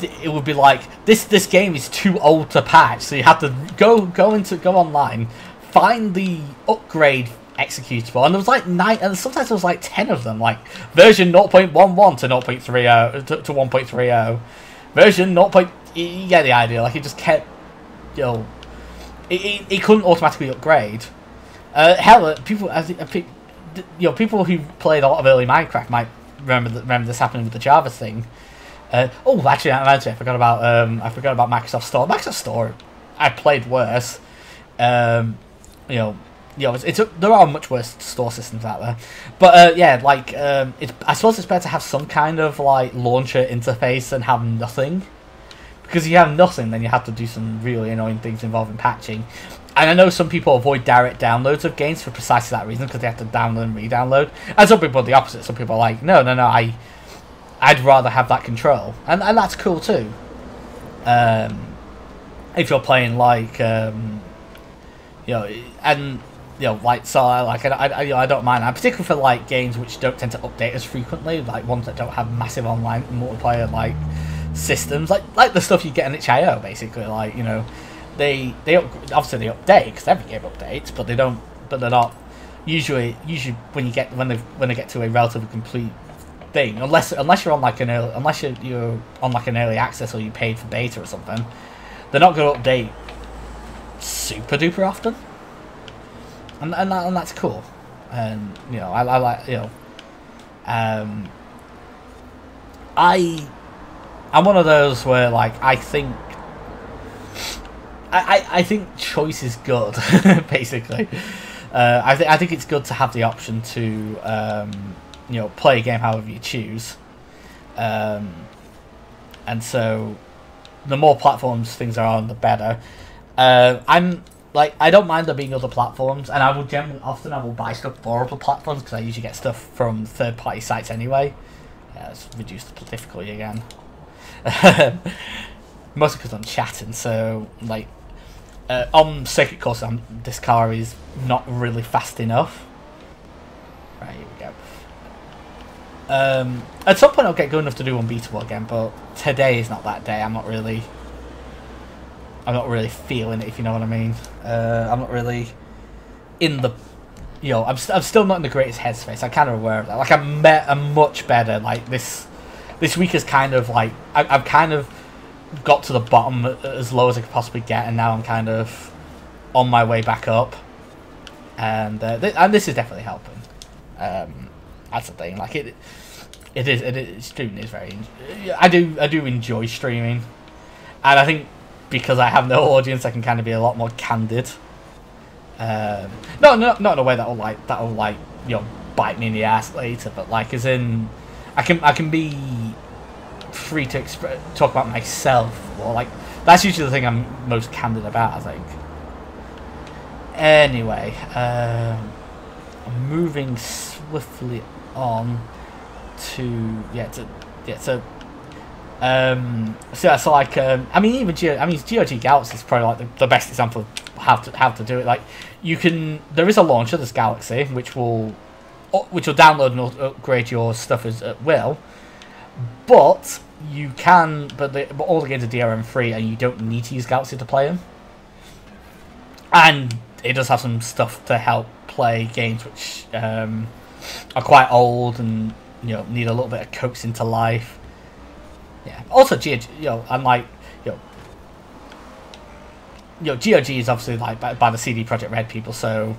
it would be like this. This game is too old to patch, so you have to go go into go online, find the upgrade executable, and there was like nine, and sometimes there was like ten of them, like version 0.11 to 0.30 to, to 1.30, version 0. You get the idea. Like it just kept, you know, it, it, couldn't automatically upgrade. Uh, hell, uh, people, I uh, you know, people who played a lot of early Minecraft might remember that, remember this happening with the Java thing. Uh, oh, actually, actually, I forgot about um, I forgot about Microsoft Store. Microsoft Store, I played worse. Um, you know, you know, it's, it's a, there are much worse store systems out there, but uh, yeah, like um, it's I suppose it's better to have some kind of like launcher interface and have nothing, because if you have nothing, then you have to do some really annoying things involving patching. And I know some people avoid direct downloads of games for precisely that reason because they have to download and re-download. And some people are the opposite. Some people are like, no, no, no, I, I'd rather have that control, and and that's cool too. Um, if you're playing like, um, you know, and you know, like so, like I, I, you know, I don't mind. I'm particularly for like games which don't tend to update as frequently, like ones that don't have massive online multiplayer like systems, like like the stuff you get in itch.io, basically. Like you know, they they obviously they update because every game updates, but they don't. But they're not usually usually when you get when they when they get to a relatively complete thing, unless unless you're on like an early, unless you're, you're on like an early access or you paid for beta or something, they're not going to update super duper often, and and, that, and that's cool. And you know, I, I like you know, um, I I'm one of those where like I think I, I think choice is good, [laughs] basically. Uh, I, th- I think it's good to have the option to, um, you know, play a game however you choose. Um, and so, the more platforms things are on, the better. Uh, I'm like I don't mind there being other platforms, and I will generally often I will buy stuff for other platforms because I usually get stuff from third party sites anyway. Yeah, let's reduce the difficulty again. [laughs] Mostly because I'm chatting, so like uh, on circuit course, um, this car is not really fast enough. Right, here we go. Um, at some point I'll get good enough to do unbeatable again, but today is not that day. I'm not really... I'm not really feeling it, if you know what I mean. Uh, I'm not really in the... You know, I'm, st I'm still not in the greatest headspace. I'm kind of aware of that. Like, I'm, I'm much better. Like, this this week is kind of like... I I've kind of got to the bottom as low as I could possibly get, and now I'm kind of on my way back up. And uh, th and this is definitely helping. Um, that's the thing. Like it, it is. It is. Streaming is very. I do. I do enjoy streaming, and I think because I have no audience, I can kind of be a lot more candid. Um, no, not not in a way that'll like that'll like you know bite me in the ass later, but like as in, I can I can be free to exp- talk about myself or like that's usually the thing I'm most candid about. I think. Anyway, um, I'm moving swiftly on to yeah to yeah to um so that's like um I mean even I mean GOG Galaxy is probably like the, the best example of how to how to do it like you can there is a launcher this Galaxy which will which will download and upgrade your stuff as at will but you can, but, the, but all the games are DRM free, and you don't need to use Galaxy to play them. And it does have some stuff to help play games which um, are quite old and you know need a little bit of coaxing to life. Yeah. Also, GOG, you know, unlike you know, you know, GOG is obviously like by, by the CD Projekt Red people, so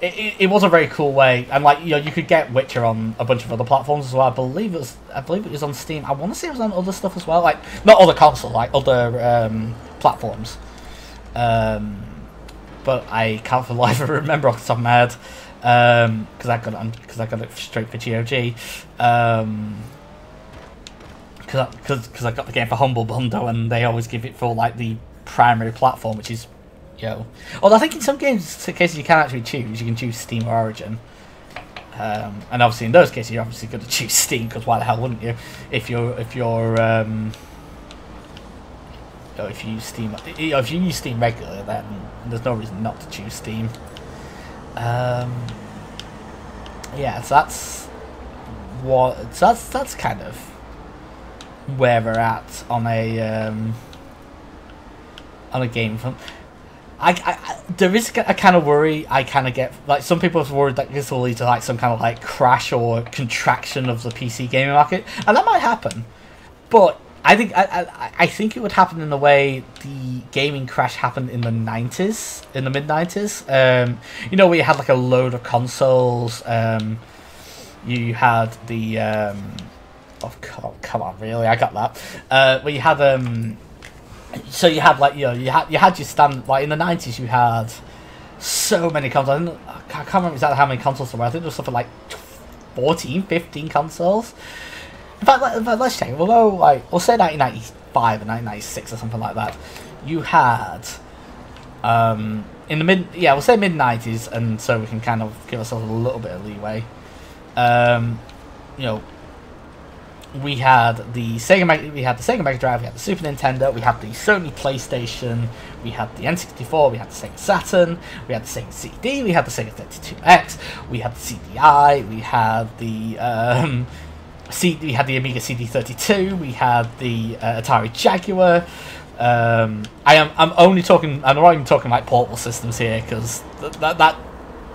it, it, was a very cool way, and like you know, you could get Witcher on a bunch of other platforms as well. I believe it was, I believe it was on Steam. I want to say it was on other stuff as well, like not other consoles, like other um, platforms. Um, but I can't for life remember off the top of because um, I got it because I got it straight for GOG. Um, because I got the game for Humble Bundle and they always give it for like the primary platform, which is Yo. Although I think in some games, cases you can actually choose, you can choose Steam or Origin. Um, and obviously in those cases you're obviously going [laughs] to choose Steam because why the hell wouldn't you? If you're if you're um, if you use Steam if you use Steam regularly, then there's no reason not to choose Steam. Um, yeah, so that's what. So that's that's kind of where we're at on a um, on a game front. I, I, there is a kind of worry I kind of get like some people are worried that this will lead to like some kind of like crash or contraction of the PC gaming market, and that might happen. But I think I, I, I think it would happen in the way the gaming crash happened in the nineties, in the mid nineties. Um, you know, where you had like a load of consoles. Um, you had the um, oh come on, really? I got that. Uh, where you had um so you had like you know you had you had your stand like in the nineties you had so many consoles. I, can't remember exactly how many consoles there were. I think there was something like 14, 15 consoles. In fact, let, us check. We'll go like we'll say 1995 and 1996 or something like that. You had um in the mid yeah we'll say mid 90s and so we can kind of give ourselves a little bit of leeway. Um, you know we had the Sega we had the Sega Mega Drive, we had the Super Nintendo, we had the Sony PlayStation, we had the N64, we had the Sega Saturn, we had the Sega CD, we had the Sega 32X, we had the CDI, we had the um, C, we had the Amiga CD32, we had the uh, Atari Jaguar. Um, I am I'm only talking I'm not even talking like portable systems here because th- that that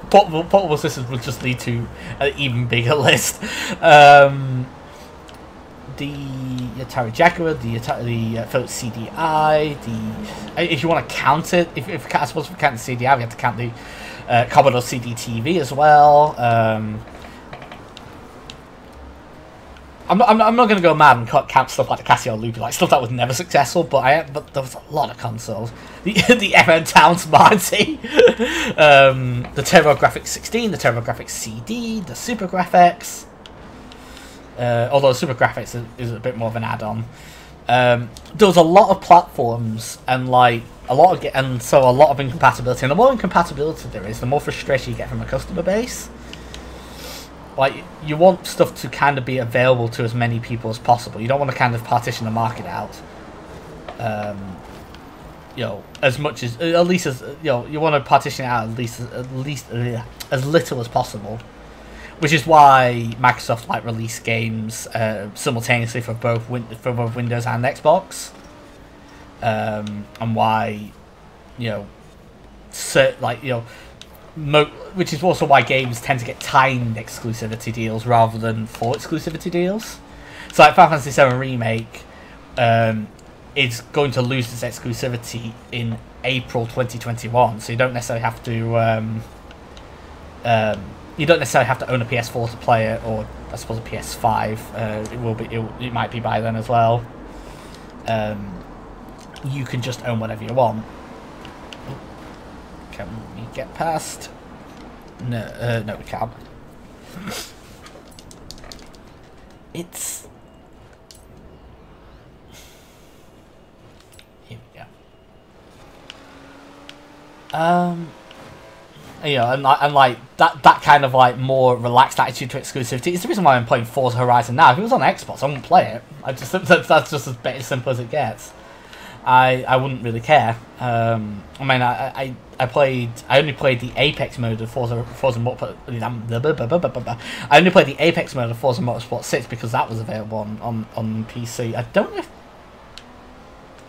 portable, portable systems would just lead to an even bigger list. Um, the Atari Jaguar, the Atari, the uh, Philips CDI, the uh, if you want to count it, if, if I suppose we count the CDI, we have to count the uh, Commodore CD-TV as well. Um, I'm not, I'm not, not going to go mad and count stuff like the Casio Loopy, like stuff that was never successful, but I but there was a lot of consoles. The [laughs] the FM Towns Marty, [laughs] um, the TurboGrafx 16, the TurboGrafx CD, the SuperGrafx. Uh, although SuperGrafx is, is, a bit more of an add-on. Um, there was a lot of platforms and like a lot of and so a lot of incompatibility. And the more incompatibility there is, the more frustration you get from a customer base. Like you want stuff to kind of be available to as many people as possible. You don't want to kind of partition the market out. Um, you know, as much as at least as you know, you want to partition it out at least at least uh, as little as possible which is why Microsoft like release games uh, simultaneously for both win- for both Windows and Xbox, um, and why you know, cert- like you know, mo- which is also why games tend to get timed exclusivity deals rather than full exclusivity deals. So like Final Fantasy VII remake um, is going to lose its exclusivity in April 2021, so you don't necessarily have to. Um, um, you don't necessarily have to own a PS4 to play it, or I suppose a PS5. Uh, it will be. It, it, might be by then as well. Um, you can just own whatever you want. Can we get past? No, uh, no, we can't. [laughs] It's. Here we go. Um you know, and, and like that that kind of like more relaxed attitude to exclusivity is the reason why I'm playing Forza Horizon now. If it was on Xbox, I wouldn't play it. I just [laughs] that's just as, as simple as it gets. I I wouldn't really care. Um, I mean, I, I I played I only played the Apex mode of Forza Forza Motorsport. I only played the Apex mode of Forza Motorsport Six because that was available on on, on PC. I don't know if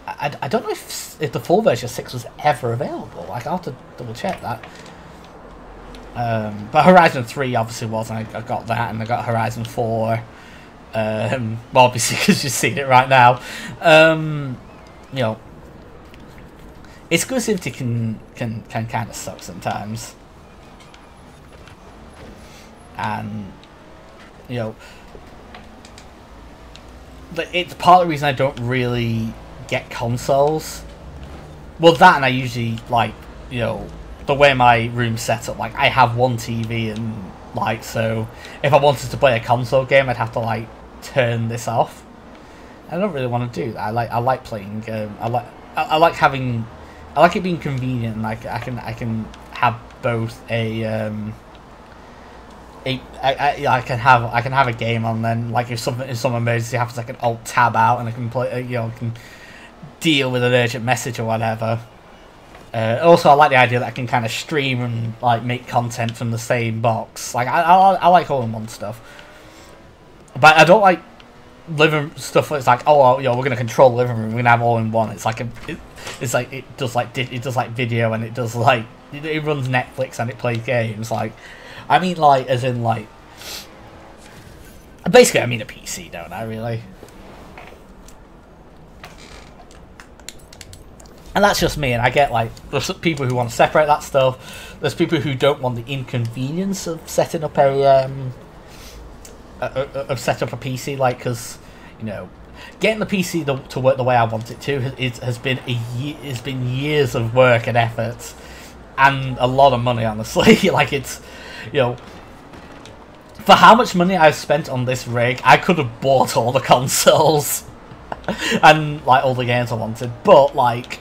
I, I don't know if if the full version six was ever available. Like I'll have to double check that. Um, but Horizon 3 obviously was, I, I, got that, and I got Horizon 4. Um, well, obviously, [laughs] because you've seen it right now. Um, you know, exclusivity can, can, can kind of suck sometimes. And, you know, it's part of the reason I don't really get consoles. Well, that and I usually, like, you know, the way my room's set up, like I have one TV and like so if I wanted to play a console game, I'd have to like turn this off. I don't really want to do that. I like I like playing. Um, I like I, I, like having. I like it being convenient. Like I can I can have both a. Um, a, I, I, I can have I can have a game on then like if something if some emergency happens I can alt tab out and I can play you know can deal with an urgent message or whatever Uh, also, I like the idea that I can kind of stream and like make content from the same box. Like I, I, I like all-in-one stuff, but I don't like living stuff It's like, oh, yo, we're gonna control the living room. We're gonna have all-in-one. It's like a, it, it's like it does like it does like video and it does like it, it runs Netflix and it plays games. Like, I mean, like as in like, basically, I mean a PC, don't I? Really. And that's just me, and I get like there's people who want to separate that stuff. There's people who don't want the inconvenience of setting up a um, of setting up a PC, like because you know, getting the PC to, to, work the way I want it to has, has been a year, has been years of work and effort, and a lot of money, [laughs] honestly. like it's, you know, for how much money I've spent on this rig, I could have bought all the [laughs] consoles [laughs] and like all the games I wanted, but like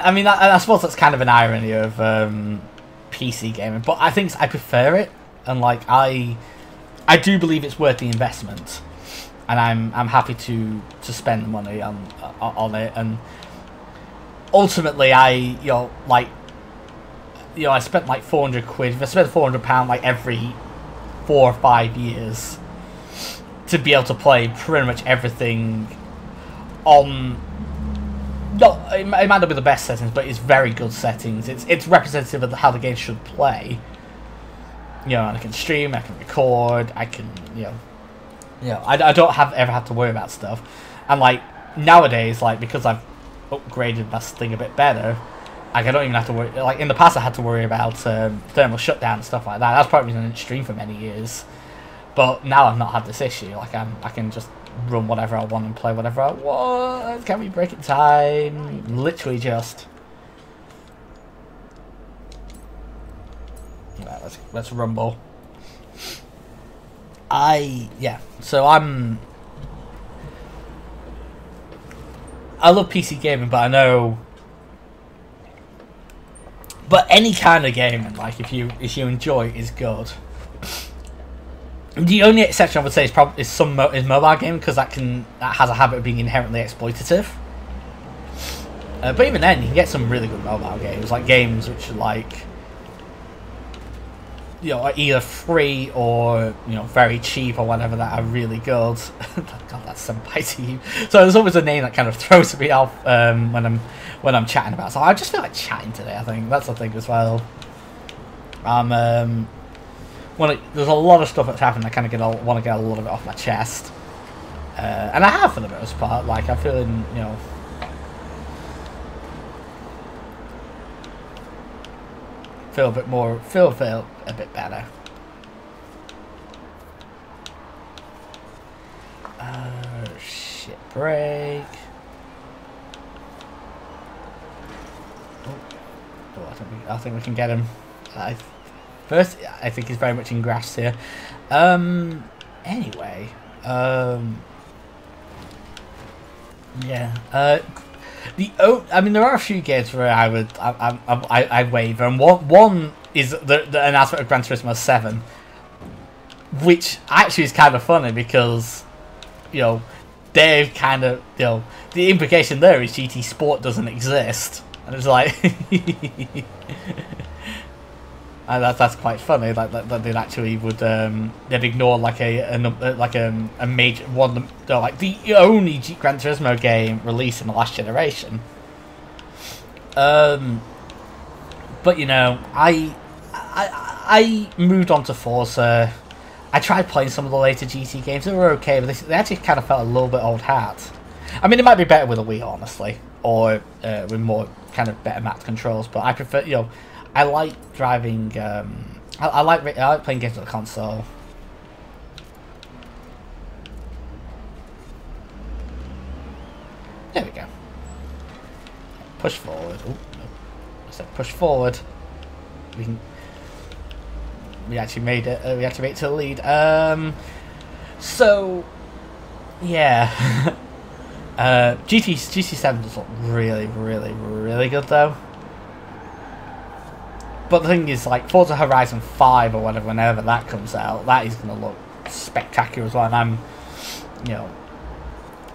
I, mean, I, I, suppose that's kind of an irony of um, PC gaming, but I think I prefer it, and like I, I do believe it's worth the investment, and I'm I'm happy to to spend money on on it, and ultimately I you know like you know I spent like four hundred quid. If I spent four hundred pound like every four or five years to be able to play pretty much everything on no, it, might not be the best settings, but it's very good settings. It's it's representative of how the game should play. You know, and I can stream, I can record, I can, you know, you know, I, I don't have ever have to worry about stuff. And like nowadays, like because I've upgraded my thing a bit better, like I don't even have to worry. Like in the past, I had to worry about um, thermal shutdown and stuff like that. That's probably been a stream for many years. But now I've not had this issue. Like I'm, I can just run whatever I want and play whatever I want. Can we break it time? Literally just. Right, let's let's rumble. I yeah. So I'm. I love PC gaming, but I know. But any kind of gaming, like if you if you enjoy, it, is good. The only exception I would say is probably is some mo- is mobile game because that can that has a habit of being inherently exploitative. Uh, but even then, you can get some really good mobile games, like games which are like you know either free or you know very cheap or whatever that are really good. [laughs] God, that's some bitey. So there's always a name that kind of [laughs] throws me off um, when I'm when I'm chatting about. So I just feel like chatting today. I think that's the thing as well. Um, um well, there's a lot of stuff that's happened. I kind of get want to get a lot of it off my chest, uh, and I have for the most part. Like I'm feeling, you know, feel a bit more, feel feel a bit better. Uh, shit break. Oh, oh I think we, I think we can get him. I First, I think he's very much in grass here. Um, anyway, um, yeah. Uh, the oh, I mean, there are a few games where I would I I I, I waver, and one one is the, the an aspect of Gran Turismo Seven, which actually is kind of funny because, you know, they've kind of you know the implication there is GT Sport doesn't exist, and it's like. [laughs] And that's that's quite funny. Like that, that they actually would um, they'd ignore like a, a uh, like a, a major one like the only Gran Turismo game released in the last generation. Um, but you know, I I I moved on to Forza. I tried playing some of the later GT games. They were okay, but they, they actually kind of felt a little bit old hat. I mean, it might be better with a Wii, honestly, or uh, with more kind of better map controls. But I prefer, you know, I like driving. Um, I, I, like I like playing games on the console. There we go. Push forward. Oh no! I said push forward. We can. We actually made it. Uh, we actually made it to the lead. Um. So. Yeah. [laughs] uh, GT GT7 does look really, really, really good though. But the thing is, like, Forza Horizon 5 or whatever, whenever that comes out, that is going to look spectacular as well. And I'm, you know,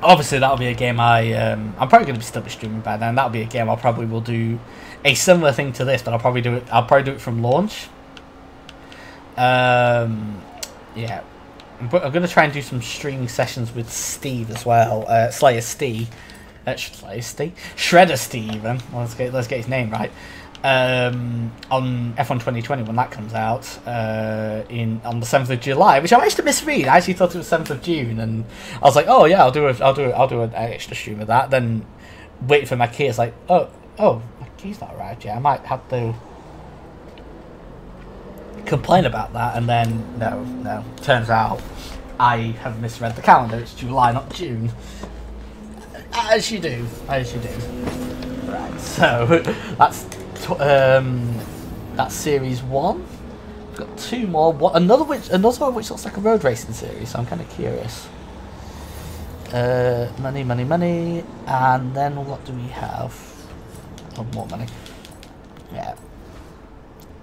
obviously that'll be a game I um, I'm probably going to be still be streaming by then. That'll be a game I probably will do a similar thing to this, but I'll probably do it. I'll probably do it from launch. Um, yeah, I'm, I'm going to try and do some streaming sessions with Steve as well. Uh, Slayer Steve, uh, Slayer Steve, Shredder Steve. Even let's get let's get his name right um, on F1 2020 when that comes out uh, in on the 7th of July, which I managed to misread. I actually thought it was 7th of June, and I was like, oh yeah, I'll do it. I'll do it. I'll do an extra stream of that. Then wait for my key. It's like, oh, oh, my key's not arrived yet. I might have to complain about that, and then no, no. Turns out I have misread the calendar. It's July, not June. As you do, as you do. Right, so [laughs] that's um, series one. We've got two more. What another which another one which looks like a road racing series. So I'm kind of curious. Uh, money, money, money, and then what do we have? Oh, more money. Yeah.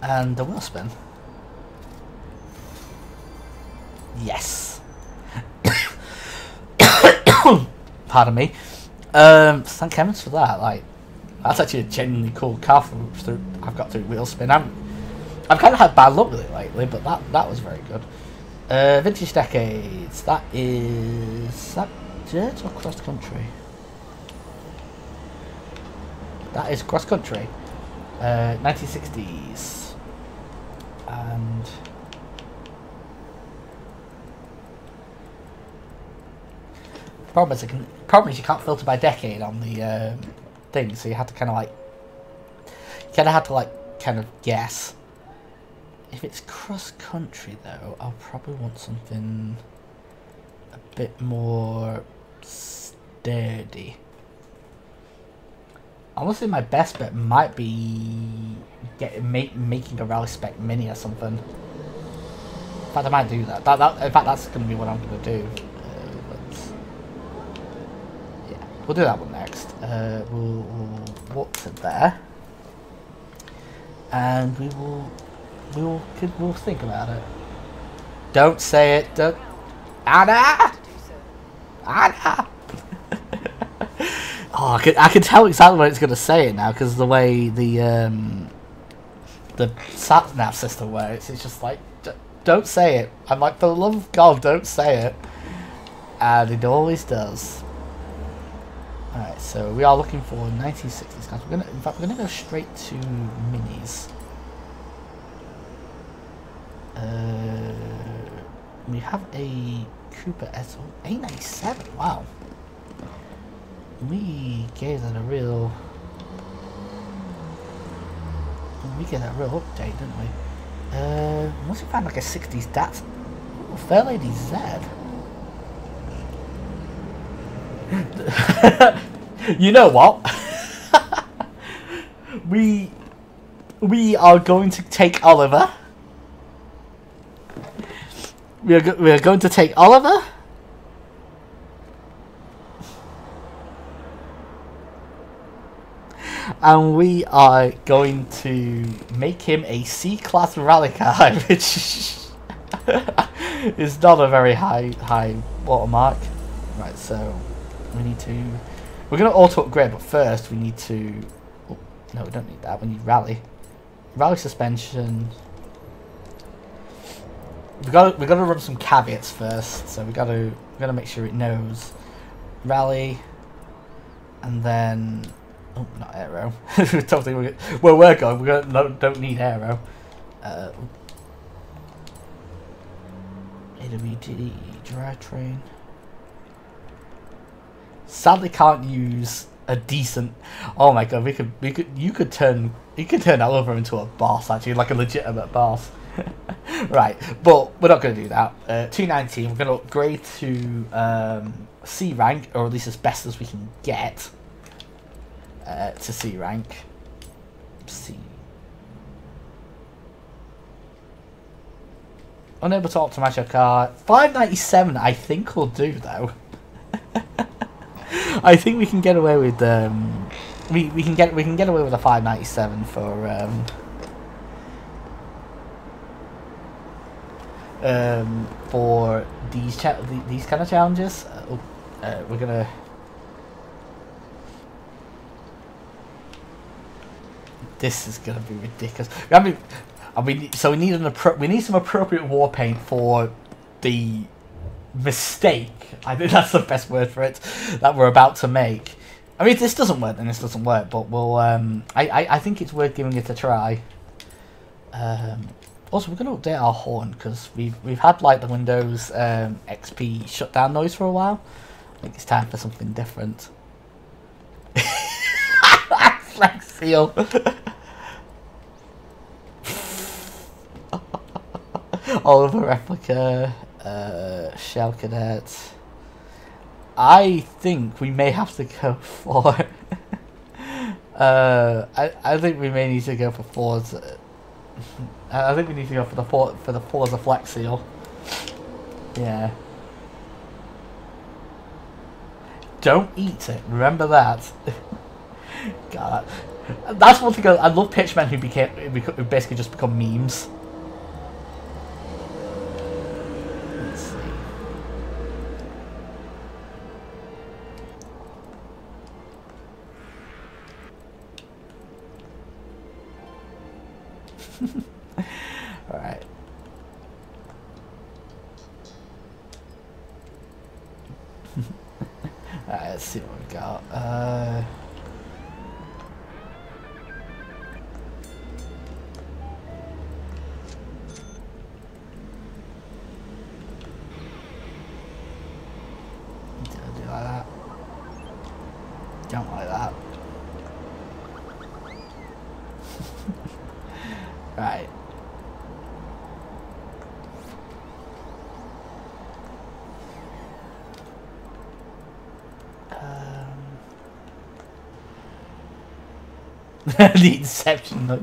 And the wheel spin. Yes. [coughs] Pardon me. Um, thank heavens for that. Like, that's actually a genuinely cool car through, I've got through wheel spin. I'm, I've kind of had bad luck with it lately, but that that was very good. Uh, vintage decades. That is that dirt or cross country. That is cross country. Uh, 1960s. And problem is, can, problem is you can't filter by decade on the um, thing, so you had to kind of like, you kind of had to like kind of guess. If it's cross country though, I'll probably want something a bit more sturdy. Honestly, my best bet might be get make, making a rally spec mini or something. In fact, I might do that. That, that in fact, that's going to be what I'm going to do. We'll do that one next. Uh, we'll, we'll walk to there, and we will we will we'll think about it. Don't say it. Don't. Anna. Anna. [laughs] oh, I can I can tell exactly what it's going to say it now because the way the um the sat nav system works. It's just like don't say it. I'm like for the love of God, don't say it. And it always does. Alright, so we are looking for 1960s cars. We're gonna, in fact, we're gonna go straight to minis. Uh, we have a Cooper S A97. Wow. We gave that a real. We gave that a real update, didn't we? Uh, once we find like a 60s DAT. Oh, Fairlady Z. [laughs] you know what? [laughs] we we are going to take Oliver. We are we are going to take Oliver. And we are going to make him a C-class rally car, [laughs] which is not a very high high watermark. Right, so we need to... We're going to auto upgrade, but first we need to... Oh, no, we don't need that. We need rally. Rally suspension. We got we got to run some caveats first, so we got to we got to make sure it knows rally, and then oh not don't think [laughs] we're well we're going. We don't no, don't need aero. Uh, AWD drivetrain. Sadly, can't use a decent. Oh my god, we could we could you could turn you could turn Oliver into a boss actually, like a legitimate boss. [laughs] right, but we're not going to do that. Uh, 219, we're going to upgrade to um, C rank, or at least as best as we can get uh, to C rank. C. Unable to optimize your car. 597, I think will do though. I think we can get away with um, we we can get we can get away with a 597 for um, um, for these cha these kind of challenges. Uh, oh, Uh, we're gonna. This is gonna be ridiculous. I mean, I mean, so we need an appro- we need some appropriate war paint for the mistake. I think [laughs] that's the best word for it that we're about to make. I mean, if this doesn't work, then this doesn't work. But we'll. Um, I, I I think it's worth giving it a try. Um, also, we're going to update our horn because we've we've had like the Windows um, XP shutdown noise for a while. I think it's time for something different. [laughs] Flex seal. [laughs] Oliver replica, uh, shell cadet. I think we may have to go [laughs] for. uh, I I think we may need to go for fours. I think we need to go for the four for the Forza Flex Seal. Yeah. Don't eat it. Remember that. [laughs] God, that's one thing. I, I love pitchmen who became who basically just become memes. [laughs] All right. [laughs] Alright, let's see what we got. Uh, don't like that. Don't like that. Right. Um, [laughs] the Inception look.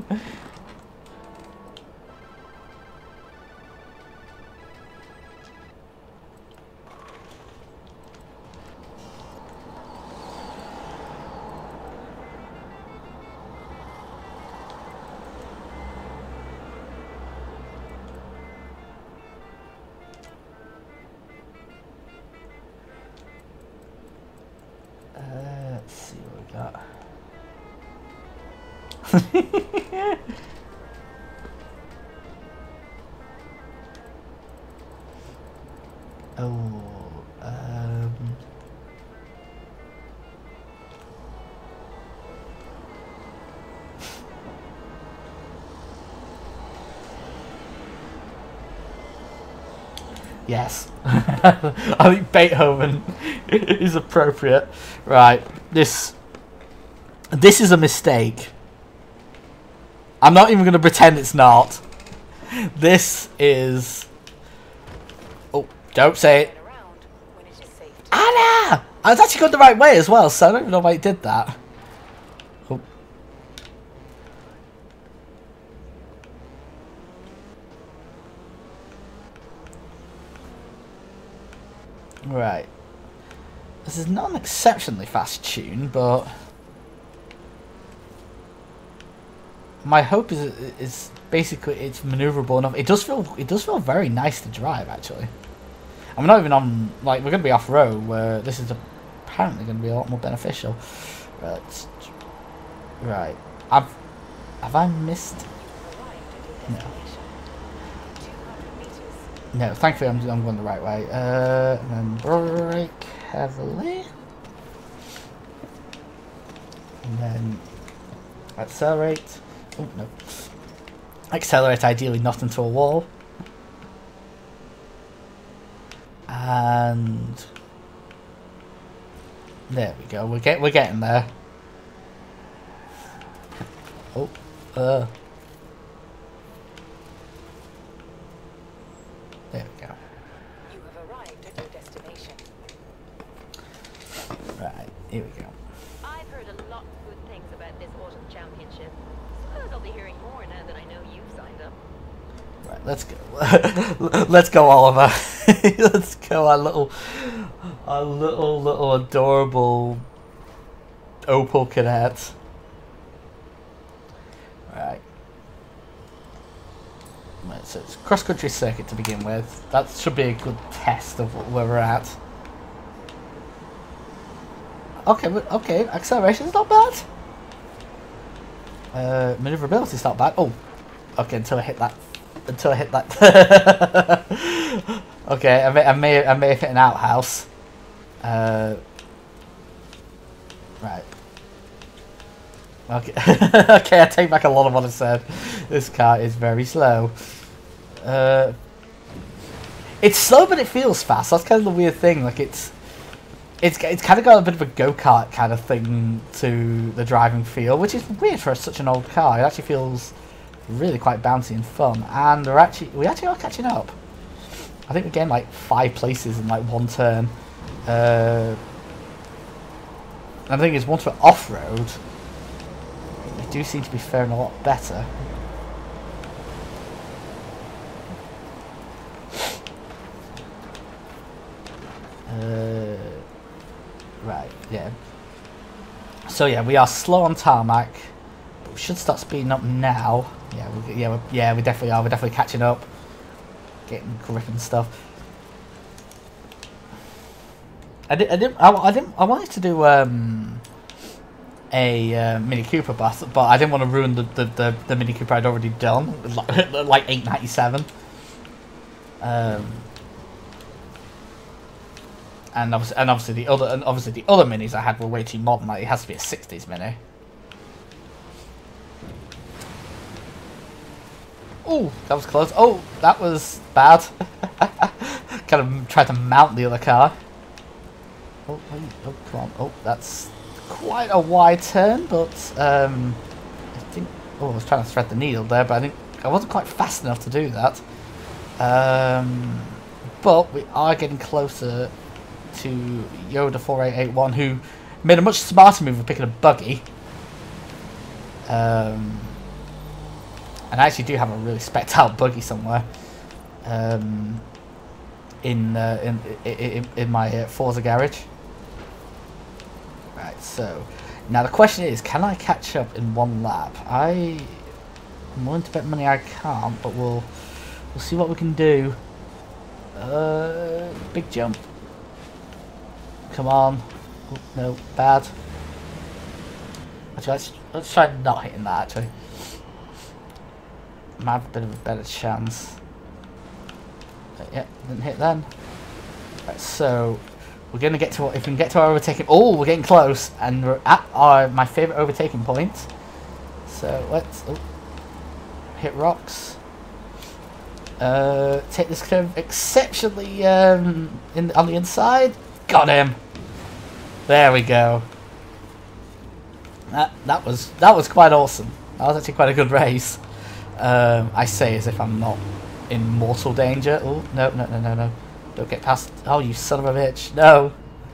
Yes. [laughs] I think Beethoven [laughs] is appropriate. Right. This this is a mistake. I'm not even going to pretend it's not. This is Oh, don't say it. around when it is safe to Anna! I was actually going the right way as well, so I don't even know why it did that. Oh. Right. This is not an exceptionally fast tune, but my hope is is basically it's maneuverable enough. It does feel it does feel very nice to drive actually. And we're not even on like we're going to be off road where this is apparently going to be a lot more beneficial. Right. Right. I've have I missed? No. Destination. 200 meters. No, thankfully I'm I'm going the right way. Uh, and then brake heavily. And then accelerate. Oh no. Accelerate ideally not into a wall. And there we go. We're get we're getting there. Oh, uh. There we go. You have arrived at your destination. Right, here we go. I've heard a lot of good things about this autumn championship. Suppose I'll be hearing more now that I know you've signed up. Right, let's go. [laughs] let's go, Oliver. [laughs] let's go, our little, our little, little adorable Opel Kadett. Right. Right, so it's cross country circuit to begin with. That should be a good test of where we're at. okay, okay. Acceleration's not bad. Uh, maneuverability's not bad. Oh, okay. Until I hit that. Until I hit that. [laughs] okay, I may, I may, I may have hit an outhouse. Uh, right. Okay. [laughs] okay, I take back a lot of what I said. This car is very slow. Uh, it's slow, but it feels fast. That's kind of the weird thing. Like it's, it's it's kind of got a bit of a go kart kind of thing to the driving feel, which is weird for such an old car. It actually feels really quite bouncy and fun. And we're actually we actually are catching up. I think we gained like five places in like one turn. Uh, and the thing is, once we're off road, we do seem to be faring a lot better. Uh, right, yeah. So yeah, we are slow on tarmac, but we should start speeding up now. Yeah, we, yeah, we, yeah, we definitely are. We're definitely catching up, getting grip and stuff. I did, I did, I, I didn't, I wanted to do um, a uh, Mini Cooper bus, but I didn't want to ruin the, the, the, the Mini Cooper I'd already done, [laughs] like, like 897. Um, and obviously, and obviously the other, and obviously the other minis I had were way too modern. Like it has to be a '60s mini. Oh, that was close. Oh, that was bad. kind of tried to mount the other car. Oh, oh, come on. Oh, that's quite a wide turn, but um, I think. Oh, I was trying to thread the needle there, but I think I wasn't quite fast enough to do that. Um, but we are getting closer to Yoda 4881, who made a much smarter move of picking a buggy. Um, and I actually do have a really specced out [laughs] buggy somewhere. Um, in, uh, in, in in my uh, Forza garage. Right, so now the question is, can I catch up in one lap? I am willing to bet money I can't, but we'll we'll see what we can do. Uh, big jump. Come on. No, bad. Actually, let's, let's try not hitting that, actually. A bit of a better chance. Uh, yeah, didn't hit then. Right, so, we're to get to, if we can get to our overtaking, oh, we're getting close, and we're at our, my favourite overtaking point. So, let's, oh, hit rocks. Uh, take this curve exceptionally um, in on the inside. Got him. There we go. That that was that was quite awesome. That was actually quite a good [laughs] race. Um, I say as if I'm not in mortal danger. Oh no no no no no! Don't get past. Oh you son of a bitch! No,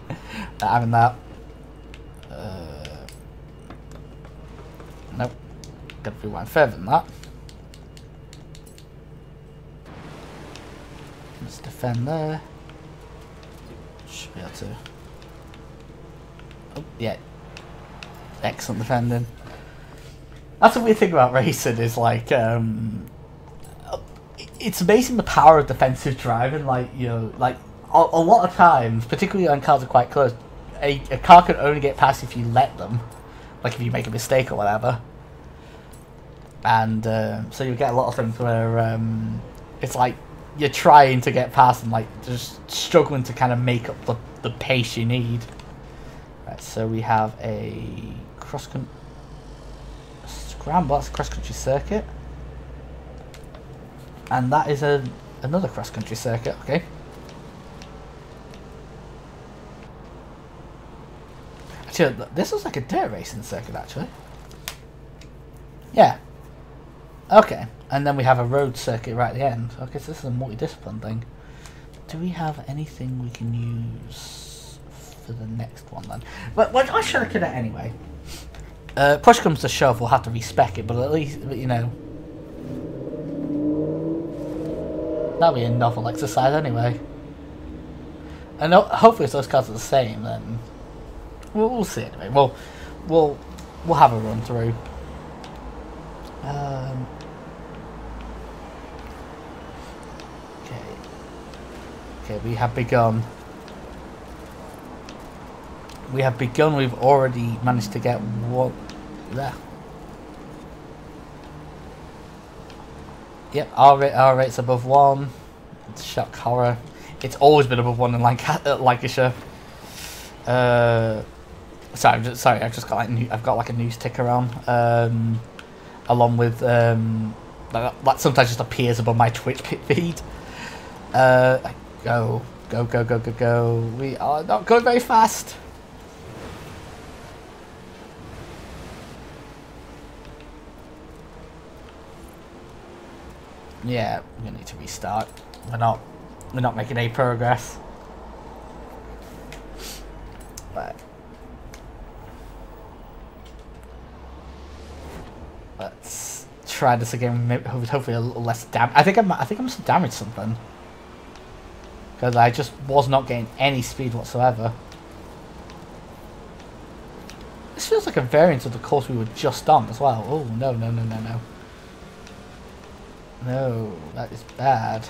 [laughs] not having that. Uh, nope. Gotta rewind further than that. Let's defend there. Should be able to. Oh, yeah. Excellent defending. That's the weird thing about racing is like, um, it's amazing the power of defensive driving. Like you know, like a, a lot of times, particularly when cars are quite close, a, a car can only get past if you let them, like if you make a mistake or whatever. And uh, so you get a lot of things where um, it's like you're trying to get past and like just struggling to kind of make up the, the pace you need. Right, so we have a cross country that's a cross country circuit. And that is a another cross country circuit, okay. Actually, this looks like a dirt racing circuit actually. Yeah. Okay. And then we have a road circuit right at the end. Okay, so this is a multi-discipline thing. Do we have anything we can use for the next one then? But well, I should look at it anyway. Uh, push comes to shove, we'll have to respec it, but at least, you know. That'll be a novel exercise anyway. And hopefully if those cards are the same, then we'll, we'll see anyway. We'll, we'll, we'll have a run through. Um, okay. Okay, we have begun We have begun. We've already managed to get one there. Yep, R rate, R rate's above one. It's shock horror. It's always been above one in [laughs] uh, Lancashire. Uh, sorry, I'm just, sorry, I've just got like new, I've got like a news ticker on, um, along with um, that, that sometimes just appears above my Twitch feed. Uh, go, go, go, go, go, go. We are not going very fast. Yeah, gonna need to restart. We're not, we're not making any progress. But let's try this again. Hopefully a little less dam. I think I'm, I think I'm damaged something because I just was not getting any speed whatsoever. This feels like a variant of the course we were just on as well. Oh no no no no no. No, that is bad.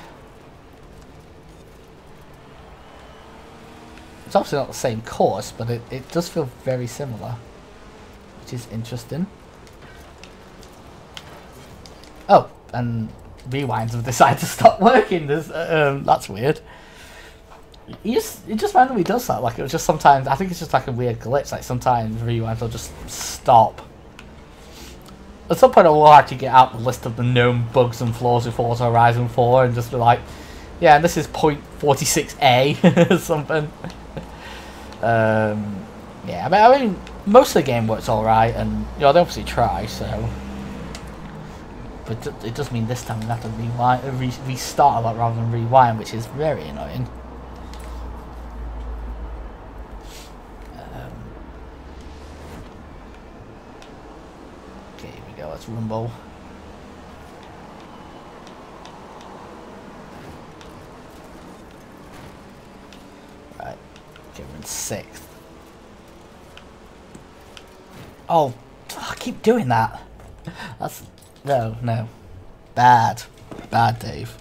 It's obviously not the same course, but it, it does feel very similar. Which is interesting. Oh, and rewinds have decided to stop [laughs] working. Uh, um, that's weird. It just, it just randomly does that. Like, it was just sometimes, I think it's just like a weird glitch. Like, sometimes rewinds will just stop. At some point I will actually get out the list of the known bugs and flaws with Forza Horizon 4 and just be like, yeah, this is point 46A [laughs] or something. um, yeah, I mean, I mean, most of the game works alright, and, you know, they obviously try, so... But it- does mean this time we have to rewind, re restart a lot rather than rewind, which is very annoying. Um, Okay, let's rumble. Right, okay, we're in sixth. Oh, I keep doing that. That's, no, no. Bad. Bad, Dave.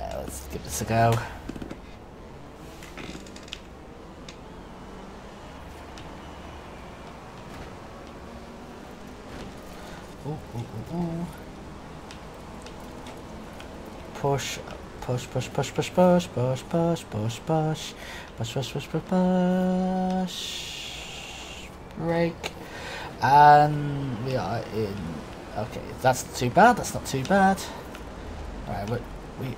Right, let's give this a go. Ooh, ooh, ooh. Push, push, push, push, push, push, push, push, push, push, push, push, push, push, push. Break, and we are in. Okay, that's too bad. That's not too bad. Right, we we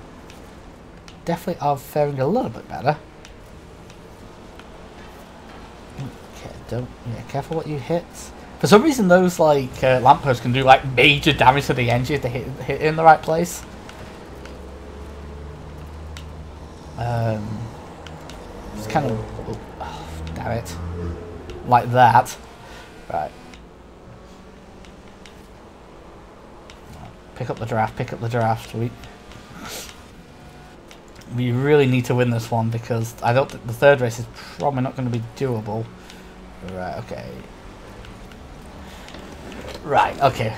definitely are faring a little bit better. Okay, don't yeah, careful what you hit. For some reason, those like uh, lampposts can do like major damage to the engine if they hit hit in the right place. Um, it's kind of oh, oh, damn it, like that. Right. Pick up the draft. Pick up the draft. We we really need to win this one because I don't think the third race is probably not going to be doable. Right. Okay. Right. Okay.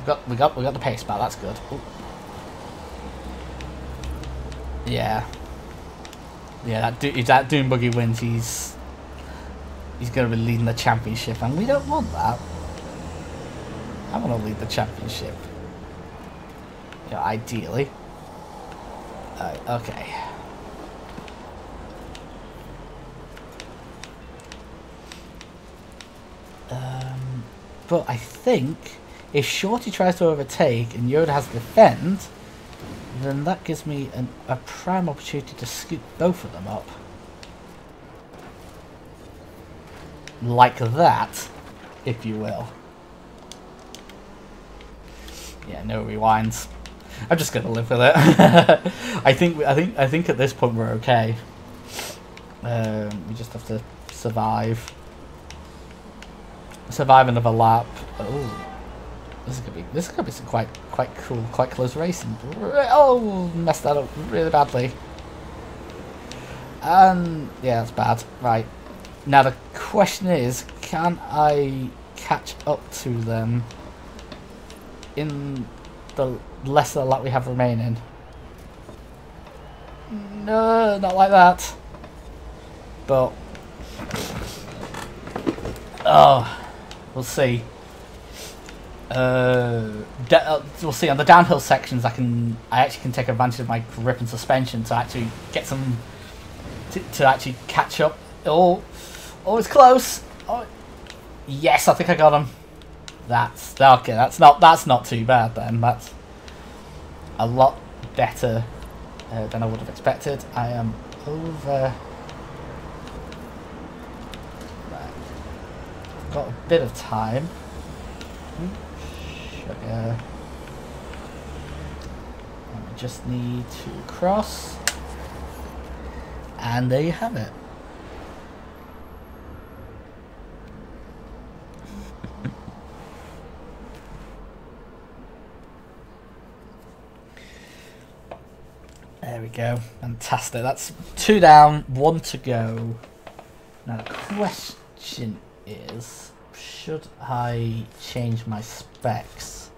We got we got we got the pace back. That's good. Ooh. Yeah. Yeah, that do- if that Doom Buggy wins, he's he's going to be leading the championship, and we don't want that. I want to lead the championship. You know, ideally. Uh, okay. Um, but I think if Shorty tries to overtake and Yoda has to defend, then that gives me an, a prime opportunity to scoop both of them up. Like that, if you will. Yeah, no rewinds. I'm just gonna live with it. [laughs] I think I think I think at this point we're okay. Um, we just have to survive. Survive another lap. Oh. This is gonna be this is gonna be some quite quite cool, quite close racing. Oh, messed that up really badly. And yeah, that's bad. Right now the question is, can I catch up to them in the lesser that we have remaining. No, not like that. But oh, we'll see. Uh, uh, we'll see on the downhill sections. I can I actually can take advantage of my grip and suspension to actually get some to, to actually catch up. Oh, oh, it's close. Oh, yes, I think I got him. That's okay. That's not that's not too bad then. That's a lot better uh, than I would have expected. I am over. Right. Got a bit of time. Sugar. And I just need to cross. And there you have it. There we go. Fantastic. That's two down, one to go. Now the question is, should I change my specs?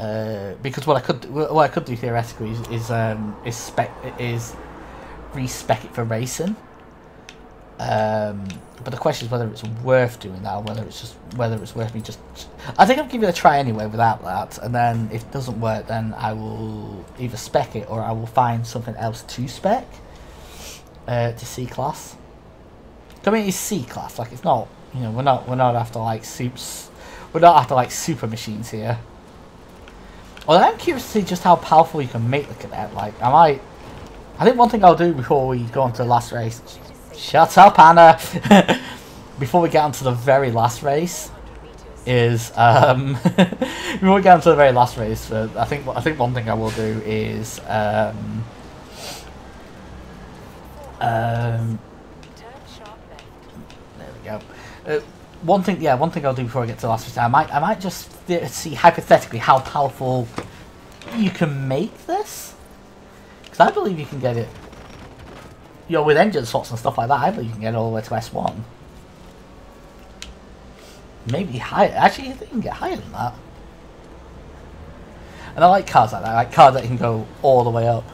Uh, because what I could what I could do theoretically is is, um, is spec is respec it for racing. Um, but the question is whether it's worth doing that, or whether it's just whether it's worth me just. I think I'll give it a try anyway without that, and then if it doesn't work, then I will either spec it or I will find something else to spec uh, to C class. I mean, it's C class, like it's not. You know, we're not we're not after like soups. We're not after like super machines here. Well, I'm curious to see just how powerful you can make the Kadett. Like, I might. I think one thing I'll do before we go on to the last race. Shut up, Anna. [laughs] before we get on to the very last race, is um, [laughs] before we get on to the very last race. Uh, I think I think one thing I will do is um, um. There we go. Uh, one thing, yeah, one thing I'll do before I get to the last race, I might, I might just see hypothetically how powerful you can make this, because I believe you can get it. You know, with engine swaps and stuff like that, I believe you can get all the way to S one. Maybe higher. Actually, you can get higher than that. And I like cars like that. I like cars that can go all the way up.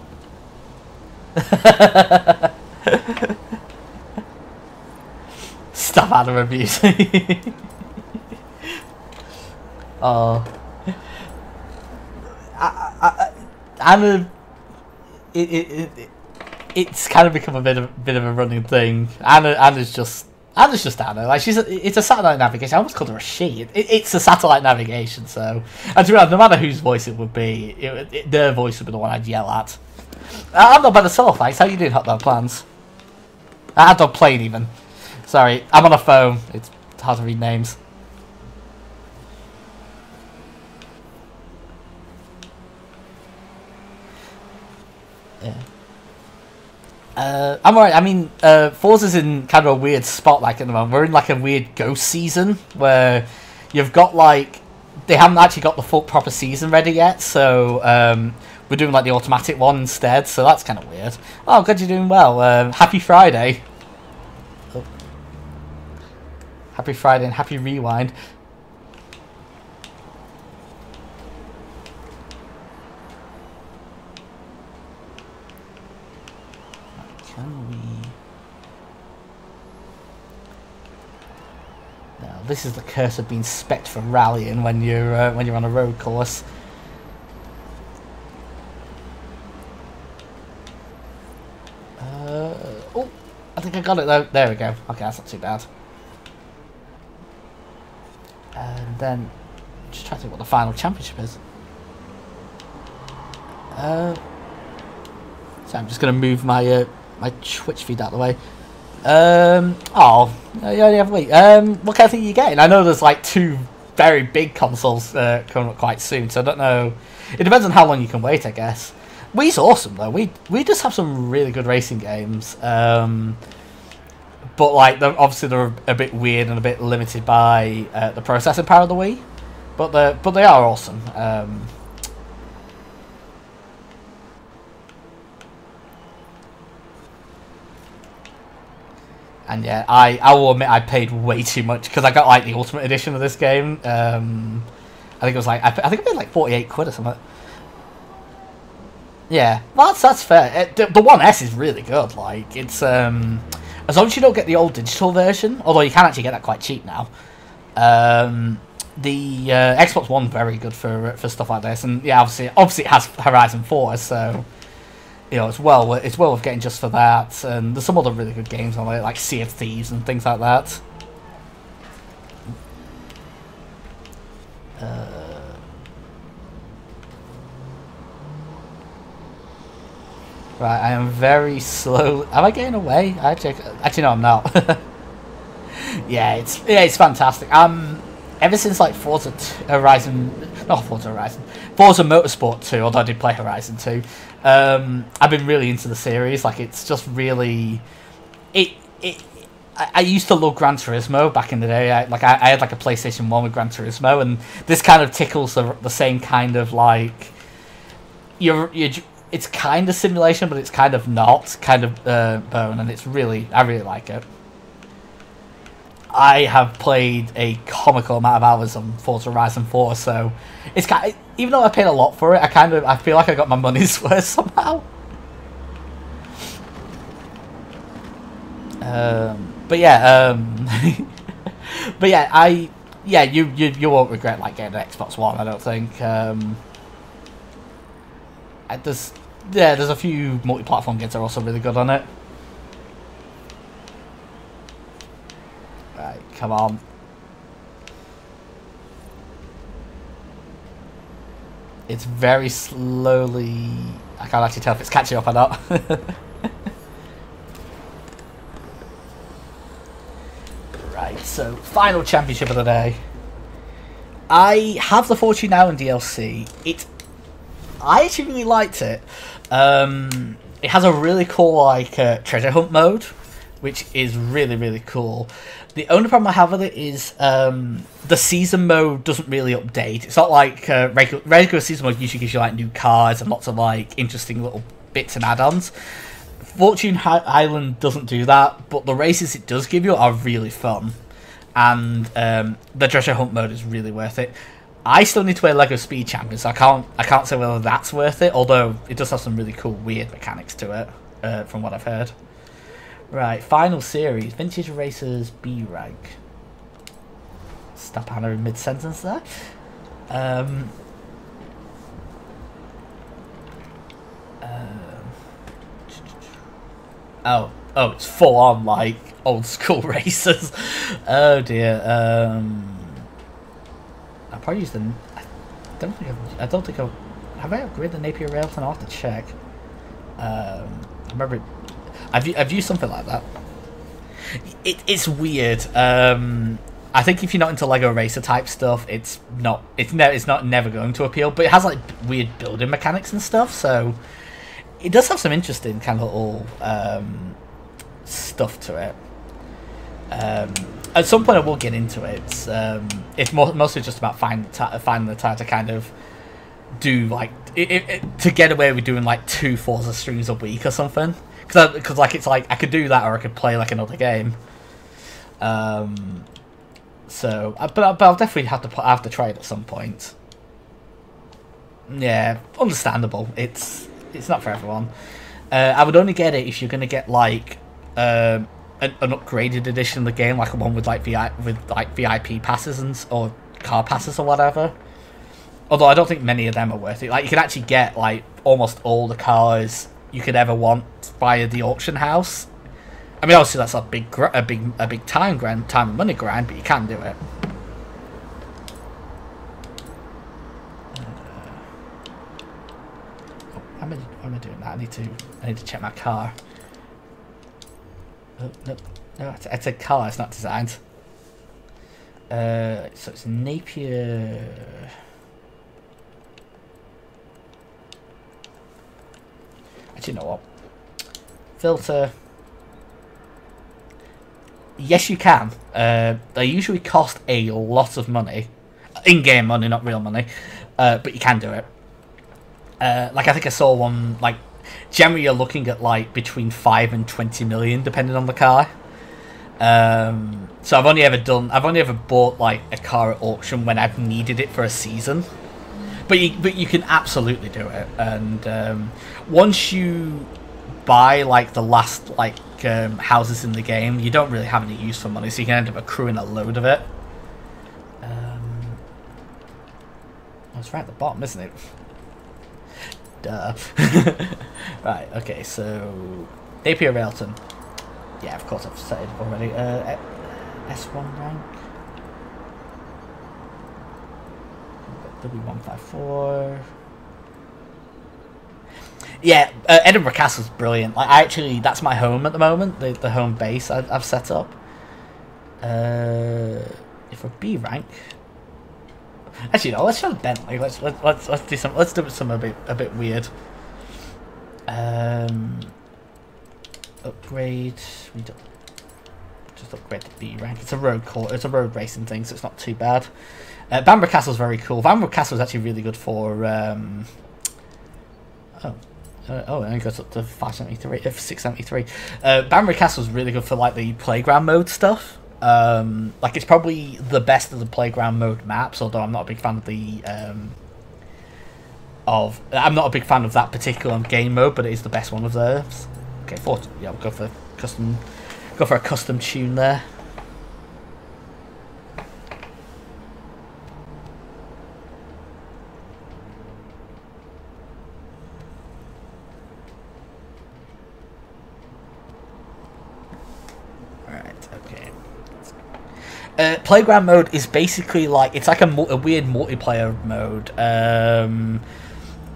Stop Adam abusing. oh. I, I, I, Anna, it, it, it, it, it's kind of become a bit of bit of a running thing. Anna, Anna's just Anna's just Anna. Like she's, a, it's a satellite navigation. I almost called her a she. It, it's a satellite navigation. So, and to be honest, no matter whose voice it would be, it, it, their voice would be the one I'd yell at. I'm not by the soul, thanks. How you doing, hot dog plans? Uh, hot dog plane even. Sorry, I'm on a phone. It's hard to read names. Yeah. Uh, I'm alright. I mean, uh, Forza's in kind of a weird spot, like at the moment. We're in like a weird ghost season where you've got like they haven't actually got the full proper season ready yet, so um, we're doing like the automatic one instead. So that's kind of weird. Oh, good, you're doing well. Um, happy Friday. Oh. Happy Friday and happy rewind. Can we? Now, this is the curse of being spec for rallying when you're uh, when you're on a road course. Uh, oh, I think I got it though. There we go. Okay, that's not too bad. And then, just try to think what the final championship is. Uh, so I'm just gonna move my uh, my Twitch feed out of the way. Um, oh, yeah, yeah, wait. Um, what kind of thing are you getting? I know there's like two very big consoles uh, coming up quite soon, so I don't know. It depends on how long you can wait, I guess. Wii's awesome though. We we just have some really good racing games. Um, but like, they're, obviously they're a bit weird and a bit limited by uh, the processing power of the Wii. But they but they are awesome. Um, And yeah, I, I will admit I paid way too much because I got like the ultimate edition of this game. Um, I think it was like I, I think I paid like forty eight quid or something. Yeah, that's that's fair. It, the, the One S is really good. Like it's um, as long as you don't get the old digital version, although you can actually get that quite cheap now. Um, the uh, Xbox One very good for for stuff like this, and yeah, obviously obviously it has Horizon Four, so you know it's well it's well worth getting just for that. And there's some other really good games on it, like Sea of Thieves and things like that. Uh, Right, I am very slow. Am I getting away? Actually, actually, no, I'm not. [laughs] yeah, it's yeah, it's fantastic. Um, ever since like Forza Horizon, not Forza Horizon, Forza Motorsport 2, although I did play Horizon 2, um, I've been really into the series. Like, it's just really, it it. I, used to love Gran Turismo back in the day. I, like, I, I had like a PlayStation One with Gran Turismo, and this kind of tickles the the same kind of like. You're you're it's kind of simulation, but it's kind of not kind of uh, bone, and it's really I really like it. I have played a comical amount of hours on Forza Horizon 4, so it's kind of, even though I paid a lot for it, I kind of I feel like I got my money's [laughs] worth somehow. Um, but yeah, um, [laughs] but yeah, I yeah you, you you won't regret like getting an Xbox One. I don't think. Um, I- there's yeah, there's a few multi-platform games that are also really good on it. Come on. It's very slowly. I can't actually tell if it's catching up or not. [laughs] right, so final championship of the day. I have the Fortune Island DLC. It, I actually really liked it. Um, it has a really cool like uh, treasure hunt mode, which is really really cool. The only problem I have with it is um, the season mode doesn't really update. It's not like uh, regular regular season mode usually gives you like new cars and lots of like interesting little bits and add-ons. Fortune Island doesn't do that, but the races it does give you are really fun, and um, the treasure hunt mode is really worth it. I still need to play Lego Speed Champions. So I can't I can't say whether that's worth it. Although it does have some really cool weird mechanics to it, uh, from what I've heard. Right, final series: Vintage Racers B rank. Stop Anna in mid sentence there. Um, um, oh, oh, it's full on like old school [laughs] racers. oh dear. Um, I probably used the. I don't think I've, I don't think I've. Have I upgraded the Napier Railton? I'll have to check. Um, I remember. I've I've used something like that. It, it's weird. Um, I think if you're not into Lego racer type stuff, it's not. It's ne- It's not never going to appeal. But it has like weird building mechanics and stuff. So it does have some interesting kind of little um, stuff to it. Um, at some point, I will get into it. Um, it's mostly just about finding finding the time to kind of do like it, it- to get away with doing like two Forza streams a week or something. Because because like it's like I could do that or I could play like another game. Um, so, uh, but, I- but I'll definitely have to put, I have to try it at some point. Yeah, understandable. It's it's not for everyone. Uh, I would only get it if you're gonna get like um, an, an upgraded edition of the game, like one with like VI with like VIP passes and or car passes or whatever. Although I don't think many of them are worth it. Like you can actually get like almost all the cars you could ever want via the auction house. I mean, obviously that's a big a big a big time grind, time and money grind, but you can do it. Oh, Why am I, why am I doing that? I need to I need to check my car. Oh, no, no, it's, it's a car. It's not designed. Uh, so it's Napier. Actually, you know what? Filter. Yes, you can. Uh, they usually cost a lot of money, in-game money, not real money, uh, but you can do it. Uh, like I think I saw one like generally you're looking at like between five and twenty million depending on the car. Um, so I've only ever done. I've only ever bought like a car at auction when I've needed it for a season. But you, but you can absolutely do it. And um, once you buy like the last like um, houses in the game, you don't really have any use for money, so you can end up accruing a load of it. Um, oh, it's right at the bottom, isn't it? Duh. [laughs] right. Okay. So Napier Railton. Yeah, of course I've said it already. Uh, S one rank. W one five four. Yeah, uh, Edinburgh Castle's brilliant. Like, I actually, that's my home at the moment. The the home base I, I've set up. Uh, if we're B rank. Actually, no. Let's try Bentley. Let's let's let's let's do some. Let's do some a bit a bit weird. Um, upgrade. We don't just upgrade to B rank. It's a road court. It's a road racing thing, so it's not too bad. Uh, Bamburgh Castle's very cool. Bamburgh Castle is actually really good for. Um, oh. Uh, oh, it only goes up to 573, uh, 673. Uh, Bamburgh Castle's really good for like the playground mode stuff. Um, like it's probably the best of the playground mode maps, although I'm not a big fan of the um, of. I'm not a big fan of that particular game mode, but it is the best one of those. Okay, four. Yeah, we'll go for custom. Go for a custom tune there. Right. Okay. Uh, playground mode is basically like it's like a, a weird multiplayer mode. Um,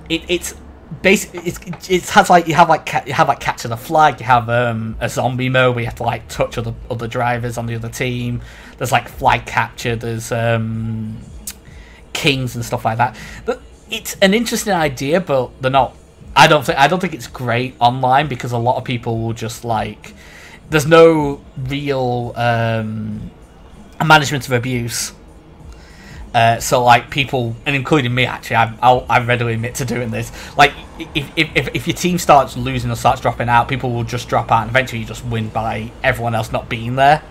it, it's basically it's it has like you have like you have like capture the flag. You have um, a zombie mode where you have to like touch other other drivers on the other team. There's like flag capture. There's um, kings and stuff like that. But it's an interesting idea, but they're not. I don't think I don't think it's great online because a lot of people will just like. There's no real um, management of abuse. Uh, so like people, and including me actually, I, I'll, I readily admit to doing this. Like if, if, if, your team starts losing or starts dropping out, people will just drop out, and eventually you just win by everyone else not being there.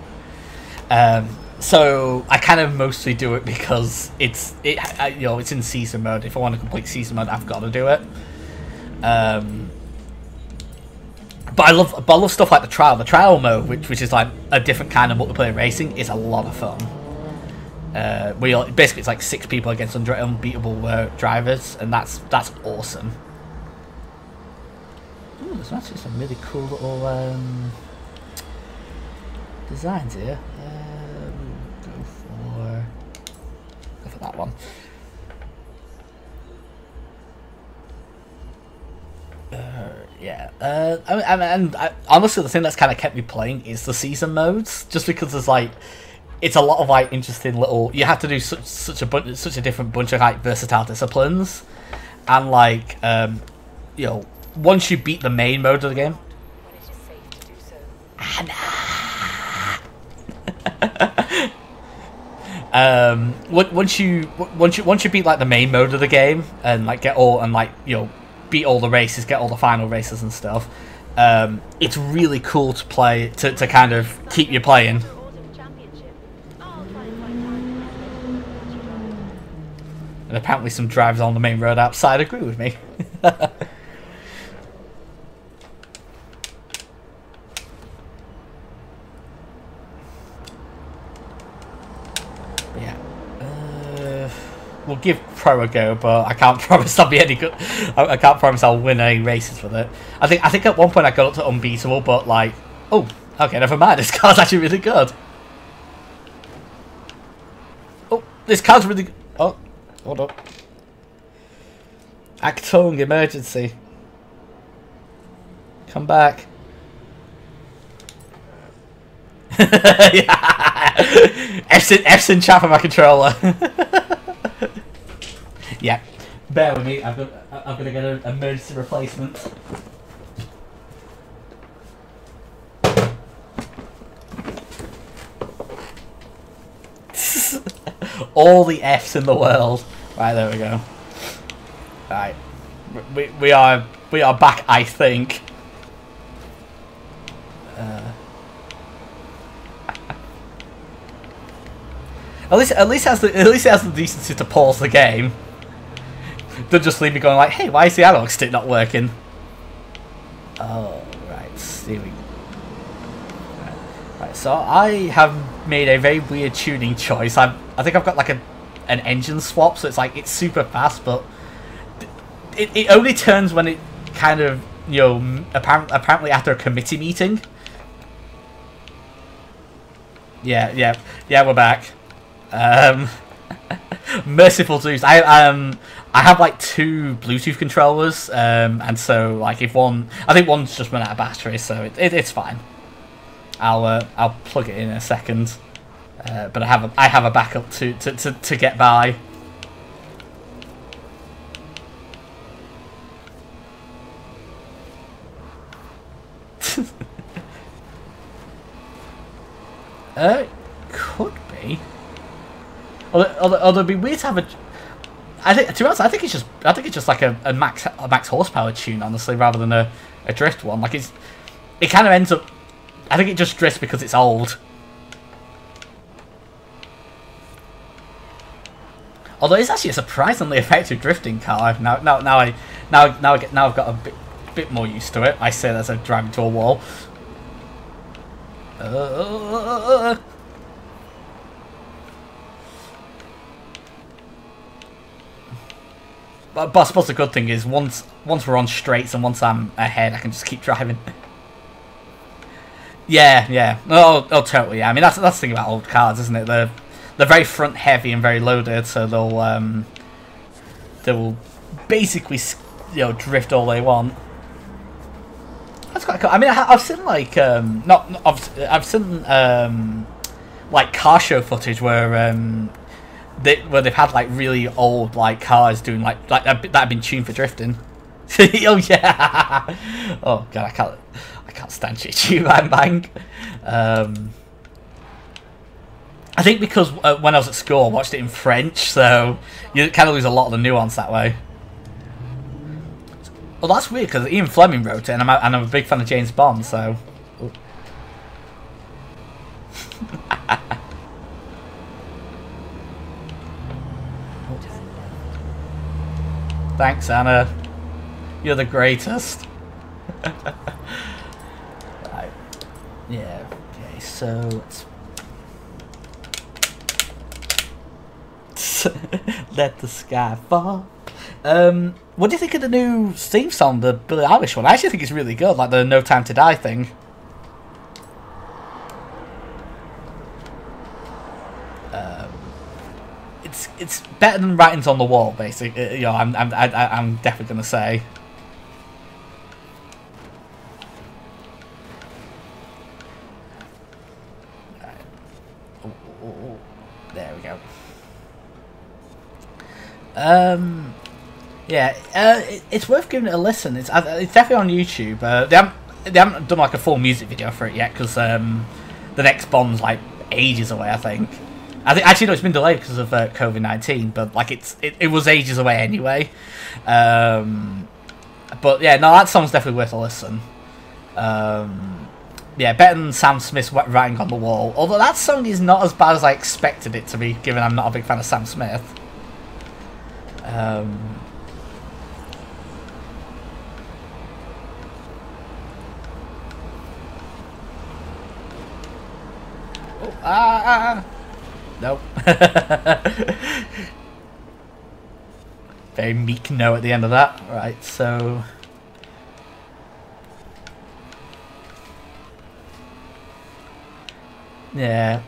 Um, so I kind of mostly do it because it's it I, you know it's in season mode. If I want to complete season mode, I've got to do it. Um, but I love but I love stuff like the trial. The trial mode, which which is like a different kind of multiplayer racing, is a lot of fun. Uh, we all, basically it's like six people against unbeatable uh, drivers, and that's that's awesome. Ooh, there's actually some really cool little um, designs here. Um, go for go for that one. Uh, yeah. Uh, I mean, and I, honestly, the thing that's kind of kept me playing is the season modes, just because there's like, it's a lot of like interesting little. You have to do such such a bunch, such a different bunch of like versatile disciplines, and like, um, you know, once you beat the main mode of the game, [laughs] um, once you once you once you beat like the main mode of the game and like get all and like you know beat all the races, get all the final races and stuff. Um, it's really cool to play to, to kind of keep you playing. For Autumn Championship. I'll try and find time for this next you drive. And apparently, some drivers on the main road outside agree with me. [laughs] Yeah. Uh, we'll give Pro a go, but I can't [laughs] promise I'll be any good. I, I can't promise I'll win any races with it. I think I think at one point I got up to unbeatable, but like, oh, okay, never mind. [laughs] This car's actually really good. Oh, this car's really. Oh, hold up. Actung emergency. Come back. [laughs] yeah. Epson, Epson chap on my controller. [laughs] yeah. Bear with me. I've got, I'm gonna get an emergency replacement. [laughs] All the F's in the world. Right there we go. Right, we we are we are back. I think. Uh, At least, at least has the at least has the decency to pause the game. Don't just leave me going like, "Hey, why is the analog stick not working?" Oh, right. Here we. Right, right, so I have made a very weird tuning choice. I I think I've got like a an engine swap, so it's like it's super fast, but it, it only turns when it kind of you know apparently apparently after a committee meeting. Yeah, yeah, yeah. We're back. Um, [laughs] merciful Zeus. I um I have like two Bluetooth controllers, um, and so like if one, I think one's just run out of battery, so it, it it's fine. I'll uh, I'll plug it in, in a second, uh, but I have a I have a backup to to to, to get by. [laughs] uh, could be. Although, although, it'd be weird to have a. I think to be honest, I think it's just I think it's just like a, a max a max horsepower tune, honestly, rather than a, a drift one. Like it's it kind of ends up. I think it just drifts because it's old. Although it's actually a surprisingly [laughs] effective drifting car. Now, now, now I, now, now now I've got a bit, bit more used to it. I say that as I drive into a wall. Uh, But, but I suppose the good thing is once once we're on straights and once I'm ahead, I can just keep driving. [laughs] yeah, yeah. Oh, oh, totally. Yeah. I mean, that's that's the thing about old cars, isn't it? They're they're very front heavy and very loaded, so they'll um they will basically you know drift all they want. That's quite cool. I mean, I, have seen like um not, I've, I've seen um like car show footage where um they, where they've had like really old like cars doing like like that have been tuned for drifting. [laughs] oh yeah. [laughs] Oh god, I can't I can't stand Chitty Chitty Bang Bang. Um, I think because uh, when I was at school, I watched it in French, so you kind of lose a lot of the nuance that way. Well, that's weird because Ian Fleming wrote it, and I'm a, and I'm a big fan of James Bond, so. Thanks, Anna. You're the greatest. [laughs] right. Yeah. Okay. So let's [laughs] let the sky fall. Um, what do you think of the new theme song, the Billie Eilish one? I actually think it's really good, like the No Time to Die thing. Um, it's it's better than writings on the wall, basically. You know, I'm I'm I, I'm definitely gonna say. There we go. Um, yeah, uh, it, it's worth giving it a listen. It's uh, it's definitely on YouTube. Uh, they haven't they haven't done like a full music video for it yet because um, the next Bond's like ages away. I think. I think actually no, it's been delayed because of uh, COVID nineteen. But like it's it, it was ages away anyway. Um, but yeah, no, that song's definitely worth a listen. Um, yeah, better than Sam Smith's writing on the wall. Although that song is not as bad as I expected it to be, given I'm not a big fan of Sam Smith. Um, oh, ah, ah, ah. Nope. [laughs] Very meek no at the end of that. Right, so... Yeah.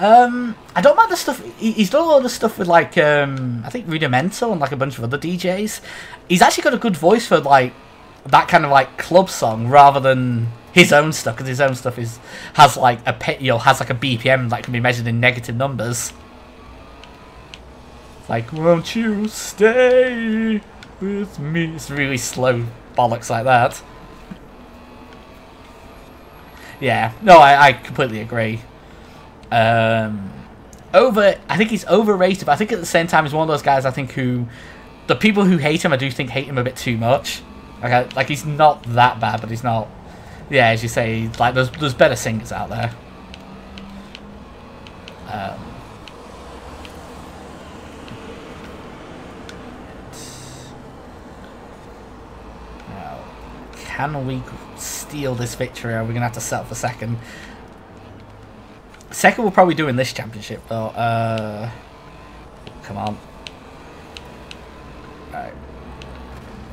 Um, I don't mind the stuff. he- He's done a lot of stuff with like um, I think Rudimental and like a bunch of other DJs. He's actually got a good voice for like that kind of like club song rather than his own stuff because his own stuff is has like a you know has like a BPM that can be measured in negative numbers. Like, won't you stay with me? It's really slow bollocks like that. Yeah, no, I, I completely agree. Um, over, I think he's overrated, but I think at the same time he's one of those guys I think who, the people who hate him, I do think hate him a bit too much. Like, I, like he's not that bad, but he's not. Yeah, as you say, like there's there's better singers out there. Um, now, can we steal this victory? Or are we gonna have to settle for second? Second, we'll probably do in this championship, though. Uh, come on. Alright.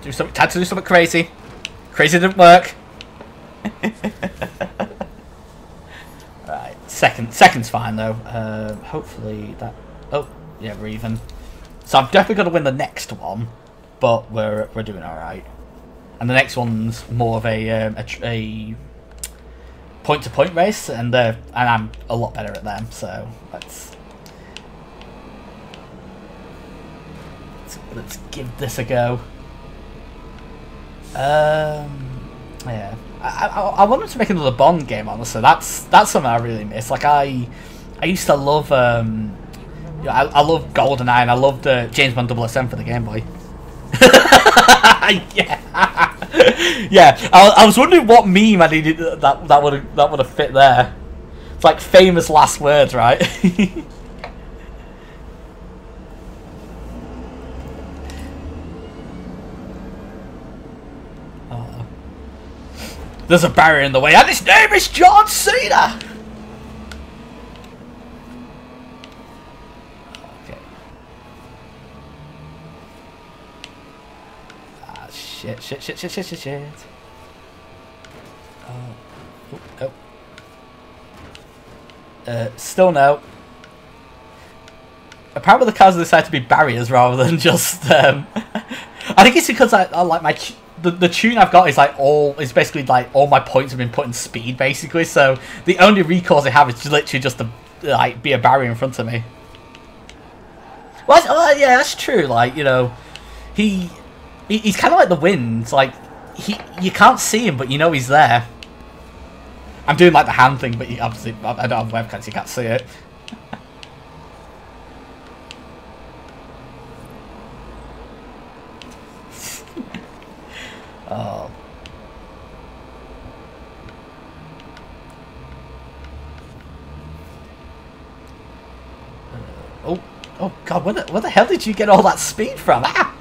Do something. Had to do something crazy. Crazy didn't work. [laughs] right. Second. Second's fine though. Uh, hopefully that. Oh, yeah, we're even. So I'm definitely gonna win the next one, but we're we're doing all right. And the next one's more of a um, a, a point to point race, and uh, and I'm a lot better at them. So let's let's, let's give this a go. Um, yeah, I, I I wanted to make another Bond game. Honestly, that's that's something I really miss. Like I I used to love um, you know, I I love GoldenEye and I loved uh, James Bond 007 for the Game Boy. [laughs] yeah, [laughs] yeah. I, I was wondering what meme I needed that that would that would have fit there. It's like famous last words, right? [laughs] Oh. There's a barrier in the way, and his name is John Cena. Okay. Ah, shit, shit, shit, shit, shit, shit, shit. Oh, oh, oh. Uh, still no. Apparently the cars decide to be barriers rather than [laughs] just, um... I think it's because I, I like my... The, the tune I've got is like all... is basically like all my points have been put in speed, basically, so the only recourse I have is literally just to, like, be a barrier in front of me. Well, well yeah, that's true, like, you know, he... he he's kind of like the wind, like, he you can't see him, but you know he's there. I'm doing like the hand thing, but you, obviously I don't have webcams, you can't see it. [laughs] oh. Oh, oh God! Where the, where the hell did you get all that speed from? Ah!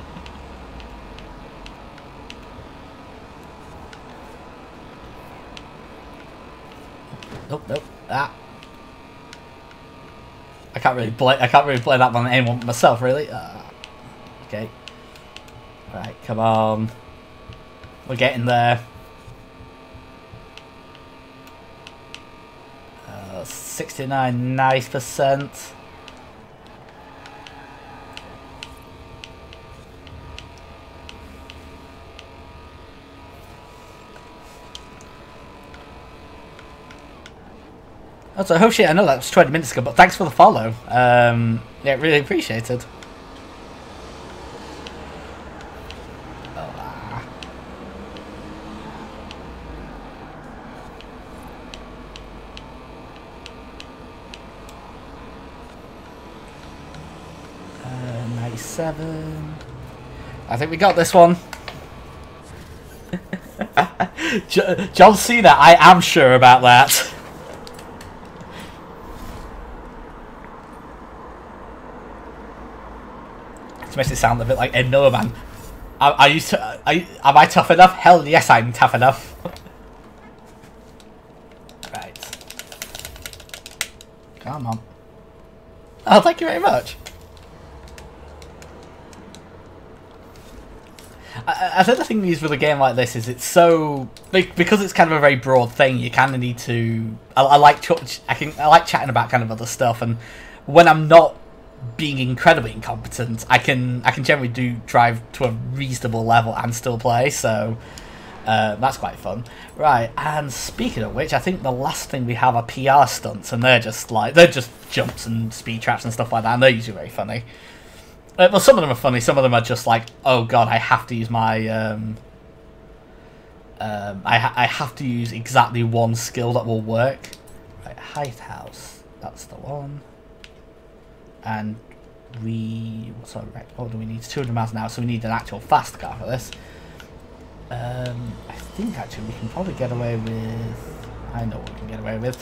Nope, nope. Ah. I can't really play. I can't really play that one anyone myself, really. Uh, okay. Right, come on. We're getting there. Uh, Sixty-nine, nice percent. Oh, so, oh shit, I know that was 20 minutes ago, but thanks for the follow. Um, yeah, really appreciated. Uh, 97. I think we got this one. [laughs] Jo- John Cena, I am sure about that. Makes it sound a bit like Ed Miliband. Are, are you? Are you, am I tough enough? Hell yes, I'm tough enough. [laughs] right. Come on. Oh, thank you very much. I, I think the thing is with a game like this is it's so because it's kind of a very broad thing. You kind of need to. I, I like I can I like chatting about kind of other stuff, and when I'm not being incredibly incompetent, I can I can generally do drive to a reasonable level and still play. So uh, that's quite fun, right? And speaking of which, I think the last thing we have are PR stunts, and they're just like they're just jumps and speed traps and stuff like that, and they're usually very funny. Uh, well, some of them are funny. Some of them are just like, oh god, I have to use my um, um, I ha- I have to use exactly one skill that will work. Right, height house. That's the one. And we rec- what do we need? 200 miles an hour, so we need an actual fast car for this. Um, I think actually we can probably get away with. I know what we can get away with.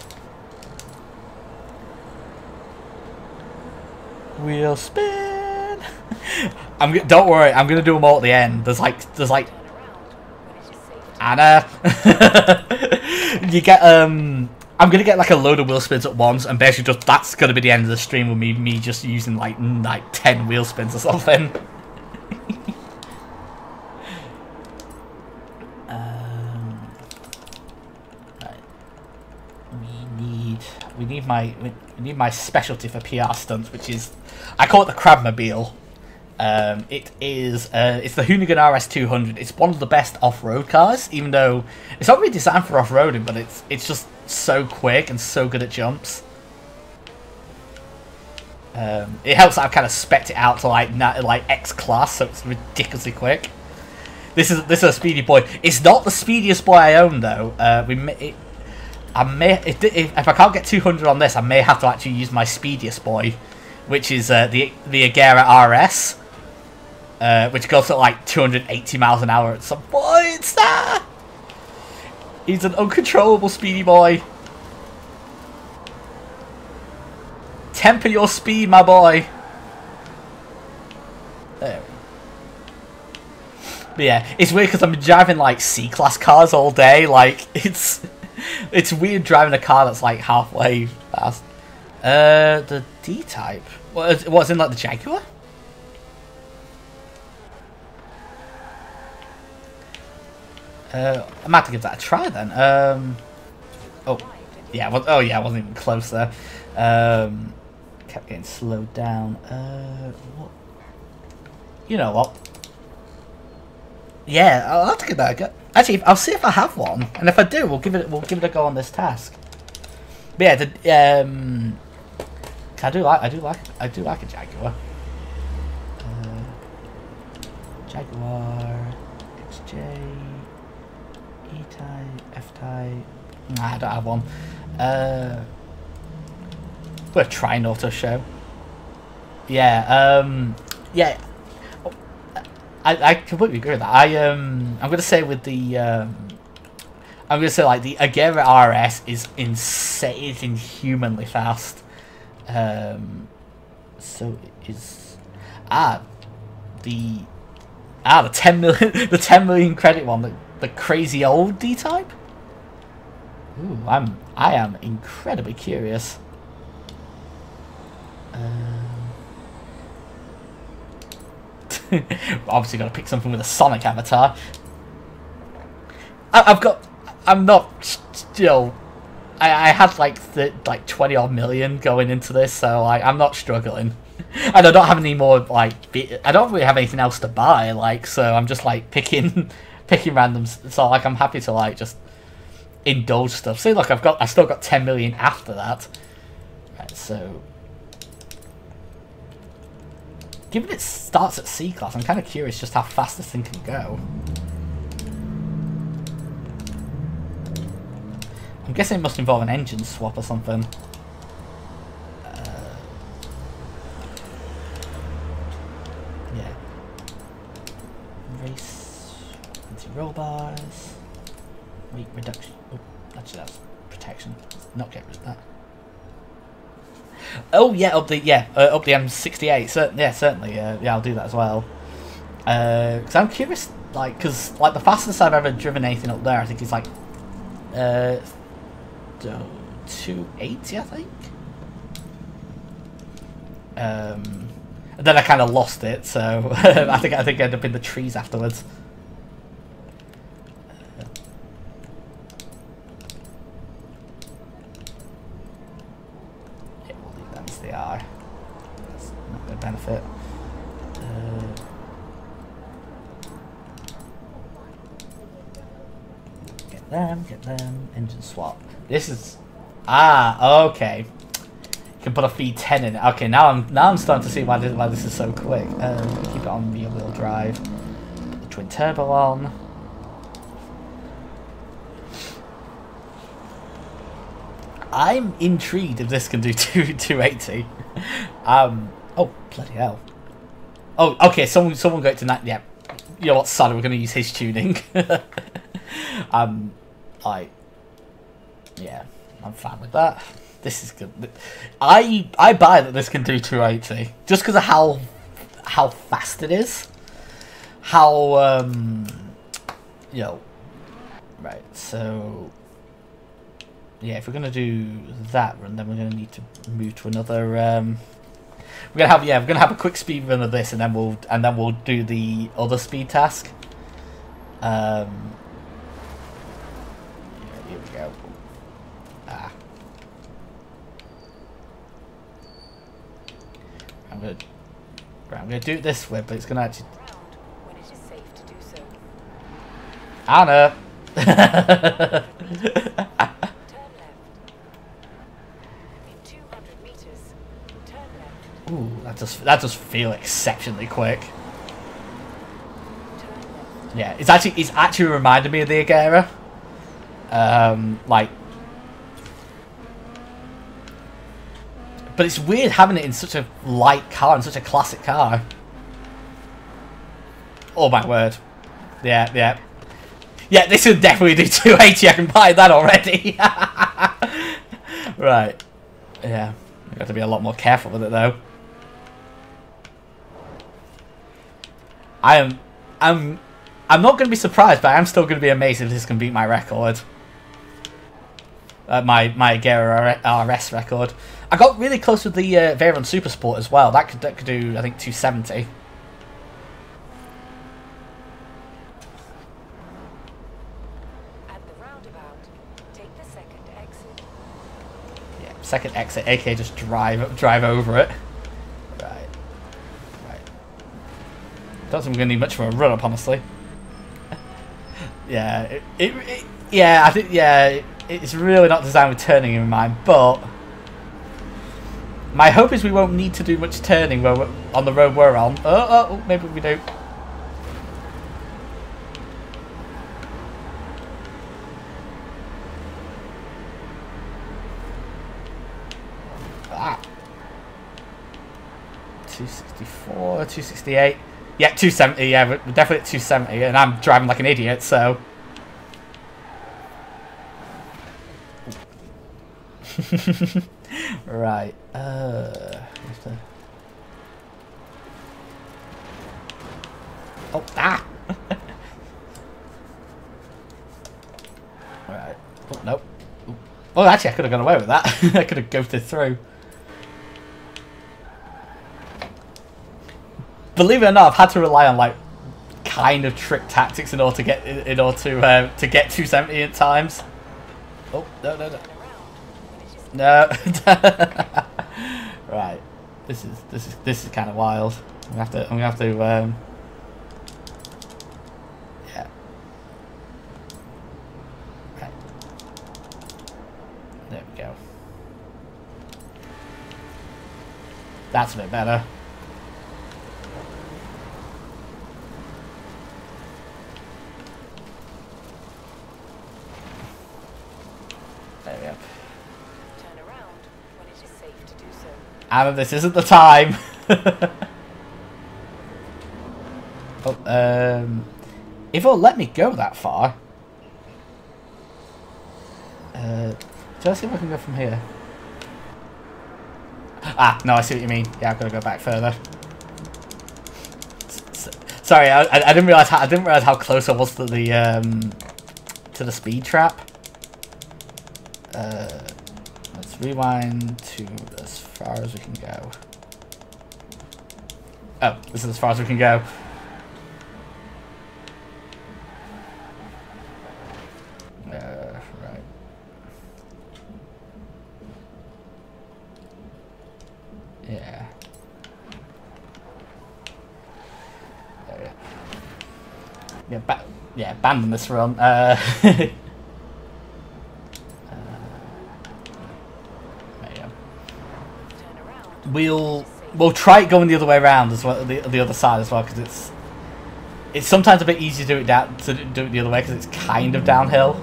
Wheel spin. [laughs] I'm. Don't worry. I'm gonna do them all at the end. There's like. There's like. Turn around when it's just safe to Anna. [laughs] you get um. I'm gonna get like a load of wheel spins at once, and basically just that's gonna be the end of the stream with me me just using like like ten wheel spins or something. [laughs] um, right. We need we need my we need my specialty for PR stunts, which is I call it the Crabmobile. Um, it is uh, it's the Hoonigan RS200. It's one of the best off-road cars, even though it's not really designed for off-roading, but it's it's just so quick and so good at jumps. Um, it helps I've kind of specced it out to like like X class, so it's ridiculously quick. This is this is a speedy boy. It's not the speediest boy I own though. Uh, we may, it, I may if, if, if I can't get 200 on this, I may have to actually use my speediest boy, which is uh, the the Agera RS, uh, which goes at like 280 miles an hour at some points. Ah! He's an uncontrollable speedy boy. Temper your speed, my boy. There. But yeah, it's weird because I'm driving like C-class cars all day. Like [laughs] it's it's weird driving a car that's like halfway fast. Uh, the D-type. What? What's in like the Jaguar? Uh, I'm about to give that a try then. Um, oh, yeah. Well, oh, yeah. I wasn't even close there. Um, kept getting slowed down. Uh, what? You know what? Yeah, I'll have to give that a go. Actually, I'll see if I have one, and if I do, we'll give it we'll give it a go on this task. But yeah, the, um, I do like I do like I do like a Jaguar. Uh, Jaguar, XJ, E type. Nah, I don't have one. Uh, we're trying to show. Yeah, um, yeah. I, I completely agree with that. I um I'm gonna say with the um I'm gonna say like the Agera RS is insane is inhumanly fast. Um so is ah the ah the ten million [laughs] the ten million credit one, the the crazy old D type? Ooh, I'm I am incredibly curious. Um [laughs] obviously got to pick something with a Sonic avatar. I, I've got. I'm not still. I, I had like the like twenty odd million going into this, so like I'm not struggling. [laughs] And I don't have any more like. I don't really have anything else to buy, like so. I'm just like picking, [laughs] picking randoms. So like I'm happy to like just indulge stuff. See, look, I've got. I still got ten million after that. Right, so Given it starts at C class, I'm kind of curious just how fast this thing can go. I'm guessing it must involve an engine swap or something. Uh, yeah. Race. Anti-roll bars. Weight reduction. Actually that's protection. Not get rid of that. Oh yeah, up the yeah uh, up the M68. Cer- yeah, certainly. Uh, yeah, I'll do that as well. Because I'm curious, like, because like the fastest I've ever driven anything up there, I think is like uh, two eighty, I think. Um, and then I kind of lost it, so [laughs] I think I think I ended up in the trees afterwards. Yeah, we'll leave them as they are. That's not going to benefit. Uh, get them, get them, engine swap. This is ah okay. You can put a V10 in it. Okay, now I'm now I'm starting to see why this why this is so quick. Um, keep it on rear wheel drive. Put the twin turbo on. I'm intrigued if this can do [laughs] two, 280. Um, oh, bloody hell. Oh, okay, someone someone got to that. Yeah. You know what, son, we're going to use his tuning. [laughs] um, I. Yeah, I'm fine with that. This is good. I I buy that this can do 280 just because of how how fast it is. How um, you know, Right, so yeah, if we're gonna do that run, then we're gonna need to move to another. Um, we're gonna have yeah, we're gonna have a quick speed run of this, and then we'll and then we'll do the other speed task. Um, here we go. Ah, I'm gonna. Right, I'm gonna do it this way, but it's gonna actually. Round when safe to do so. Anna. [laughs] Turn left. In 200 meters, turn left. Ooh, that does that does feel exceptionally quick. Yeah, it's actually it's actually reminded me of the Agera. Um, like, but it's weird having it in such a light car, in such a classic car. Oh my word! Yeah, yeah, yeah. This would definitely do 280. I can buy that already. [laughs] right. Yeah, I got to be a lot more careful with it though. I am, I'm, I'm not going to be surprised, but I'm still going to be amazed if this can beat my record. Uh, my my Agera RS record. I got really close with the uh, Veyron Super Sport as well. That could that could do I think 270. At the roundabout, take the second exit. Yeah, second exit, aka just drive drive over it. Right, right. Don't think we're gonna need much of a run up, honestly. [laughs] yeah, it, it, it- yeah, I think yeah, it, it's really not designed with turning in mind, but my hope is we won't need to do much turning where on the road we're on. Oh, oh, oh, maybe we do. Ah. 264, 268. Yeah, 270. Yeah, we're definitely at 270, and I'm driving like an idiot, so. [laughs] right. Uh. the- Oh, ah! [laughs] right. Oh, nope. Oh, actually, I could have gone away with that. [laughs] I could have ghosted through. Believe it or not, I've had to rely on like kind of trick tactics in order to get in order to uh, to get 270 at times. Oh no no no no! [laughs] right, this is this is this is kind of wild. I'm gonna have to I'm gonna have to um. Yeah. There we go. That's a bit better. There we go. turn around when it is safe to do Anna, this isn't the time. [laughs] oh, um, if it'll let me go that far. Uh, let's see if I can go from here. Ah, no, I see what you mean. Yeah, I've got to go back further. Sorry, I, I I didn't realize how I didn't realize how close I was to the um to the speed trap. Uh, let's rewind to far as we can go. Oh, this is as far as we can go. Right. Yeah. Yeah, yeah, abandon this run. Uh, [laughs] uh, there you go. Turn around. We'll we'll try it going the other way around as well, the the other side as well, because it's it's sometimes a bit easier to do it down to do it the other way because it's kind of downhill.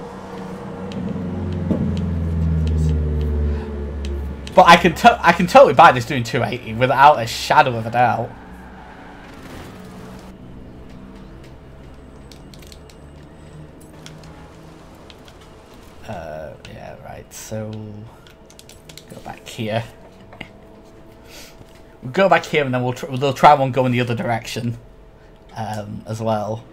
But I can I can totally buy this doing 280 without a shadow of a doubt. Uh, yeah, right. So go back here. We'll go back here and then we'll tr- we'll try one go in the other direction um, as well.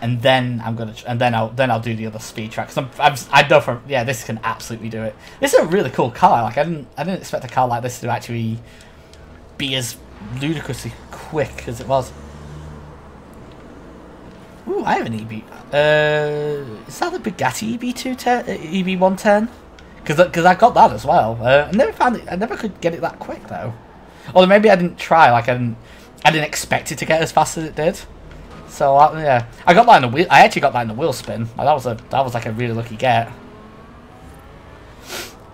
and then I'm gonna and then I'll then I'll do the other speed track. I'm, I'm I know from yeah this can absolutely do it. This is a really cool car. Like I didn't I didn't expect a car like this to actually be as ludicrously quick as it was. Ooh, I have an EB. Uh, is that the Bugatti EB210, uh, EB110? Because because I got that as well. Uh, I never found it. I never could get it that quick though. Although maybe I didn't try. Like I didn't. I didn't expect it to get as fast as it did. So yeah, I got that in the wheel. I actually got that in the wheel spin. That was a that was like a really lucky get.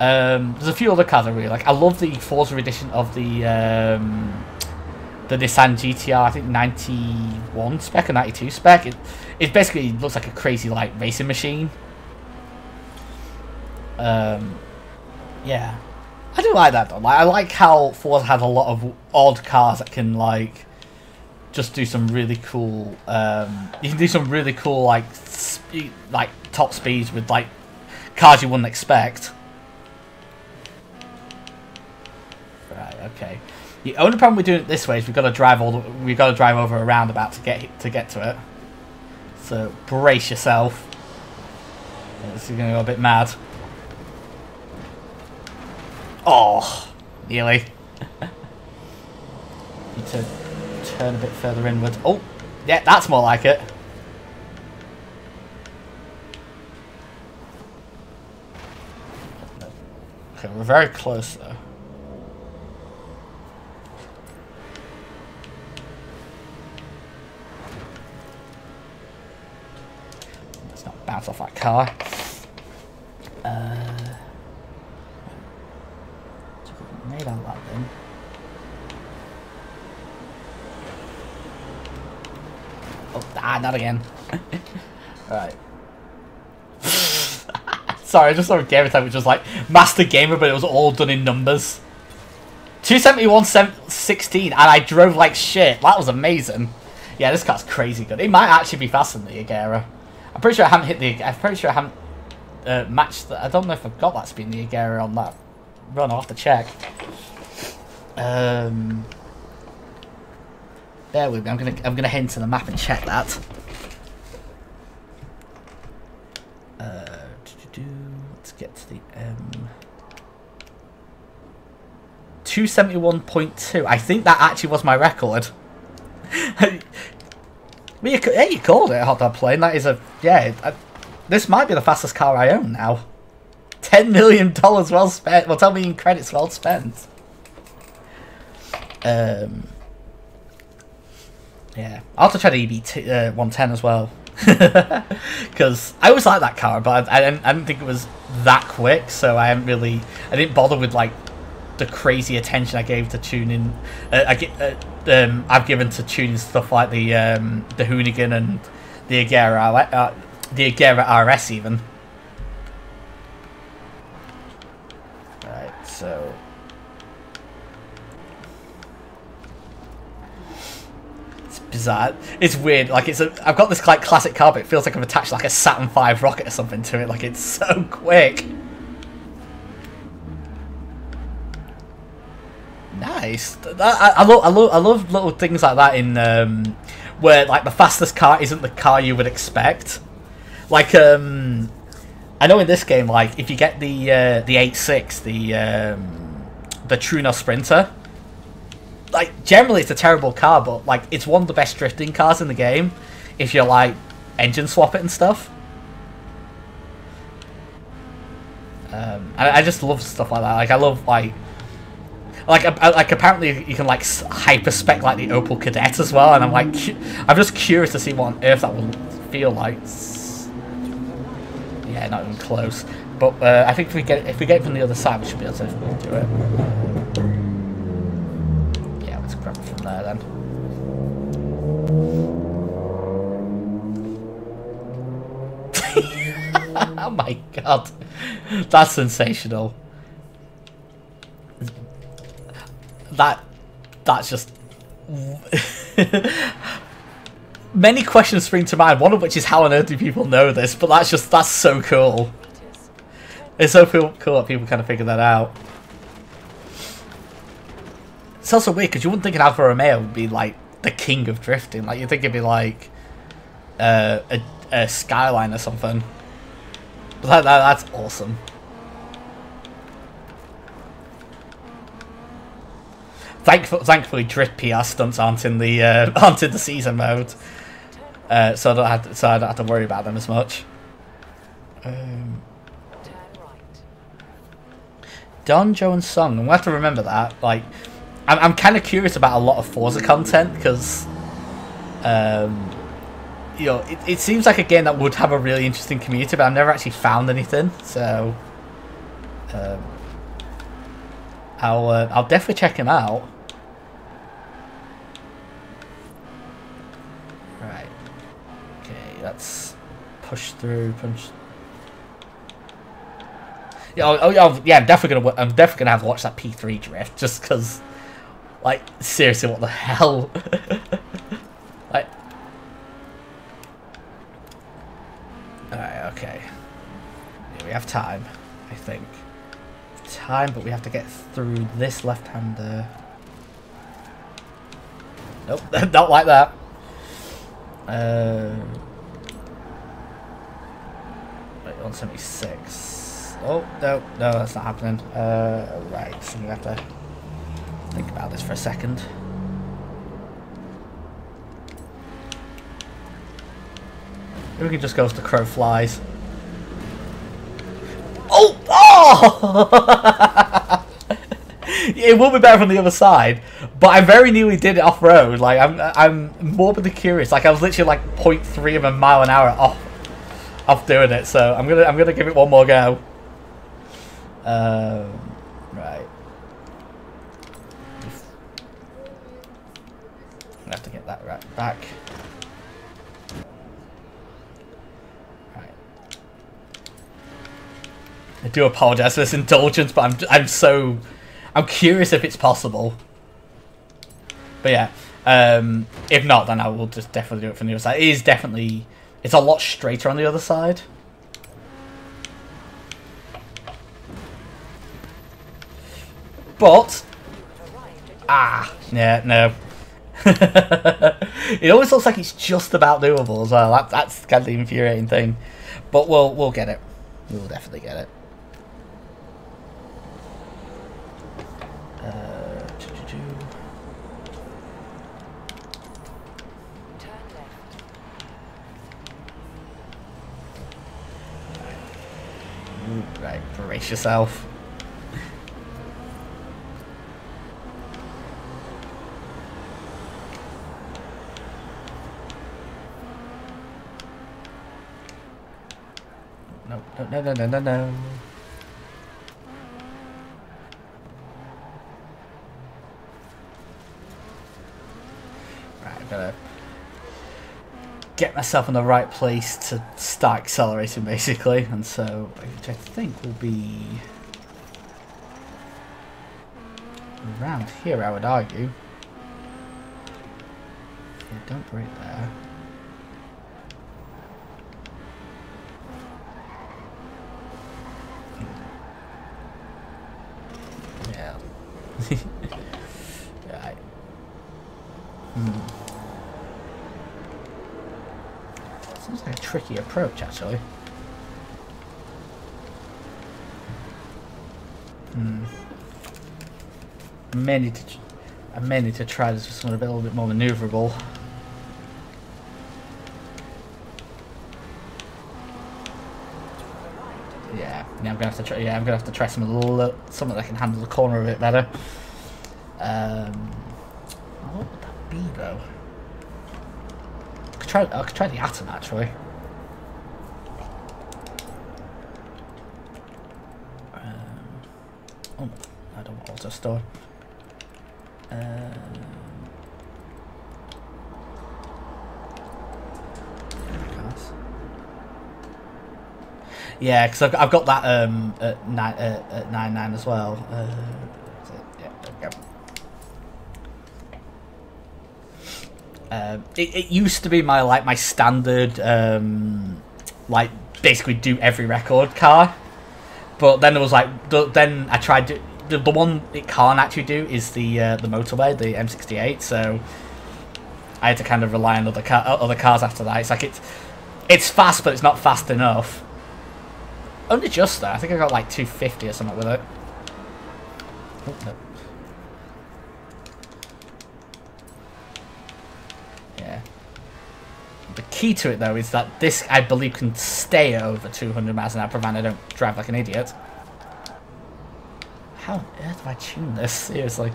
Um, there's a few other cars I really like. I love the Forza edition of the um, the Nissan GTR. I think 91 spec or 92 spec. It it basically looks like a crazy like racing machine. Um, yeah, I do like that though. Like, I like how Forza has a lot of odd cars that can like just do some really cool. Um, you can do some really cool like spe- like top speeds with like cars you wouldn't expect. Right. Okay. The only problem we're doing it this way is we've got to drive all the, we've got to drive over a roundabout to get to get to it. So brace yourself. This is going to go a bit mad. Oh, nearly. Need to turn a bit further inward. Oh, yeah, that's more like it. Okay, we're very close though. Let's not bounce off that car. Uh, made out that thing. Oh, ah, not again. [laughs] Alright. [laughs] Sorry, I just saw a game time which was like Master Gamer, but it was all done in numbers. 271.16, and I drove like shit. That was amazing. Yeah, this car's crazy good. It might actually be faster than the Agera. I'm pretty sure I haven't hit the. I'm pretty sure I haven't uh, matched. The, I don't know if I've got that speed in the Agera on that run. Have to check. Um, bear with me. I'm gonna I'm gonna head into the map and check that. Uh, let's get to the M. 271.2. I think that actually was my record. [laughs] well, you, you called it a hot dog plane. That is a yeah. I, this might be the fastest car I own now. Ten million dollars well spent. Well, tell me in credits well spent. Um. Yeah, to try the EB t- uh, 110 as well. [laughs] Because I always liked that car, but I, I, didn't, I didn't think it was that quick, so I haven't really, I didn't bother with like the crazy attention I gave to tuning. Uh, I get, uh, um, I've given to tuning stuff like the um, the Hoonigan and the Agera, uh, the Agera RS even. Right, so it's bizarre. It's weird. Like it's a, I've got this like classic car, but it feels like I've attached like a Saturn V rocket or something to it. Like it's [laughs] so quick. Nice. That, I, I love, I love, I love little things like that in um, where like the fastest car isn't the car you would expect. Like um, I know in this game, like if you get the uh, the eight six, the um, the Trueno Sprinter, like generally it's a terrible car, but like it's one of the best drifting cars in the game. If you like engine swap it and stuff. Um, I, I just love stuff like that. Like I love like like like apparently you can like hyper spec like the Opel Kadett as well, and I'm like I'm just curious to see what on earth that will feel like. Yeah, not even close. But uh, I think if we get if we get from the other side, we should be able to do it. Yeah, let's grab it from there then. [laughs] oh my god, that's sensational. That that's just [laughs] [laughs] many questions spring to mind. One of which is how on earth do people know this? But that's just that's so cool. It's so cool, that people kind of figure that out. It's also weird because you wouldn't think an Alfa Romeo would be like the king of drifting. Like you'd think it'd be like uh, a, a skyline or something. But that, that, that's awesome. Thankful, thankfully, drift PR stunts aren't in the uh, [laughs] aren't in the season mode. Uh, so I don't have to, so I don't have to worry about them as much. Um, Don, Joe, and Song. I'm gonna have to remember that. Like, I'm, I'm kind of curious about a lot of Forza content because, um, you know, it, it seems like a game that would have a really interesting community, but I've never actually found anything. So, um, I'll uh, I'll definitely check him out. Right. Okay, let's push through. Punch. Yeah, oh, oh, yeah. I'm definitely gonna. I'm definitely gonna have to watch that P3 drift just because, like, seriously, what the hell? [laughs] like, alright, okay. Yeah, we have time, I think. Time, but we have to get through this left-hander. Nope, [laughs] not like that. Uh, 176. Oh, no, no, that's not happening. Uh, right, so we have to think about this for a second. Maybe we can just go the crow flies. Oh! Oh! [laughs] it will be better from the other side, but I very nearly did it off road. Like I'm, I'm morbidly curious. Like I was literally like 0.3 of a mile an hour off, doing it. So I'm gonna, I'm gonna give it one more go. Um, right. I have to get that right back. Right. I do apologize for this indulgence, but I'm, I'm so, I'm curious if it's possible. But yeah, um, if not, then I will just definitely do it from the other side. It is definitely, it's a lot straighter on the other side. But Ah, yeah, no. [laughs] it always looks like it's just about doable as well. That, that's kind of the infuriating thing. But we'll we'll get it. We'll definitely get it. Uh, choo-choo-choo. Turn left. Ooh, Right, brace yourself. No, no, no, no, no, no, no. Right, I've gotta get myself in the right place to start accelerating, basically. And so, which I think will be around here, I would argue. Yeah, don't break there. Yeah. [laughs] right. Hmm. Seems like a tricky approach, actually. Hmm. I may need to, may need to try this with something a, bit, a little bit more maneuverable. Yeah, yeah, I'm gonna have to try. Yeah, I'm gonna have to try some little, something that can handle the corner a bit better. Um, what would that be though? Try. I could try the atom actually. Um, oh, I don't want auto store. Um. Yeah, because I've, I've got that um, at nine uh, at nine nine as well. Uh, is it? yeah, there we go. Um, it, it used to be my like my standard um, like basically do every record car, but then there was like the, then I tried to the, the one it can't actually do is the uh, the motorway the M68 so I had to kind of rely on other car, other cars after that. It's like it's it's fast, but it's not fast enough. Only just there. I think I got like 250 or something with it. Oh, no. Yeah. The key to it though is that this, I believe, can stay over 200 miles an hour, provided I don't drive like an idiot. How on earth do I tune this? Seriously.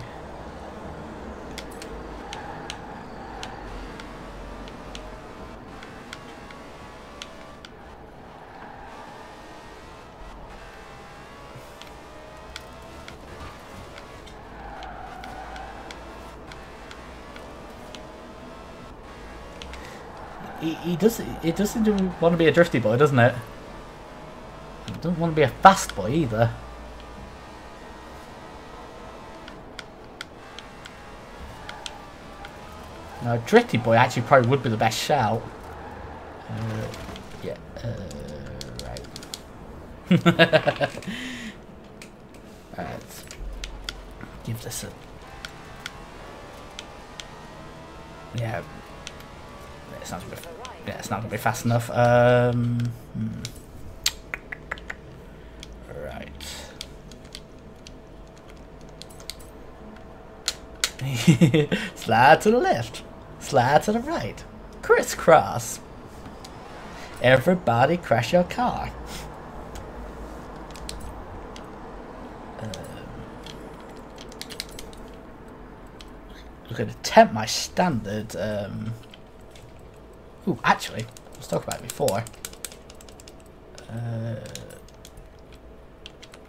He, does. It does seem to want to be a drifty boy, doesn't it? He doesn't want to be a fast boy either. No, drifty boy actually probably would be the best shout. Uh, yeah. Uh, right. [laughs] Alright. Give this a. Yeah. It's sounds be, yeah, it's not gonna be fast enough. Um, hmm. Right. [laughs] Slide to the left. Slide to the right. Crisscross. Everybody crash your car. Um, I'm going to tempt my standard. Um, ooh, actually, let's talk about it before. Uh,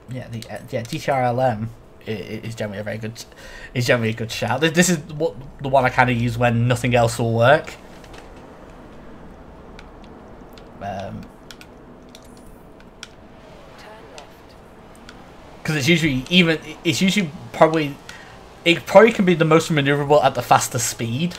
yeah, the uh, yeah DTRLM is generally a very good is generally a good shout. This- This is what the one I kind of use when nothing else will work. Um, Turn left. because it's usually even it's usually probably it probably can be the most maneuverable at the fastest speed.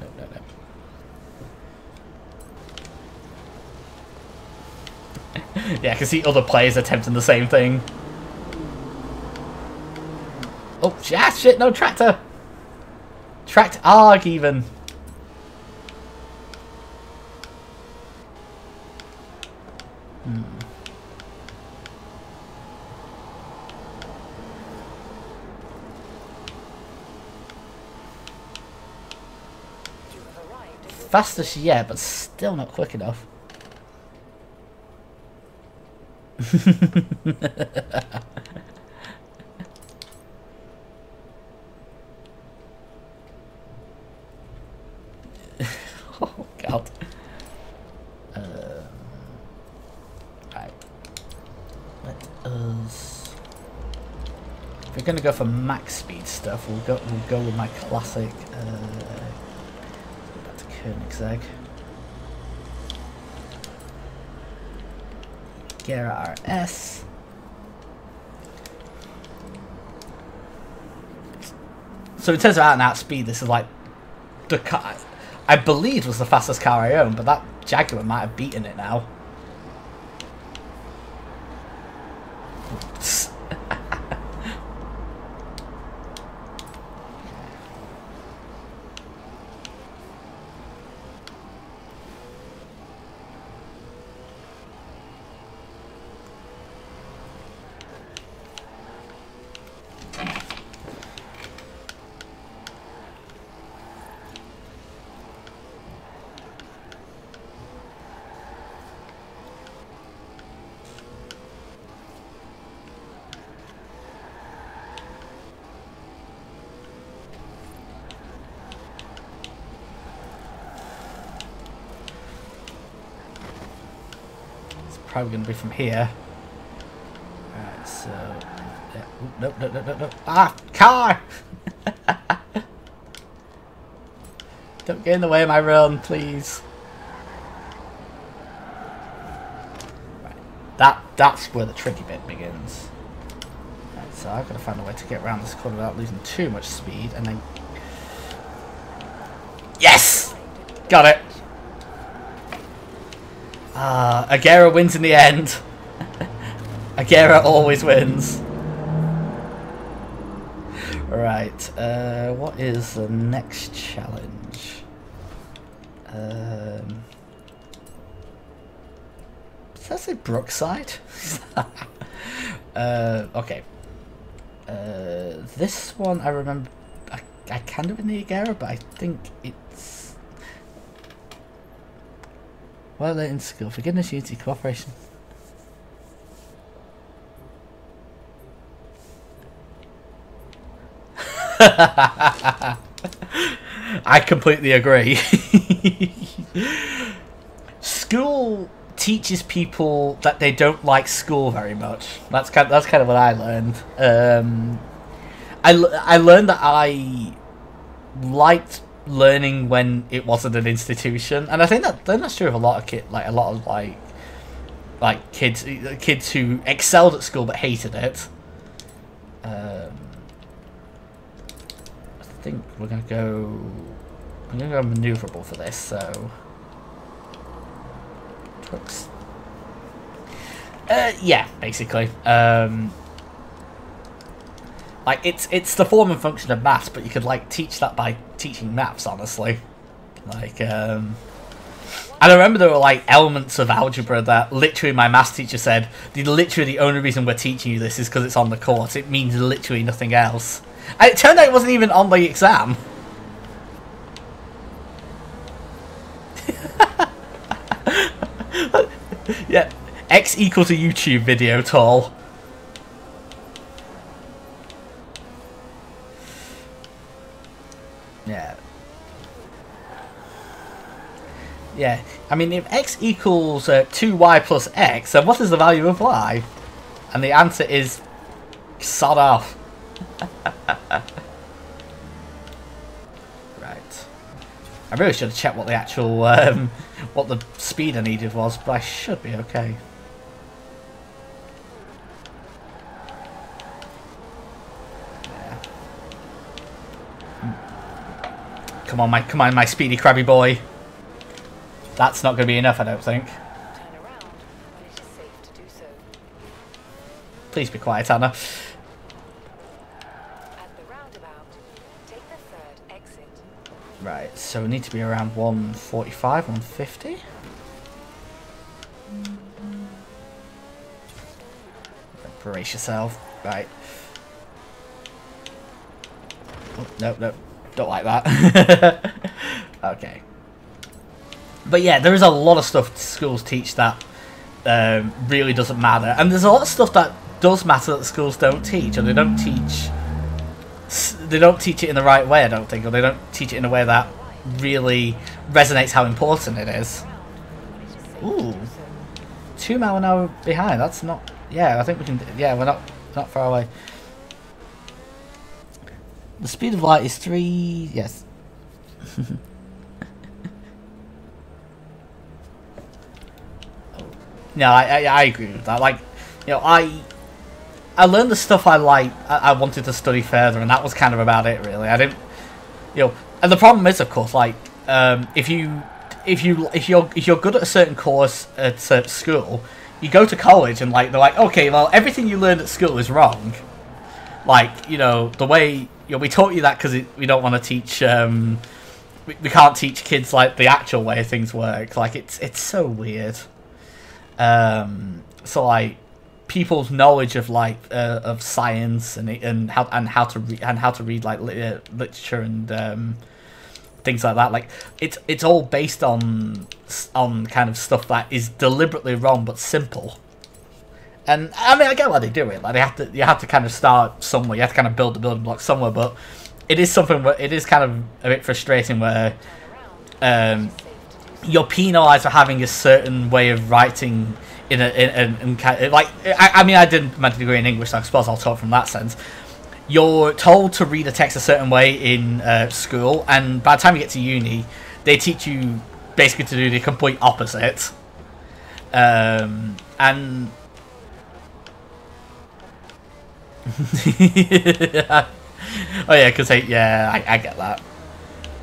No, no, no. yeah, I can see other players attempting the same thing. Oh, ah, shit, no tractor! Tracked ARG even. Hmm. Fastest, yeah, but still not quick enough. [laughs] oh god. Um, right. Let us. If we're gonna go for max speed stuff, we'll go. We'll go with my classic. Uh, back to Koenigsegg. RS. So in terms of out and out speed, this is like the car I believe was the fastest car I own, but that Jaguar might have beaten it now. It's probably going to be from here. Alright, so... Yeah. Ooh, no, no, no, no, no. Ah! Car! [laughs] Don't get in the way of my run, please. Right. that that's where the tricky bit begins. Right, so I've got to find a way to get around this corner without losing too much speed, and then yes, got it. Ah, Agera wins in the end. Agera always wins. Right, uh, what is the next challenge? Um, does that say Brookside? [laughs] uh, okay. Uh, this one I remember. I, I do it in the Agera, but I think it's. Well, in skill, forgiveness, unity, cooperation. [laughs] I completely agree. [laughs] school teaches people that they don't like school very much. That's kind. That's kind of what I learned. Um, I I learned that I liked learning when it wasn't an institution, and I think that then that's true of a lot of kid, like a lot of like like kids kids who excelled at school but hated it. Um, I think we're gonna go. I'm gonna go maneuverable for this, so. Twix. Uh, yeah, basically. Um, like it's it's the form and function of maths, but you could like teach that by teaching maths, honestly. Like, um, and I remember there were like elements of algebra that literally my maths teacher said, the literally the only reason we're teaching you this is because it's on the course. It means literally nothing else. And it turned out it wasn't even on the exam. [laughs] yeah, x equals a YouTube video tall. Yeah, I mean, if x equals uh, 2y plus x, then what is the value of y? And the answer is sod off. [laughs] right. I really should have checked what the actual, um, what the speed I needed was, but I should be okay. Yeah. Hmm. Come on, my come on, my speedy crabby boy. That's not going to be enough, I don't think. Please be quiet, Anna. Right, so we need to be around 145, 150. Brace yourself. Right. Oh, no, no. Don't like that. [laughs] okay. But yeah, there is a lot of stuff schools teach that um, really doesn't matter. And there's a lot of stuff that does matter that schools don't teach, and they don't teach. They don't teach it in the right way, I don't think, or they don't teach it in a way that really resonates how important it is. Ooh, two mile an hour behind. That's not. Yeah, I think we can. Yeah, we're not not far away. The speed of light is three. Yes. [laughs] no, I, I I agree with that. Like, you know, I I learned the stuff I like. I, I wanted to study further, and that was kind of about it, really. I didn't, you know. And the problem is, of course, like um, if you if you if you're if you're good at a certain course at uh, school, you go to college and like they're like, okay, well, everything you learned at school is wrong. Like, you know, the way you know, we taught you that because we don't want to teach. Um, we, we can't teach kids like the actual way things work. Like, it's it's so weird. Um, so like people's knowledge of like uh, of science and and how and how to read and how to read like li- uh, literature and um, things like that. Like it's it's all based on on kind of stuff that is deliberately wrong but simple. And I mean, I get why they do it. Like they have to, you have to kind of start somewhere. You have to kind of build the building block somewhere. But it is something where it is kind of a bit frustrating where um, you're penalized for having a certain way of writing in a in, in, in like I, I, mean I didn't my degree in English, so I suppose I'll talk from that sense. You're told to read a text a certain way in uh, school, and by the time you get to uni, they teach you basically to do the complete opposite. Um, and [laughs] oh yeah, because yeah, I, I get that.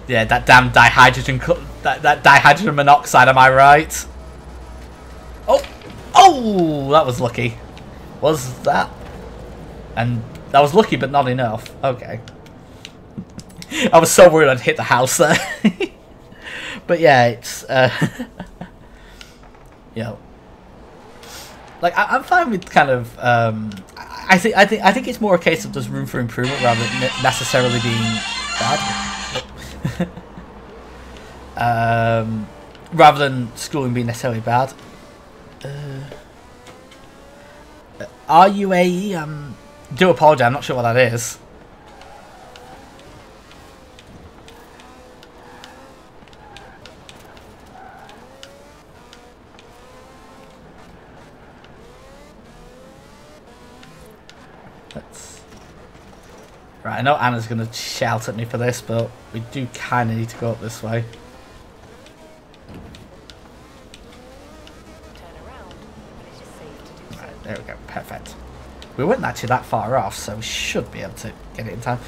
Yeah, that damn dihydrogen that that dihydrogen monoxide. Am I right? Oh, oh, that was lucky. Was that? And that was lucky, but not enough. Okay. I was so worried I'd hit the house there. [laughs] but yeah, it's uh, [laughs] yeah. Like I, I'm fine with kind of. Um, I I think I think I think it's more a case of there's room for improvement rather than necessarily being bad. [laughs] um, rather than schooling being necessarily bad. Uh, RUAE, um, do apologize. I'm not sure what that is. Let's. Right, I know Anna's gonna shout at me for this, but we do kind of need to go up this way. Turn around when it is safe to do so. Right, there we go. Perfect. We weren't actually that far off, so we should be able to get it in time.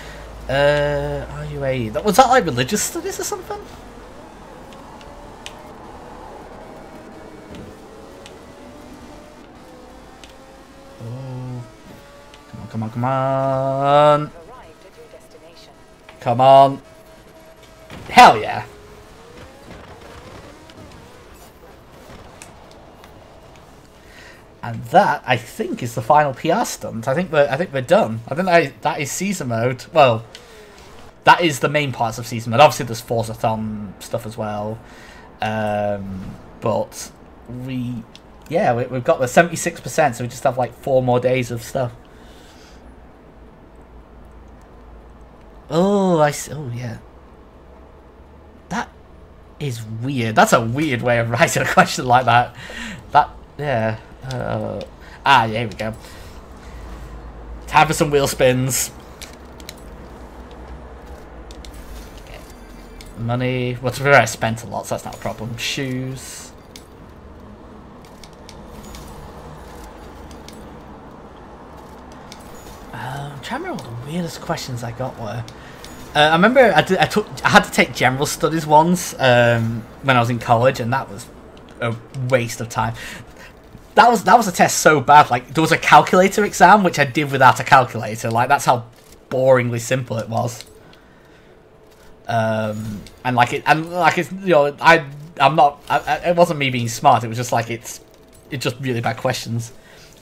Uh, RUAE. That was that like religious studies or something? Oh, come on, come on, come on, You've arrived at your destination. come on! Hell yeah! And that, I think, is the final PR stunt. I think we're, I think we're done. I think that, is season mode. Well, that is the main parts of season mode. Obviously, there's Forzathon stuff as well. Um, but we, yeah, we, we've got the 76%, so we just have like four more days of stuff. Oh, I see. Oh, yeah. That is weird. That's a weird way of writing a question like that. That, yeah. Uh, ah, yeah, here we go. Time for some wheel spins. Money. Well, to I spent a lot, so that's not a problem. Shoes. Uh, I'm trying to remember what the weirdest questions I got were. Uh, I remember I, did, I took I had to take general studies once um, when I was in college, and that was a waste of time. That was that was a test so bad. Like there was a calculator exam which I did without a calculator. Like that's how boringly simple it was. Um, and like it and like it's you know I I'm not I, I, it wasn't me being smart. It was just like it's it's just really bad questions.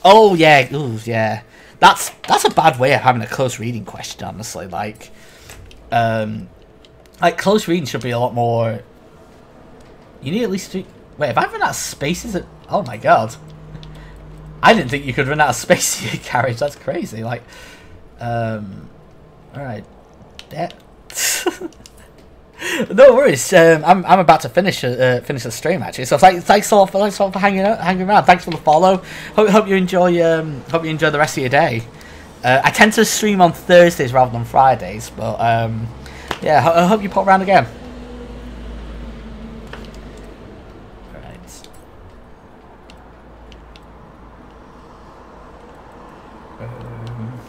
Oh yeah, ooh yeah. That's that's a bad way of having a close reading question. Honestly, like um, like close reading should be a lot more. You need at least three. Wait, if I run out of spaces, it. Oh my god. I didn't think you could run out of space in your carriage. That's crazy. Like, um, all right, that. [laughs] no worries. Um, I'm I'm about to finish uh, finish the stream actually. So thanks thanks a lot for thanks a lot for hanging out, hanging around. Thanks for the follow. Hope hope you enjoy um hope you enjoy the rest of your day. Uh, I tend to stream on Thursdays rather than Fridays, but um, yeah, I hope you pop around again. Right. Um,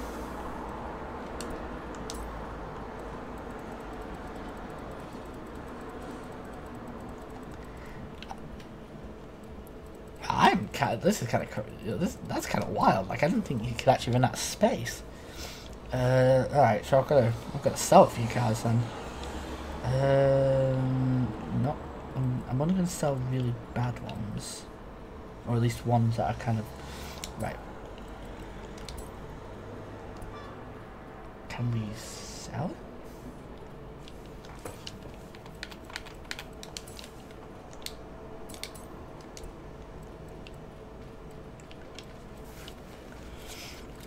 I'm kind of. This is kind of. This that's kind of wild. Like I didn't think you could actually run of space. Uh, all right, so I've got to. I've got to sell it for you guys then. Um, not. I'm, I'm only going to sell really bad ones, or at least ones that are kind of right. Can we sell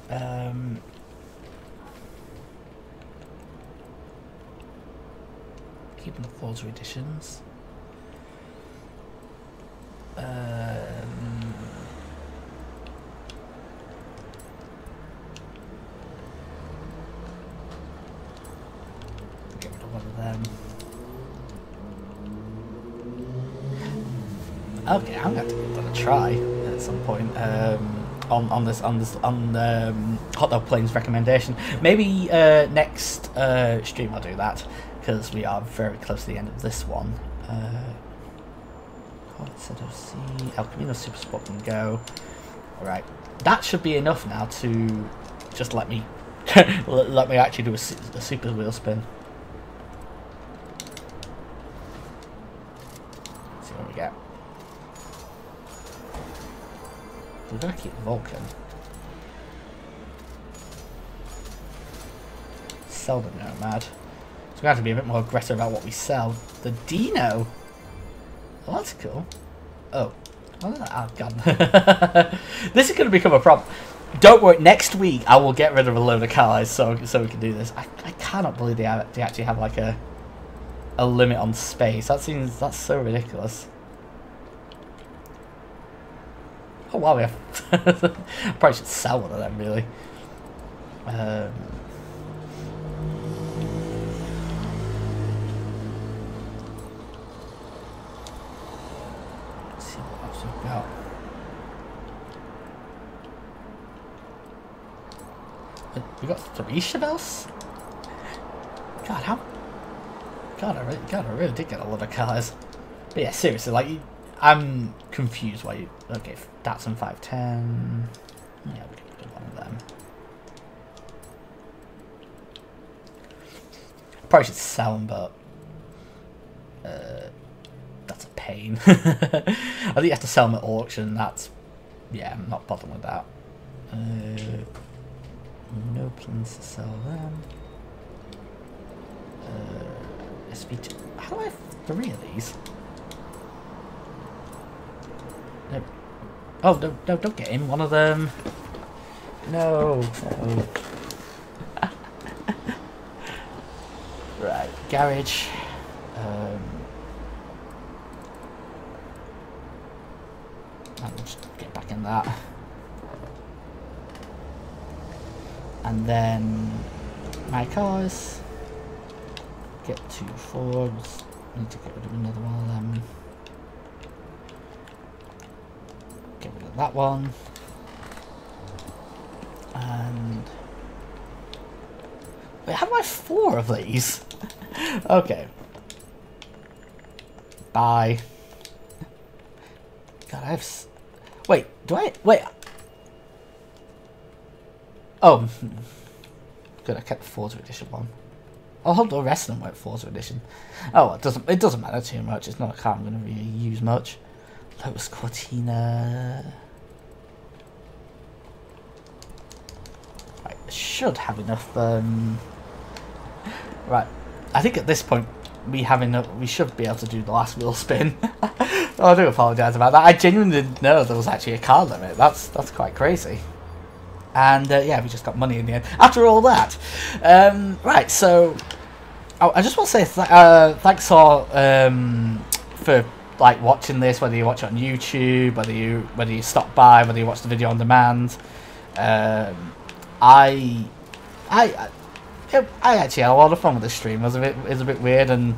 Um, keeping the Forza editions. Um, get rid of one of them. Okay, I'm going to have to give that a try at some point. Um, on on this on this on um, Hot Dog Plane's recommendation. Maybe uh, next uh, stream I'll do that because we are very close to the end of this one. Uh, Set of C, El Camino Super Sport can go. Alright, that should be enough now to just let me [laughs] let, me actually do a, a super wheel spin. see what we get. We're gonna keep Vulcan. Sell the Nomad. So we have to be a bit more aggressive about what we sell. The Dino! Well, that's cool. Oh. Oh, oh God. this is going to become a problem. Don't worry, next week I will get rid of a load of cars so so we can do this. I, I cannot believe they, have, they actually have like a a limit on space. That seems, that's so ridiculous. Oh wow, we. [laughs] I probably should sell one of them, really. Um, let's see what else we've got. We got three Chevelles? God, how... God, I really, God, I really did get a lot of cars. But yeah, seriously, like, you- I'm confused why you... Okay, that's Datsun 510... Yeah, we can do one of them. Probably should sell them, but... Uh, that's a pain. [laughs] I think you have to sell them at auction, that's... Yeah, I'm not bothering with that. Uh, no plans to sell them. Uh, SB2. How do I have three of these? Oh, no, no, don't get in one of them. No. no. [laughs] right, garage. Um, I'll just get back in that. And then my cars. Get two Fords. Need to get rid of another one of them. Get rid of that one. And wait, how do I have four of these? [laughs] okay. Bye. God, I have. Wait, do I? Wait. Oh. [laughs] Good, I kept the Forza Edition one. I'll hold the rest of them went Forza Edition. Oh, it doesn't it doesn't matter too much. It's not a car I'm going to really use much. Lotus Cortina. Right, should have enough. Um, right, I think at this point we have enough. We should be able to do the last wheel spin. [laughs] oh, I do apologise about that. I genuinely didn't know there was actually a car limit. That's that's quite crazy. And uh, yeah, we just got money in the end. After all that, um, right? So oh, I just want to say th- uh, thanks for um, for like watching this. Whether you watch it on YouTube, whether you whether you stop by, whether you watch the video on demand. Um, I, I, I, actually had a lot of fun with this stream. It was a bit, it was a bit weird, and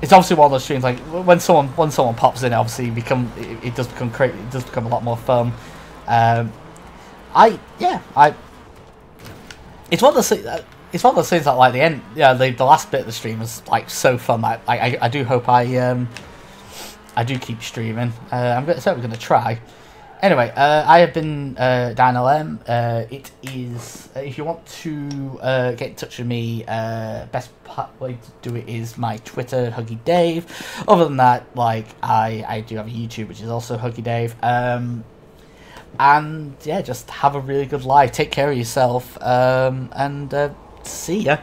it's obviously one of those streams like when someone when someone pops in, obviously become it, it does become cra- it does become a lot more fun. Um, I yeah I. It's one of the uh, it's one of those things that like the end yeah the, the last bit of the stream was like so fun. I I, I- I do hope I um I do keep streaming. Uh, I'm gonna, certainly going to try. Anyway, uh, I have been uh, Dynalemm. Uh, it is uh, if you want to uh, get in touch with me, uh, best way to do it is my Twitter, Huggy Dave. Other than that, like I I do have a YouTube, which is also Huggy Dave. Um, and yeah, just have a really good life. Take care of yourself. Um, and see ya.